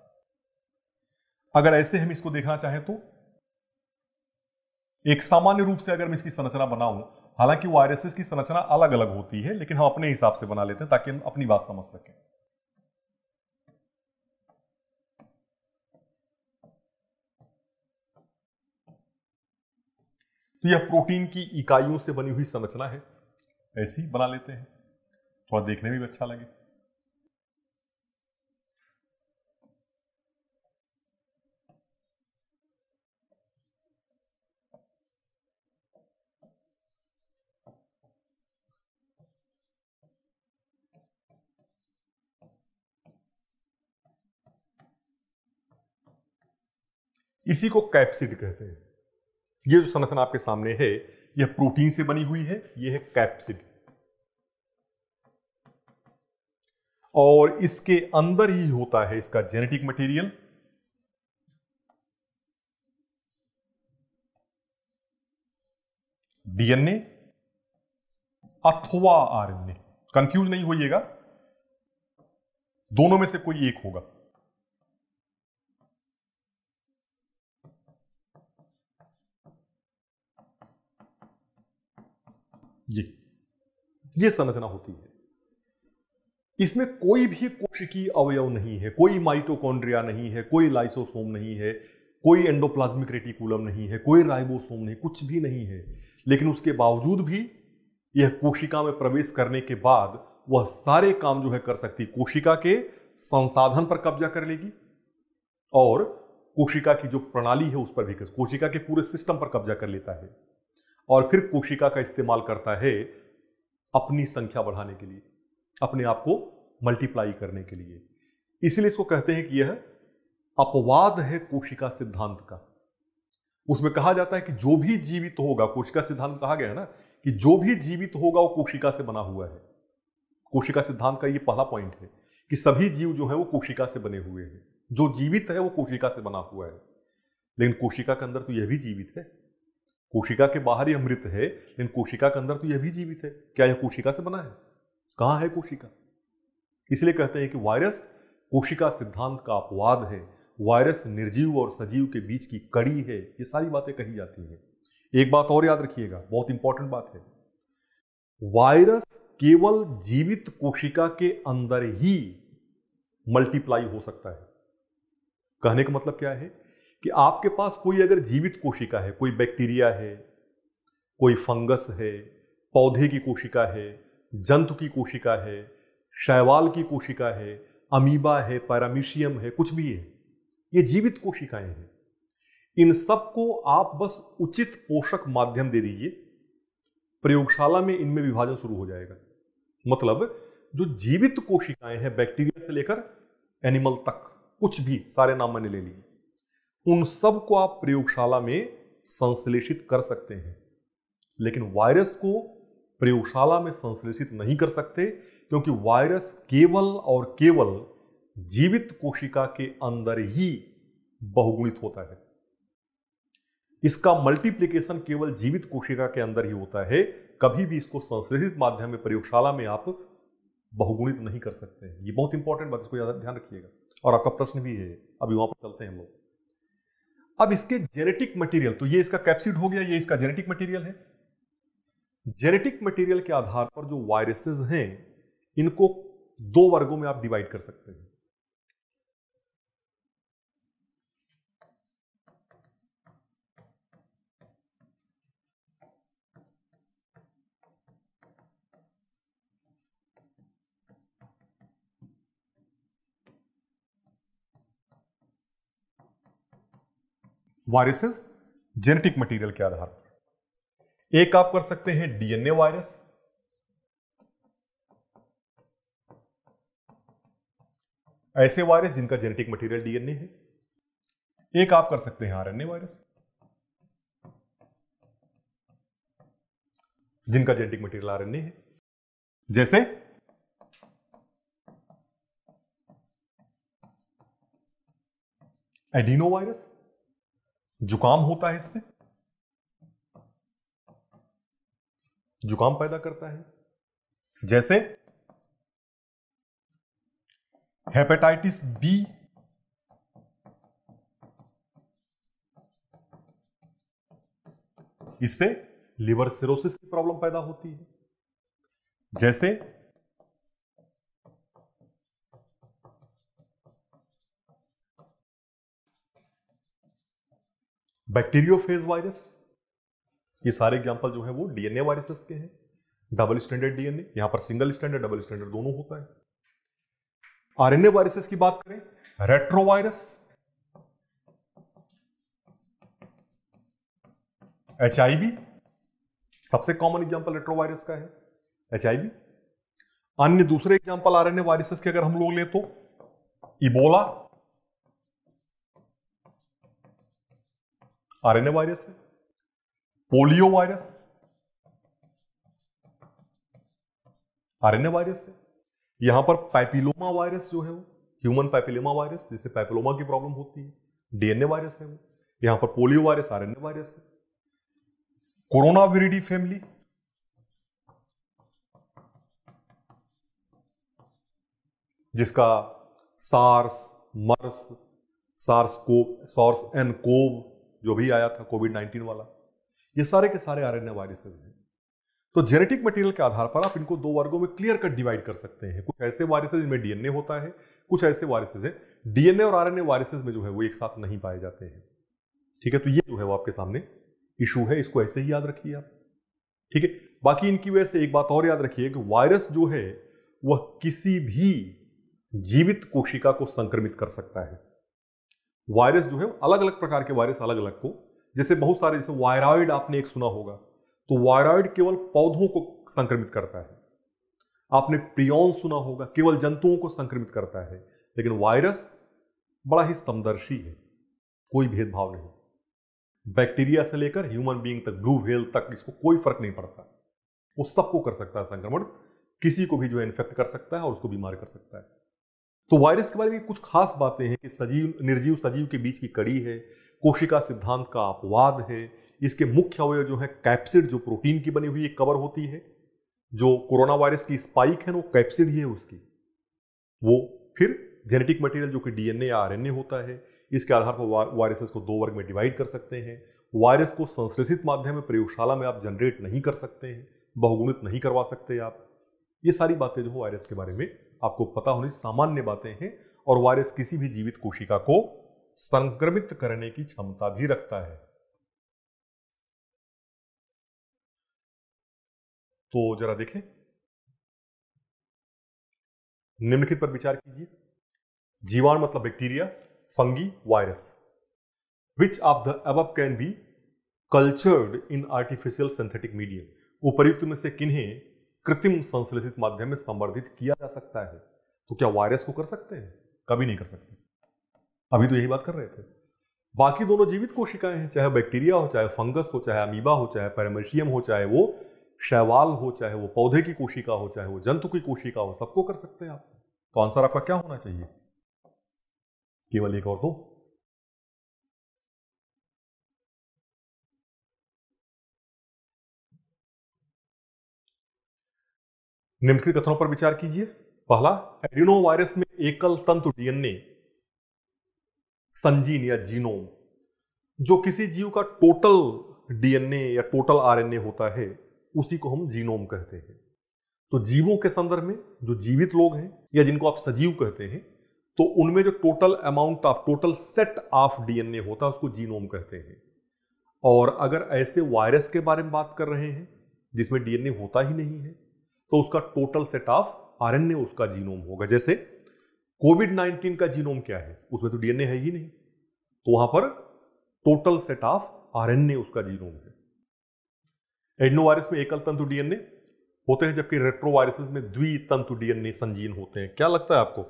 अगर ऐसे हम इसको देखना चाहें तो एक सामान्य रूप से अगर मैं इसकी संरचना बनाऊँ, हालाँकि वायरसेस की संरचना अलग अलग होती है, लेकिन हम अपने हिसाब से बना लेते हैं ताकि हम अपनी बात समझ सकें। तो यह प्रोटीन की इकाइयों से बनी हुई संरचना है। ऐसी बना लेते हैं। थोड़ा देखने में भी अच्छा लगे। इसी को कैप्सिड कहते हैं। ये जो संरचना आपके सामने है, यह प्रोटीन से बनी हुई है यह है कैप्सिड। और इसके अंदर ही होता है इसका जेनेटिक मटेरियल डीएनए अथवा आरएनए। कंफ्यूज नहीं होइएगा। दोनों में से कोई एक होगा। ये ये संरचना होती है। इसमें कोई भी कोशिकीय अवयव नहीं है, कोई माइटोकॉन्ड्रिया नहीं है, कोई लाइसोसोम नहीं है, कोई एंडोप्लाज्मिक रेटिकुलम नहीं है, कोई राइबोसोम नहीं, कुछ भी नहीं है। लेकिन उसके बावजूद भी यह कोशिका में प्रवेश करने के बाद वह सारे काम जो है कर सकती कोशिका के संसाधन पर कब्जा कर लेगी और कोशिका की जो प्रणाली है उस पर भी कर, कोशिका के पूरे सिस्टम पर कब्जा कर लेता है। और फिर कोशिका का इस्तेमाल करता है अपनी संख्या बढ़ाने के लिए, अपने आप को मल्टीप्लाई करने के लिए। इसलिए इसको कहते हैं कि यह अपवाद है कोशिका सिद्धांत का। उसमें कहा जाता है कि जो भी जीवित होगा, कोशिका सिद्धांत कहा गया है ना, कि जो भी जीवित होगा, वो कोशिका से बना हुआ है। कोशिका सिद्धांत का ये पहला पॉइंट है कि सभी जीव जो है, वो कोशिका से बने हुए हैं। जो जीवित है, वो कोशिका से बना हुआ है। लेकिन कोशिका के अंदर तो यह भी जीवित है। कोशिका के बाहर ही अमृत है, लेकिन कोशिका के अंदर तो यह भी जीवित है। क्या यह कोशिका से बना है? कहाँ है कोशिका? इसलिए कहते हैं कि वायरस कोशिका सिद्धांत का अपवाद है। वायरस निर्जीव और सजीव के बीच की कड़ी है। ये सारी बातें कही जाती हैं। एक बात और याद रखिएगा, बहुत इंपॉर्टेंट बात है। वायरस केवल जीवित कोशिका के अंदर ही मल्टीप्लाई हो सकता है। कहने का मतलब क्या है? कि आपके पास कोई अगर जीवित कोशिका है, कोई बैक्टीरिया है, कोई फंगस है, पौधे की कोशिका है, जंतु की कोशिका है, शैवाल की कोशिका है, अमीबा है, पैरामीशियम है, कुछ भी है, ये जीवित कोशिकाएँ हैं। इन सबको आप बस उचित पोषक माध्यम दे दीजिए। प्रयोगशाला में इनमें विभाजन शुरू हो जाएगा। मतलब जो जीवित कोशिकाएँ हैं, बैक्टीरिया से लेकर एनिमल तक, कुछ भी, सारे नाम मैंने ले लिए। उन सबको आप प्रयोगशाला में संश्लेषित कर सकते हैं। लेकिन वायरस को प्रयोगशाला में संश्लेषित नहीं कर सकते, क्योंकि वायरस केवल और केवल जीवित कोशिका के अंदर ही बहुगुणित होता है। इसका मल्टीप्लीकेशन केवल जीवित कोशिका के अंदर ही होता है। कभी भी इसको संश्लेषित माध्यम में प्रयोगशाला में आप बहुगुणित नहीं कर सकते हैं। ये बहुत इंपॉर्टेंट बात, इसको ध्यान रखिएगा। और आपका प्रश्न भी है, अभी वहाँ पर चलते हैं हम लोग। अब इसके जेनेटिक मटेरियल तो ये इसका कैप्सिड हो गया, ये इसका जेनेटिक मटेरियल है। जेनेटिक मटेरियल के आधार पर जो वायरसेस हैं, इनको दो वर्गों में आप डिवाइड कर सकते हैं। वायरसेस, जेनेटिक मटेरियल के आधार पर। एक आप कर सकते हैं डीएनए वायरस। ऐसे वायरस जिनका जेनेटिक मटेरियल डीएनए है। एक आप कर सकते हैं आरएनए वायरस। जिनका जेनेटिक मटेरियल आरएनए है। जैसे एडिनो वायरस। जुकाम होता है इससे। जुकाम पैदा करता है। जैसे हेपेटाइटिस बी। इससे लिवर सिरोसिस की प्रॉब्लम पैदा होती है। जैसे बैक्टीरियोफेज वायरस, ये सारे एग्ज़ाम्पल जो है वो डीएनए वायरसेस के हैं। डबल स्टैंडर्ड डीएनए यहाँ पर सिंगल स्टैंडर्ड डबल स्टैंडर्ड दोनों होता है। आरएनए वायरसेस की बात करें रेट्रोवायरस एच सबसे कॉमन एग्जांपल रेट्रोवायरस का है एच अन्य दूसरे एग्जांपल आरएनए वायरसेस के अगर हम लोग ले तो इबोला आरएनए वायरस है पोलियो वायरस आरएनए वायरस है यहाँ पर पैपिलोमा वायरस जो है वो ह्यूमन पैपिलोमा वायरस जिससे पैपिलोमा की प्रॉब्लम होती है डीएनए वायरस है वो, यहाँ पर पोलियो वायरस आरएनए वायरस है कोरोना विरिडी फैमिली जिसका SARS MERS SARS CoV SARS N CoV जो भी आया था कोविड नाइन्टीन वाला, ये सारे के सारे आरएनए वायरसेस हैं। तो जेनेटिक मटेरियल के आधार पर आप इनको दो वर्गों में क्लियर कट डिवाइड कर सकते हैं। कुछ ऐसे वायरसेस जिनमें डीएनए होता है, कुछ ऐसे वायरसेस हैं। डीएनए और आरएनए वायरसेस में जो है वो एक साथ नहीं पाए जाते हैं। ठीक है तो ये जो है वो आपके सामने इशू है, इसको ऐसे ही याद रखिए आप। ठीक है, बाकी इनकी वजह से एक बात और याद रखिए कि वायरस जो है, वह किसी भी जीवित कोशिका को संक्रमित कर सकता है। वायरस जो है अलग अलग प्रकार के वायरस अलग अलग को, जैसे बहुत सारे, जैसे वायरॉइड आपने एक सुना होगा तो वायरॉइड केवल पौधों को संक्रमित करता है। आपने प्रियोन सुना होगा, केवल जंतुओं को संक्रमित करता है, लेकिन वायरस बड़ा ही समदर्शी है, कोई भेदभाव नहीं। बैक्टीरिया से लेकर ह्यूमन बीइंग तक, ब्लू व्हेल तक, इसको कोई फ़र्क नहीं पड़ता। वो सबको कर सकता है संक्रमण, किसी को भी जो है इन्फेक्ट कर सकता है और उसको बीमार कर सकता है। तो वायरस के बारे में कुछ खास बातें हैं कि सजीव, निर्जीव सजीव के बीच की कड़ी है, कोशिका सिद्धांत का अपवाद है, इसके मुख्य अवयव जो है, कैप्सिड जो प्रोटीन की बनी हुई एक कवर होती है, जो कोरोना वायरस की स्पाइक है वो कैप्सिड ही है उसकी। वो फिर जेनेटिक मटेरियल जो कि डीएनए या आरएनए होता है, इसके आधार पर वायरसेस को दो वर्ग में डिवाइड कर सकते हैं। वायरस को संश्लेषित माध्यम में प्रयोगशाला में आप जनरेट नहीं कर सकते हैं, बहुगुणित नहीं करवा सकते आप। ये सारी बातें जो वायरस के बारे में आपको पता होनी सामान्य बातें हैं और वायरस किसी भी जीवित कोशिका को संक्रमित करने की क्षमता भी रखता है। तो जरा देखें। निम्नलिखित पर विचार कीजिए। जीवाणु मतलब bacteria, fungi, virus which of the above can be cultured in artificial synthetic medium उपयुक्त में से किन्हें कृत्रिम संश्लेषित माध्यम में संवर्धित किया जा सकता है। तो क्या वायरस को कर सकते हैं? कभी नहीं कर सकते। अभी तो यही बात कर रहे थे। बाकी दोनों जीवित कोशिकाएँ हैं, चाहे बैक्टीरिया हो, चाहे फंगस हो, चाहे अमीबा हो, चाहे पैरामेशियम हो, चाहे वो शैवाल हो, चाहे वो पौधे की कोशिका हो, चाहे वो जंतु की कोशिका हो, सबको कर सकते हैं आप। तो आंसर आपका क्या होना चाहिए? केवल एक और दो। निम्नलिखित कथनों पर विचार कीजिए। पहला एडिनो वायरस में एकल तंतु डीएनए, संजीन या जीनोम, जो किसी जीव का टोटल डीएनए या टोटल आरएनए होता है, उसी को हम जीनोम कहते हैं। तो जीवों के संदर्भ में, जो जीवित लोग हैं या जिनको आप सजीव कहते हैं तो उनमें जो total amount of, total set of DNA होता है, उसको जीनोम कहते हैं। और अगर ऐसे वायरस के बारे में बात कर रहे हैं, जिसमें डीएनए होता ही नहीं है तो उसका टोटल सेट ऑफ़ आरएनए उसका जीनोम होगा। जैसे कोविड 19 का जीनोम क्या है? उसमें तो डीएनए है ही नहीं। तो वहाँ पर टोटल सेट ऑफ़ आरएनए उसका जीनोम है। एडनोवायरस में एकल तंतु डीएनए होते हैं, जबकि रेट्रोवायरसेस में द्वितंतु डीएनए संजीन होते हैं। क्या लगता है आपको?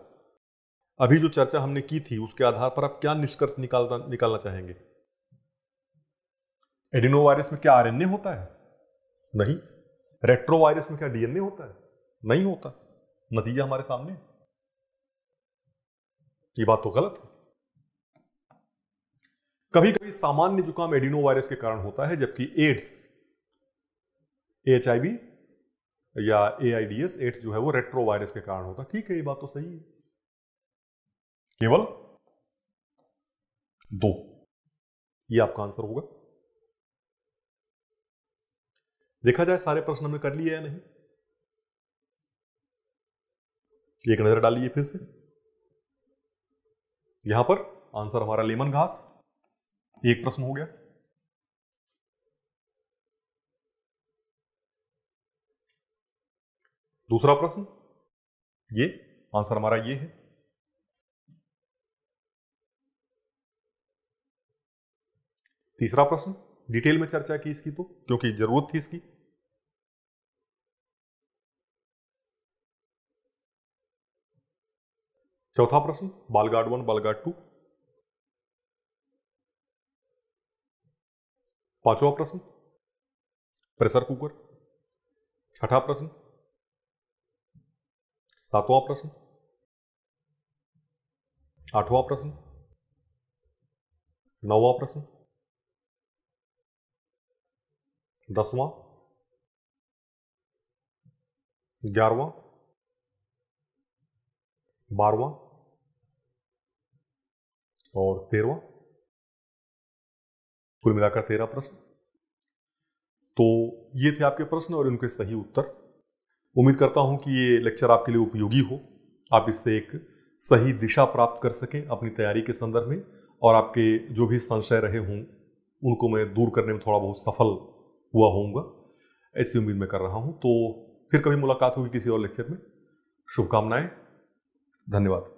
अभी जो चर्चा हमने की थी, उसके आधार पर आप क्या निष्कर्ष निकालना निकालना चाहेंगे? एडिनोवायरस में क्या आरएनए होता है? नहीं। रेट्रोवायरस में क्या डीएनए होता है? नहीं होता। नतीजा हमारे सामने ये बात तो गलत है। कभी कभी सामान्य जुकाम एडिनो वायरस के कारण होता है, जबकि एड्स एच या A I D S AIDS जो है वो रेट्रो वायरस के कारण होता है। ठीक है, ये बात तो सही है। केवल दो। ये आपका आंसर होगा। देखा जाए सारे प्रश्न हमने कर लिए या नहीं? एक नज़र डालिए फिर से। यहाँ पर आंसर हमारा लेमन घास। एक प्रश्न हो गया। दूसरा प्रश्न, ये आंसर हमारा ये है। तीसरा प्रश्न डिटेल में चर्चा की इसकी तो क्योंकि ज़रूरत थी इसकी। चौथा प्रश्न, बालगार्ड वन, बालगार्ड टू। पांचवा प्रश्न, प्रेशर कुकर। छठा प्रश्न, सातवां प्रश्न, आठवां प्रश्न, नौवां प्रश्न दसवां, ग्यारहवां, बारहवां और तेरहवा। कुल मिलाकर तेरह प्रश्न। तो ये थे आपके प्रश्न और उनके सही उत्तर। उम्मीद करता हूँ कि ये लेक्चर आपके लिए उपयोगी हो। आप इससे एक सही दिशा प्राप्त कर सकें अपनी तैयारी के संदर्भ में और आपके जो भी संशय रहे हों, उनको मैं दूर करने में थोड़ा बहुत सफल हुआ होऊँगा, ऐसी उम्मीद मैं कर रहा हूँ। तो फिर कभी मुलाकात होगी किसी और लेक्चर में। शुभकामनाएँ। धन्यवाद।